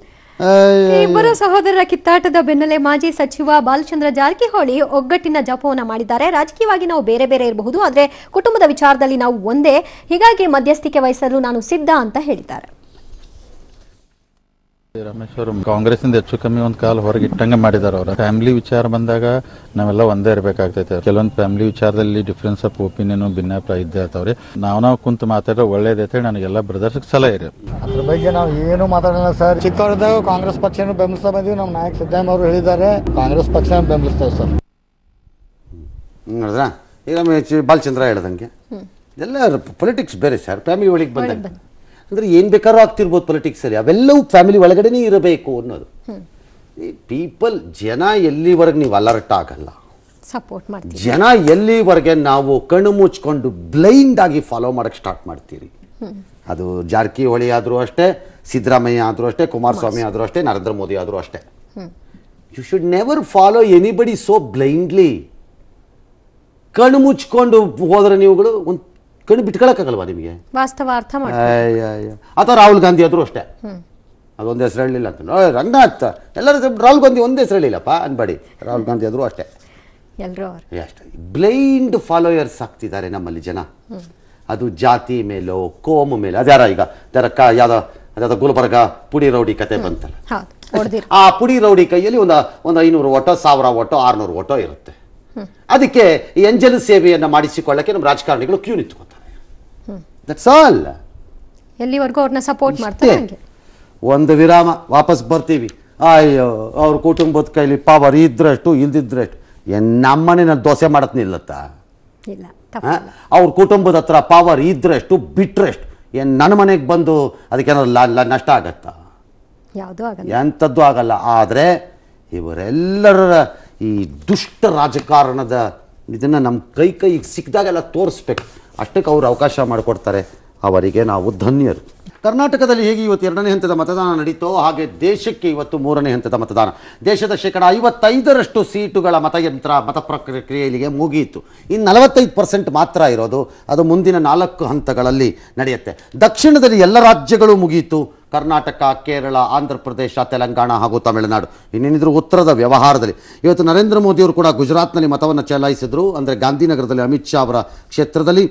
ಇಬ್ಬರು ಸಹೋದರರ ಕಿತ್ತಾಟದ ಬೆನ್ನಲ್ಲೇ ಮಾಜಿ ಸಚಿವ ಬಾಲಚಂದ್ರ ಜಾರಕಿಹೊಳಿ ಒಗ್ಗಟ್ಟಿನ ಜಪವನ್ನ ಮಾಡಿದ್ದಾರೆ. ರಾಜಕೀಯವಾಗಿ ನಾವು ಬೇರೆ ಬೇರೆ ಇರಬಹುದು ಆದ್ರೆ ಕುಟುಂಬದ ವಿಚಾರದಲ್ಲಿ ನಾವು ಒಂದೇ. ಹೀಗಾಗಿ ಮಧ್ಯಸ್ಥಿಕೆ ವಹಿಸಲು ನಾನು ಸಿದ್ಧ ಅಂತ ಹೇಳಿದ್ದಾರೆ. ರಮೇಶ್ ಕಾಂಗ್ರೆಸ್ ಕಾಂಗ್ರೆಸ್ಸಿಂದ ಹೆಚ್ಚು ಕಮ್ಮಿ ಒಂದು ಕಾಲ ಹೊರಗೆ ಇಟ್ಟಂಗೆ ಮಾಡಿದಾರೆ ಅವ್ರ. ಫ್ಯಾಮಿಲಿ ವಿಚಾರ ಬಂದಾಗ ನಾವೆಲ್ಲ ಒಂದೇ ಇರಬೇಕಾಗ್ತೈತೆ. ಕೆಲವೊಂದು ಫ್ಯಾಮಿಲಿ ವಿಚಾರದಲ್ಲಿ ಡಿಫ್ರೆನ್ಸ್ ಆಫ್ ಒಪಿನಿಯನ್ ಭಿನ್ನಾಭಿಪ್ರಾಯ ಇದ್ದೇ ಇರ್ತಾವ್ರಿ. ನಾವು ನಾವು ಕುಂತು ಮಾತಾಡೋ ಒಳ್ಳೇದೈತೆ ನನಗೆಲ್ಲ ಬ್ರದರ್ಸ್ ಸಲಹೆ ರೀ ಅದ್ರ ಬಗ್ಗೆ ನಾವು ಏನು ಮಾತಾಡೋಣ ಸರ್. ಚಿಕ್ಕವರದಾಗ ಕಾಂಗ್ರೆಸ್ ಪಕ್ಷನ ಬೆಂಬಲಿಸ್ತಾ ಬಂದೀವಿ. ನಮ್ಮ ನಾಯಕ ಸಿದ್ದರಾಮಯ್ಯ ಅವರು ಹೇಳಿದ್ದಾರೆ. ಕಾಂಗ್ರೆಸ್ ಪಕ್ಷ ಬೆಂಬಲಿಸ್ತೇವೆ ಸರ್. ನೋಡಿದ್ರ? ಈಗ ಬಾಲಚಂದ್ರ ಹೇಳ್ದಂಗೆ. ಎಲ್ಲ ಪೊಲಿಟಿಕ್ಸ್ ಬೇರೆ ಸರ್. ಫ್ಯಾಮಿಲಿ ಒಳಗೆ ಬಂದಾಗ. ಅಂದ್ರೆ ಏನು ಬೇಕಾದ್ರೂ ಆಗ್ತಿರ್ಬೋದು ಪೊಲಿಟಿಕ್ಸ್ ಅಲ್ಲಿ. ಅವೆಲ್ಲವೂ ಫ್ಯಾಮಿಲಿ ಒಳಗಡೆನೇ ಇರಬೇಕು ಅನ್ನೋದು. ಪೀಪಲ್ ಜನ ಎಲ್ಲಿವರೆಗೆ ನೀವು ಅಲರ್ಟ್ ಆಗಲ್ಲ. ಸಪೋರ್ಟ್ ಮಾಡ್ತೀವಿ. ಜನ ಎಲ್ಲಿವರೆಗೆ ನಾವು ಕಣ್ಣು ಮುಚ್ಕೊಂಡು ಬ್ಲೈಂಡ್ ಆಗಿ ಫಾಲೋ ಮಾಡಕ್ಕೆ ಸ್ಟಾರ್ಟ್ ಮಾಡ್ತೀರಿ? ಅದು ಜಾರಕಿಹೊಳಿ ಆದರೂ ಅಷ್ಟೇ ಸಿದ್ದರಾಮಯ್ಯ ಆದರೂ ಅಷ್ಟೇ ಕುಮಾರಸ್ವಾಮಿ ಆದರೂ ಅಷ್ಟೇ ನರೇಂದ್ರ ಮೋದಿ ಆದರೂ ಅಷ್ಟೇ. You should never follow anybody so blindly ಕಣ್ಣು ಮುಚ್ಕೊಂಡು ಹೋದ್ರೆ ನೀವುಗಳು ಒಂದು ಕಣ್ಣು ಬಿಟ್ಕೊಳಕ್ಕಾಗಲ್ವಾ ನಿಮಗೆ? ವಾಸ್ತವ ಅರ್ಥ ಅಥವಾ ರಾಹುಲ್ ಗಾಂಧಿ ಆದರೂ ಅಷ್ಟೇ. ಅದೊಂದು ಹೆಸರು ಹೇಳಲಿಲ್ಲ ಅಂತ. ರಂಗನಾಥ್. ಎಲ್ಲರೂ ರಾಹುಲ್ ಗಾಂಧಿ ಒಂದು ಹೆಸರು ಹೇಳಿಲ್ಲಪ್ಪ ಅನ್ಬೇಡಿ. ರಾಹುಲ್ ಗಾಂಧಿ ಆದರೂ ಅಷ್ಟೇ. ಎಲ್ಲರೂ ಅಷ್ಟೇ. ಬ್ಲೈಂಡ್ ಫಾಲೋಯರ್ಸ್ ಆಗ್ತಿದ್ದಾರೆ ನಮ್ಮಲ್ಲಿ ಜನ. ಅದು ಜಾತಿ ಮೇಲೋ ಕೋಮು ಮೇಲೆ ಅದ್ಯಾರ ಈಗ? ಅದರ ಕ ಅದಾದ ಗುಲ್ಬರ್ಗ ಪುಡಿ ರೌಡಿ ಕತೆ ಬಂತಲ್ಲ. ಆ ಪುಡಿ ರೌಡಿ ಕೈಯಲ್ಲಿ ಒಂದು ಒಂದು ಐನೂರು ಓಟೋ ಸಾವಿರ ಓಟೋ ಆರ್ನೂರು ಓಟೋ ಇರುತ್ತೆ. ಅದಕ್ಕೆ ಎಂಜಲ್ ಸೇವೆಯನ್ನು ಮಾಡಿಸಿಕೊಳ್ಳಕ್ಕೆ ನಮ್ಮ ರಾಜಕಾರಣಿಗಳು ಕ್ಯೂ ನಿಂತ್ಕೋತಾರೆ ದಟ್ಸ್ ಆಲ್ ಎಲ್ಲಿವರೆಗೂ ಅವ್ರನ್ನ ಸಪೋರ್ಟ್ ಮಾಡ್ತಾರೆ ಒಂದು ವಿರಾಮ ವಾಪಸ್ ಬರ್ತೀವಿ. ಅಯ್ಯೋ ಅವ್ರ ಕುಟುಂಬದ ಕೈಲಿ ಪವರ್ ಇದ್ರಷ್ಟು ಇಲ್ದಿದ್ರಷ್ಟು. ಏನ್ ನಮ್ಮನೆ ನಾನು ದೋಸೆ ಮಾಡತ್ ನಿಲ್ಲತ್ತ? ಇಲ್ಲ ಅವ್ರ ಕುಟುಂಬದ ಹತ್ರ ಪವರ್ ಇದ್ರಷ್ಟು ಬಿಟ್ರಷ್ಟು. ಏನು ನನ್ನ ಮನೆಗೆ ಬಂದು ಅದಕ್ಕೇನಾದ್ರು ನಷ್ಟ ಆಗತ್ತಾ? ಯಾವುದೂ ಆಗಲ್ಲ. ಎಂಥದ್ದು ಆಗಲ್ಲ. ಆದರೆ ಇವರೆಲ್ಲರ ಈ ದುಷ್ಟ ರಾಜಕಾರಣದ ಇದನ್ನ ನಮ್ಮ ಕೈ ಕೈಗೆ ಸಿಕ್ಕಿದಾಗೆಲ್ಲ ತೋರಿಸ್ಬೇಕು. ಅಷ್ಟಕ್ಕೆ ಅವರು ಅವಕಾಶ ಮಾಡಿಕೊಡ್ತಾರೆ. ಅವರಿಗೆ ನಾವು ಧನ್ಯರು. ಕರ್ನಾಟಕದಲ್ಲಿ ಹೇಗೆ ಇವತ್ತು ಎರಡನೇ ಹಂತದ ಮತದಾನ ನಡೀತೋ ಹಾಗೆ ದೇಶಕ್ಕೆ ಇವತ್ತು ಮೂರನೇ ಹಂತದ ಮತದಾನ. ದೇಶದ ಶೇಕಡ ಐವತ್ತೈದರಷ್ಟು ಸೀಟುಗಳ ಮತಯಂತ್ರ, ಮತ ಪ್ರಕ್ರಿಯೆಗೆ ಮುಗಿಯಿತು. ಇನ್ನು ನಲವತ್ತೈದು ಪರ್ಸೆಂಟ್ ಮಾತ್ರ ಇರೋದು. ಅದು ಮುಂದಿನ ನಾಲ್ಕು ಹಂತಗಳಲ್ಲಿ ನಡೆಯುತ್ತೆ. ದಕ್ಷಿಣದಲ್ಲಿ ಎಲ್ಲ ರಾಜ್ಯಗಳು ಮುಗಿಯಿತು. ಕರ್ನಾಟಕ, ಕೇರಳ, ಆಂಧ್ರ ಪ್ರದೇಶ, ತೆಲಂಗಾಣ ಹಾಗೂ ತಮಿಳುನಾಡು. ಇನ್ನೇನಿದ್ರು ಉತ್ತರದ ವ್ಯವಹಾರದಲ್ಲಿ. ಇವತ್ತು ನರೇಂದ್ರ ಮೋದಿಯವರು ಕೂಡ ಗುಜರಾತ್ನಲ್ಲಿ ಮತವನ್ನು ಚಲಾಯಿಸಿದ್ರು. ಅಂದರೆ ಗಾಂಧಿನಗರದಲ್ಲಿ ಅಮಿತ್ ಶಾ ಅವರ ಕ್ಷೇತ್ರದಲ್ಲಿ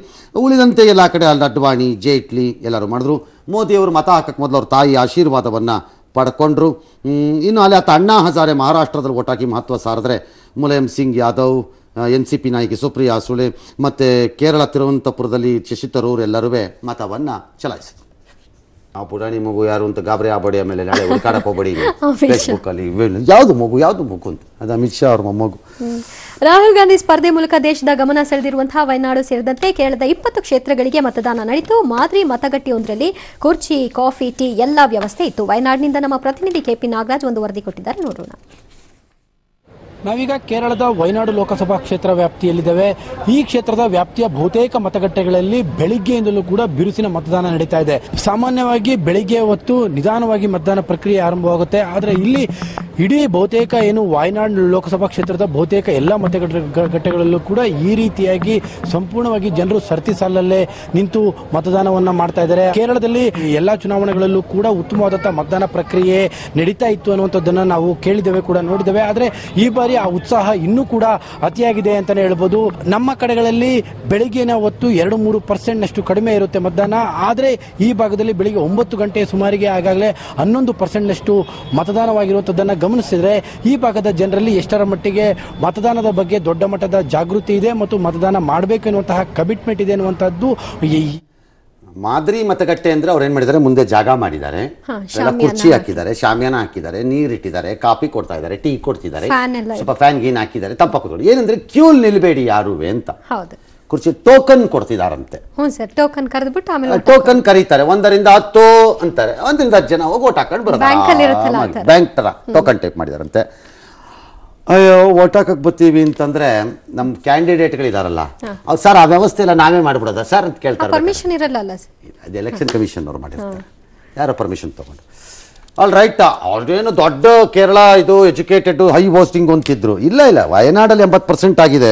ಉಳಿದಂತೆ ಎಲ್ಲ ಕಡೆ ಅಲ್ಲಿ ಅಡ್ವಾಣಿ ಜೇಟ್ಲಿ ಎಲ್ಲರೂ ಮಾಡಿದ್ರು. ಮೋದಿಯವರು ಮತ ಹಾಕಕ್ಕೆ ಮೊದಲು ಅವ್ರ ತಾಯಿ ಆಶೀರ್ವಾದವನ್ನು ಪಡ್ಕೊಂಡ್ರು. ಇನ್ನು ಅಲ್ಲಿ ಆತ ಅಣ್ಣಾ ಹಜಾರೆ ಮಹಾರಾಷ್ಟ್ರದಲ್ಲಿ ಒಟ್ಟಾಗಿ ಮಹತ್ವ ಸಾರಿದ್ರೆ Mulayam Singh Yadav N C P ನಾಯಕಿ ಸುಪ್ರಿಯಾ ಸುಳೆ, ಮತ್ತು ಕೇರಳ ತಿರುವನಂತಪುರದಲ್ಲಿ ಶಶಿ ತರೂರ್ ಎಲ್ಲರೂ ಮತವನ್ನು ಚಲಾಯಿಸಿದ್ರು. ಆ ಪುರಾಣಿ ಮಗು ಯಾರು ಅಂತ ಗಾಬರಿ ಆಗಬೇಡಿ ಆಮೇಲೆ ನಾಳೆ ಹುಡುಕಾಡಕ್ಕೆ ಹೋಗ್ಬೇಡಿ ಫೇಸ್ಬುಕ್ ಅಲ್ಲಿ ಯಾವುದು ಮಗು ಯಾವುದು ಮಗು ಅಂತ. ಅದು ಅಮಿತ್ ಶಾ ಅವ್ರ ಮೊಮ್ಮಗು. ರಾಹುಲ್ ಗಾಂಧಿ ಸ್ಪರ್ಧೆ ಮೂಲಕ ದೇಶದ ಗಮನ ಸೆಳೆದಿರುವಂತಹ ವಯನಾಡು ಸೇರಿದಂತೆ ಕೇರಳದ ಇಪ್ಪತ್ತು ಕ್ಷೇತ್ರಗಳಿಗೆ ಮತದಾನ ನಡೆಯಿತು ಮಾದರಿ ಮತಗಟ್ಟೆಯೊಂದರಲ್ಲಿ ಕುರ್ಚಿ ಕಾಫಿ ಟೀ ಎಲ್ಲಾ ವ್ಯವಸ್ಥೆ ಇತ್ತು. ವಯನಾಡಿನಿಂದ ನಮ್ಮ ಪ್ರತಿನಿಧಿ ಕೆಪಿ ನಾಗರಾಜ್ ಒಂದು ವರದಿ ಕೊಟ್ಟಿದ್ದಾರೆ. ನೋಡೋಣ. ನಾವೀಗ ಕೇರಳದ ವೈನಾಡು ಲೋಕಸಭಾ ಕ್ಷೇತ್ರ ವ್ಯಾಪ್ತಿಯಲ್ಲಿದ್ದೇವೆ. ಈ ಕ್ಷೇತ್ರದ ವ್ಯಾಪ್ತಿಯ ಬಹುತೇಕ ಮತಗಟ್ಟೆಗಳಲ್ಲಿ ಬೆಳಿಗ್ಗೆಯಿಂದಲೂ ಕೂಡ ಬಿರುಸಿನ ಮತದಾನ ನಡೀತಾ ಇದೆ. ಸಾಮಾನ್ಯವಾಗಿ ಬೆಳಿಗ್ಗೆ ಹೊತ್ತು ನಿಧಾನವಾಗಿ ಮತದಾನ ಪ್ರಕ್ರಿಯೆ ಆರಂಭವಾಗುತ್ತೆ. ಆದರೆ ಇಲ್ಲಿ ಇಡೀ ಬಹುತೇಕ ಏನು ವಾಯನಾಡ್ ಲೋಕಸಭಾ ಕ್ಷೇತ್ರದ ಬಹುತೇಕ ಎಲ್ಲ ಮತಗಟ್ಟೆಗಳಲ್ಲೂ ಗಟ್ಟೆಗಳಲ್ಲೂ ಕೂಡ ಈ ರೀತಿಯಾಗಿ ಸಂಪೂರ್ಣವಾಗಿ ಜನರು ಸರತಿ ಸಾಲಲ್ಲೇ ನಿಂತು ಮತದಾನವನ್ನ ಮಾಡ್ತಾ ಇದ್ದಾರೆ. ಕೇರಳದಲ್ಲಿ ಎಲ್ಲಾ ಚುನಾವಣೆಗಳಲ್ಲೂ ಕೂಡ ಉತ್ತಮವಾದಂತಹ ಮತದಾನ ಪ್ರಕ್ರಿಯೆ ನಡೀತಾ ಇತ್ತು ಅನ್ನುವಂಥದ್ದನ್ನ ನಾವು ಕೇಳಿದ್ದೇವೆ ಕೂಡ ನೋಡಿದ್ದೇವೆ. ಆದರೆ ಈ ಬಾರಿ ಆ ಉತ್ಸಾಹ ಇನ್ನೂ ಕೂಡ ಅತಿಯಾಗಿದೆ ಅಂತಾನೆ ಹೇಳ್ಬೋದು. ನಮ್ಮ ಕಡೆಗಳಲ್ಲಿ ಬೆಳಿಗ್ಗೆನ ಹೊತ್ತು ಎರಡು ಮೂರು ಪರ್ಸೆಂಟ್ ನಷ್ಟು ಕಡಿಮೆ ಇರುತ್ತೆ ಮತದಾನ. ಆದರೆ ಈ ಭಾಗದಲ್ಲಿ ಬೆಳಿಗ್ಗೆ ಒಂಬತ್ತು ಗಂಟೆ ಸುಮಾರಿಗೆ ಆಗಾಗಲೇ ಹನ್ನೊಂದು ಪರ್ಸೆಂಟ್ ನಷ್ಟು ಮತದಾನವಾಗಿರುವಂಥದ್ದನ್ನು ಗಮನಿಸಿದ್ರೆ ಈ ಭಾಗದ ಜನರಲ್ಲಿ ಎಷ್ಟರ ಮಟ್ಟಿಗೆ ಮತದಾನದ ಬಗ್ಗೆ ದೊಡ್ಡ ಮಟ್ಟದ ಜಾಗೃತಿ ಇದೆ ಮತ್ತು ಮತದಾನ ಮಾಡಬೇಕು ಎನ್ನುವಂತಹ ಕಮಿಟ್ಮೆಂಟ್ ಇದೆ ಅನ್ನುವಂಥದ್ದು ಮಾದರಿ ಮತಗಟ್ಟೆ ಅಂದ್ರೆ ಅವ್ರು ಏನ್ ಮಾಡಿದ್ದಾರೆ? ಮುಂದೆ ಜಾಗ ಮಾಡಿದ್ದಾರೆ. ಕುರ್ಚಿ ಹಾಕಿದ್ದಾರೆ. ಶಾಮಿಯಾನ ಹಾಕಿದ್ದಾರೆ. ನೀರ್ ಇಟ್ಟಿದ್ದಾರೆ. ಕಾಫಿ ಕೊಡ್ತಾ ಇದ್ದಾರೆ. ಟೀ ಕೊಡ್ತಿದ್ದಾರೆ. ಸ್ವಲ್ಪ ಫ್ಯಾನ್ ಗೀನ್ ಹಾಕಿದ್ದಾರೆ. ತಂಪ ಕೂತ್ಕೊಂಡು ಏನಂದ್ರೆ ಕ್ಯೂಲ್ ನಿಲ್ಬೇಡಿ ಯಾರು ಅಂತ. ಹೌದು. ಕುರ್ಚಿ ಟೋಕನ್ ಕೊಡ್ತಿದಾರಂತೆ. ಟೋಕನ್ ಕರೆದ್ಬಿಟ್ಟು ಆಮೇಲೆ ಟೋಕನ್ ಕರೀತಾರೆ ಒಂದರಿಂದ ಹತ್ತು ಅಂತಾರೆ. ಒಂದರಿಂದ ಹತ್ತು ಜನ ಹೋಗಿ ಓಟ್ ಹಾಕೊಂಡು ಬ್ಯಾಂಕ್ ತರ ಟೋಕನ್ ಟೈಪ್ ಮಾಡಿದಾರಂತೆ. ಅಯ್ಯೋ ಓಟ್ ಹಾಕಕ್ ಬರ್ತೀವಿ ಅಂತಂದ್ರೆ ನಮ್ ಕ್ಯಾಂಡಿಡೇಟ್ಗಳಿದಾರಲ್ಲ. ಅವ್ರು ಸರ್ ಆ ವ್ಯವಸ್ಥೆ ಎಲ್ಲ ನಾವೇ ಮಾಡ್ಬಿಡೋದ? ಸರ್ ಅಂತ ಕೇಳ್ತಾರೆ ಪರ್ಮಿಷನ್ ಇರಲ್ಲ ಅದು ಎಲೆಕ್ಷನ್ ಕಮಿಷನ್ ಅವ್ರು ಮಾಡಿರ್ತಾರೆ. ಯಾರೋ ಪರ್ಮಿಷನ್ ತಗೊಂಡು. ಆಲ್ ರೈಟ್ ಅವ್ರೇನು ದೊಡ್ಡ ಕೇರಳ ಇದು ಎಜುಕೇಟೆಡ್ ಹೈ ಹೋಸ್ಟಿಂಗ್ ಅಂತಿದ್ರು. ಇಲ್ಲ ಇಲ್ಲ ವಯನಾಡಲ್ಲಿ ಎಂಬತ್ತು ಪರ್ಸೆಂಟ್ ಆಗಿದೆ.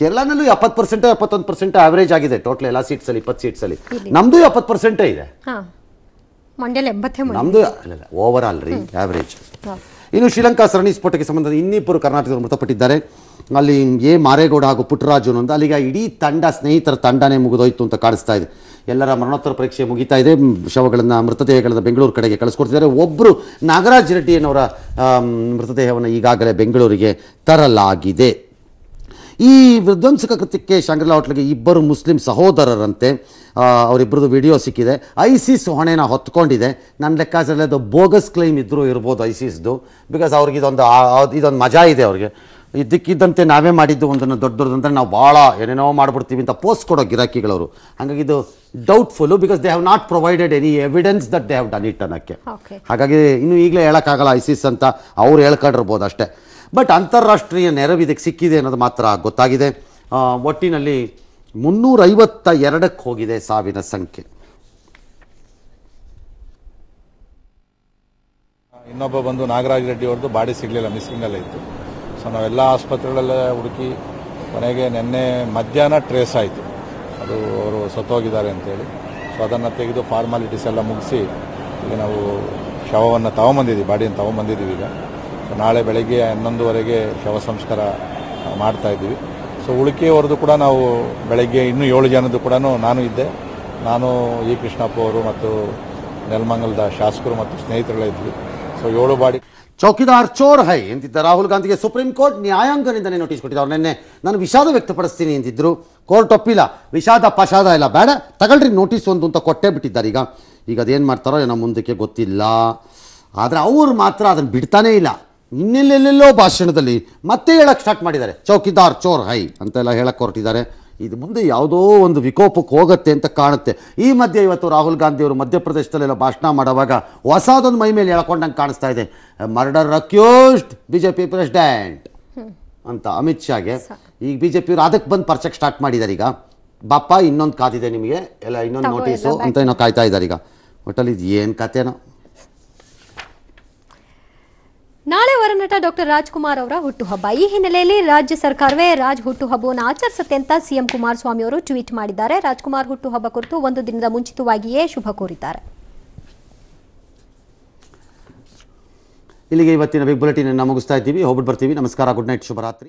ಕೇರಳನಲ್ಲೂ ಎಪ್ಪತ್ತು ಪರ್ಸೆಂಟ್ ಎಪ್ಪತ್ತೊಂದು ಪರ್ಸೆಂಟ್ ಆವರೇಜ್ ಆಗಿದೆ ಟೋಟಲ್ ಎಲ್ಲ ಸೀಟ್ಸ್ ಅಲ್ಲಿ ಇಪ್ಪತ್ತು ಸೀಟ್ಸ್ ಅಲ್ಲಿ. ನಮ್ದು ಎಪ್ಪತ್ತು ಪರ್ಸೆಂಟೇ ಇದೆ. ಓವರ್ ಆಲ್ ರೀ ಆವರೇಜ್ ಇನ್ನು ಶ್ರೀಲಂಕಾ ಸರಣಿ ಸ್ಫೋಟಕ್ಕೆ ಸಂಬಂಧ ಇನ್ನಿಬ್ಬರು ಕರ್ನಾಟಕದವರು ಮೃತಪಟ್ಟಿದ್ದಾರೆ. ಅಲ್ಲಿ ಎ. ಮಾರೇಗೌಡ ಹಾಗೂ ಪುಟ್ಟರಾಜು ಅನ್ನೋದು. ಅಲ್ಲಿಗೆ ಇಡೀ ತಂಡ, ಸ್ನೇಹಿತರ ತಂಡನೇ ಮುಗಿದೋಯ್ತು ಅಂತ ಕಾಣಿಸ್ತಾ ಇದೆ. ಎಲ್ಲರ ಮರಣೋತ್ತರ ಪರೀಕ್ಷೆ ಮುಗಿತಾ ಇದೆ. ಶವಗಳನ್ನು, ಮೃತದೇಹಗಳನ್ನು ಬೆಂಗಳೂರು ಕಡೆಗೆ ಕಳಿಸ್ಕೊಡ್ತಿದ್ದಾರೆ. ಒಬ್ಬರು ನಾಗರಾಜ್ ರೆಡ್ಡಿ ಅವರ ಮೃತದೇಹವನ್ನು ಈಗಾಗಲೇ ಬೆಂಗಳೂರಿಗೆ ತರಲಾಗಿದೆ. ಈ ವಿಧ್ವಂಸಕ ಕೃತ್ಯಕ್ಕೆ ಶಾಂಗ್ರಿಲಾ ಹೋಟ್ಲಿಗೆ ಇಬ್ಬರು ಮುಸ್ಲಿಂ ಸಹೋದರರಂತೆ ಅವರಿಬ್ಬರದ್ದು ಅವರಿಬ್ಬರದು ವಿಡಿಯೋ ಸಿಕ್ಕಿದೆ. ಐಸಿಸ್ ಹೊಣೆನ ಹೊತ್ಕೊಂಡಿದೆ. ನನ್ನ ಲೆಕ್ಕಾಚಾರದಲ್ಲಿ ಅದು ಬೋಗಸ್ ಕ್ಲೈಮ್ ಇದ್ದರೂ ಇರ್ಬೋದು ಐಸಿಸ್ದು ಬಿಕಾಸ್ ಅವ್ರಿಗೆ ಇದೊಂದು ಇದೊಂದು ಮಜಾ ಇದೆ ಅವ್ರಿಗೆ. ಇದ್ದಕ್ಕಿದ್ದಂತೆ ನಾವೇ ಮಾಡಿದ್ದು ಒಂದನ್ನು ದೊಡ್ಡ ದೊಡ್ಡದಂದ್ರೆ ನಾವು ಭಾಳ ಏನೇನೋ ಮಾಡಿಬಿಡ್ತೀವಿ ಅಂತ ಪೋಸ್ಟ್ ಕೊಡೋ ಗಿರಾಕಿಗಳವರು. ಹಾಗಾಗಿ ಇದು doubtful because they have not provided any evidence that they have done it ಅನ್ನೋಕ್ಕೆ. ಹಾಗಾಗಿ ಇನ್ನೂ ಈಗಲೇ ಹೇಳೋಕ್ಕಾಗಲ್ಲ ಐಸಿಸ್ ಅಂತ. ಅವ್ರು ಹೇಳ್ಕೊಂಡಿರ್ಬೋದು ಅಷ್ಟೇ. ಬಟ್ ಅಂತಾರಾಷ್ಟ್ರೀಯ ನೆರವು ಇದಕ್ಕೆ ಸಿಕ್ಕಿದೆ ಅನ್ನೋದು ಮಾತ್ರ ಗೊತ್ತಾಗಿದೆ. ಒಟ್ಟಿನಲ್ಲಿ ಮುನ್ನೂರೈವತ್ತ ಎರಡಕ್ಕೆ ಹೋಗಿದೆ ಸಾವಿನ ಸಂಖ್ಯೆ. ಇನ್ನೊಬ್ಬ ಬಂದು ನಾಗರಾಜ್ ರೆಡ್ಡಿ ಅವ್ರದ್ದು ಬಾಡಿ ಸಿಗಲಿಲ್ಲ ಮಿಸ್ಸಿಂಗಲ್ಲೇ ಇತ್ತು. ಸೊ ನಾವೆಲ್ಲ ಆಸ್ಪತ್ರೆಗಳಲ್ಲೇ ಹುಡುಕಿ, ಕೊನೆಗೆ ನಿನ್ನೆ ಮಧ್ಯಾಹ್ನ ಟ್ರೇಸ್ ಆಯಿತು. ಅದು ಅವರು ಸತ್ತೋಗಿದ್ದಾರೆ ಅಂತೇಳಿ. ಸೊ ಅದನ್ನು ತೆಗೆದು ಫಾರ್ಮಾಲಿಟೀಸ್ ಎಲ್ಲ ಮುಗಿಸಿ, ಈಗ ನಾವು ಶವವನ್ನು ತಗೊಂಬಂದಿದ್ದೀವಿ ಬಾಡಿಯನ್ನು ತಗೊಂಬಂದಿದ್ದೀವಿ ಈಗ. ನಾಳೆ ಬೆಳಗ್ಗೆ ಹನ್ನೊಂದುವರೆಗೆ ಶವ ಸಂಸ್ಕಾರ ಮಾಡ್ತಾ ಇದ್ದೀವಿ. ಸೊ ಉಳಿಕೆಯವರದು ಕೂಡ ನಾವು ಬೆಳಗ್ಗೆ ಇನ್ನೂ ಏಳು ಜನದ್ದು ಕೂಡ ನಾನು ಇದ್ದೆ. ನಾನು ಇ ಕೃಷ್ಣಪ್ಪ ಅವರು ಮತ್ತು ನೆಲಮಂಗಲದ ಶಾಸಕರು ಮತ್ತು ಸ್ನೇಹಿತರೆಲ್ಲ ಇದ್ವಿ. ಸೊ ಏಳು ಬಾಡಿ ಚೌಕಿದಾರ್ ಚೋರ್ ಹೈ ಎಂತಿದ್ದ ರಾಹುಲ್ ಗಾಂಧಿಗೆ ಸುಪ್ರೀಂ ಕೋರ್ಟ್ ನ್ಯಾಯಾಂಗನಿಂದನೇ ನೋಟಿಸ್ ಕೊಟ್ಟಿದ್ದಾರೆ. ಅವ್ರು ನಿನ್ನೆ ನಾನು ವಿಷಾದ ವ್ಯಕ್ತಪಡಿಸ್ತೀನಿ ಅಂತಿದ್ರು ಕೋರ್ಟ್ ಒಪ್ಪಿಲ್ಲ. ವಿಷಾದ ಪಶಾದ ಇಲ್ಲ. ಬೇಡ. ತಗೊಳ್ರಿ ನೋಟಿಸ್ ಒಂದು ಅಂತ ಕೊಟ್ಟೇ ಬಿಟ್ಟಿದ್ದಾರೆ. ಈಗ ಈಗ ಅದೇನು ಮಾಡ್ತಾರೋ ಏನೋ ಮುಂದಕ್ಕೆ ಗೊತ್ತಿಲ್ಲ. ಆದರೆ ಅವರು ಮಾತ್ರ ಅದನ್ನು ಬಿಡ್ತಾನೇ ಇಲ್ಲ. ಇನ್ನೆಲ್ಲೆಲ್ಲೆಲ್ಲೋ ಭಾಷಣದಲ್ಲಿ ಮತ್ತೆ ಹೇಳಕ್ಕೆ ಸ್ಟಾರ್ಟ್ ಮಾಡಿದ್ದಾರೆ. ಚೌಕಿದಾರ್ ಚೋರ್ ಹೈ ಅಂತೆಲ್ಲ ಹೇಳಕ್ಕೆ ಹೊರಟಿದ್ದಾರೆ. ಇದು ಮುಂದೆ ಯಾವುದೋ ಒಂದು ವಿಕೋಪಕ್ಕೆ ಹೋಗುತ್ತೆ ಅಂತ ಕಾಣುತ್ತೆ. ಈ ಮಧ್ಯೆ ಇವತ್ತು ರಾಹುಲ್ ಗಾಂಧಿ ಅವರು ಮಧ್ಯಪ್ರದೇಶದಲ್ಲೆಲ್ಲ ಭಾಷಣ ಮಾಡುವಾಗ ಹೊಸದೊಂದು ಮೈ ಮೇಲೆ ಹೇಳ್ಕೊಂಡಂಗೆ ಕಾಣಿಸ್ತಾ ಇದೆ. Murder accused B J P president ಅಂತ ಅಮಿತ್ ಶಾಗೆ. ಈಗ ಬಿ ಜೆ ಪಿಯವರು ಅದಕ್ಕೆ ಬಂದು ಪರ್ಚಕ್ಕೆ ಸ್ಟಾರ್ಟ್ ಮಾಡಿದ್ದಾರೆ ಈಗ. ಬಾಪ್ಪ ಇನ್ನೊಂದು ಕಾದಿದೆ ನಿಮಗೆ. ಎಲ್ಲ ಇನ್ನೊಂದು ನೋಟಿಸು ಅಂತ ಏನೋ ಕಾಯ್ತಾ ಇದ್ದಾರೆ ಈಗ. ಒಟ್ಟಲ್ಲಿ ಇದು ಏನು ಕತೆನೋ? ನಾಳೆ ವರನಟ ಡಾಕ್ಟರ್ ರಾಜ್ಕುಮಾರ್ ಅವರ ಹುಟ್ಟುಹಬ್ಬ. ಈ ಹಿನ್ನೆಲೆಯಲ್ಲಿ ರಾಜ್ಯ ಸರ್ಕಾರವೇ ರಾಜ್ ಹುಟ್ಟುಹಬ್ಬವನ್ನು ಆಚರಿಸುತ್ತೆ ಅಂತ ಸಿಎಂ ಕುಮಾರಸ್ವಾಮಿ ಅವರು ಟ್ವೀಟ್ ಮಾಡಿದ್ದಾರೆ. ರಾಜ್ಕುಮಾರ್ ಹುಟ್ಟುಹಬ್ಬ ಕುರಿತು ಒಂದು ದಿನದ ಮುಂಚಿತವಾಗಿಯೇ ಶುಭ ಕೋರಿದ್ದಾರೆ. ಇಲ್ಲಿಗೆ ಇವತ್ತಿನ ಬಿಗ್ ಬುಲೆಟಿನ್ ಮುಗಿಸ್ತಾ ಇದ್ದೀವಿ. ಹೋಗ್ಬಿಟ್ಟು ಬರ್ತೀವಿ. ನಮಸ್ಕಾರ. ಗುಡ್ ನೈಟ್ ಶುಭರಾತ್ರಿ.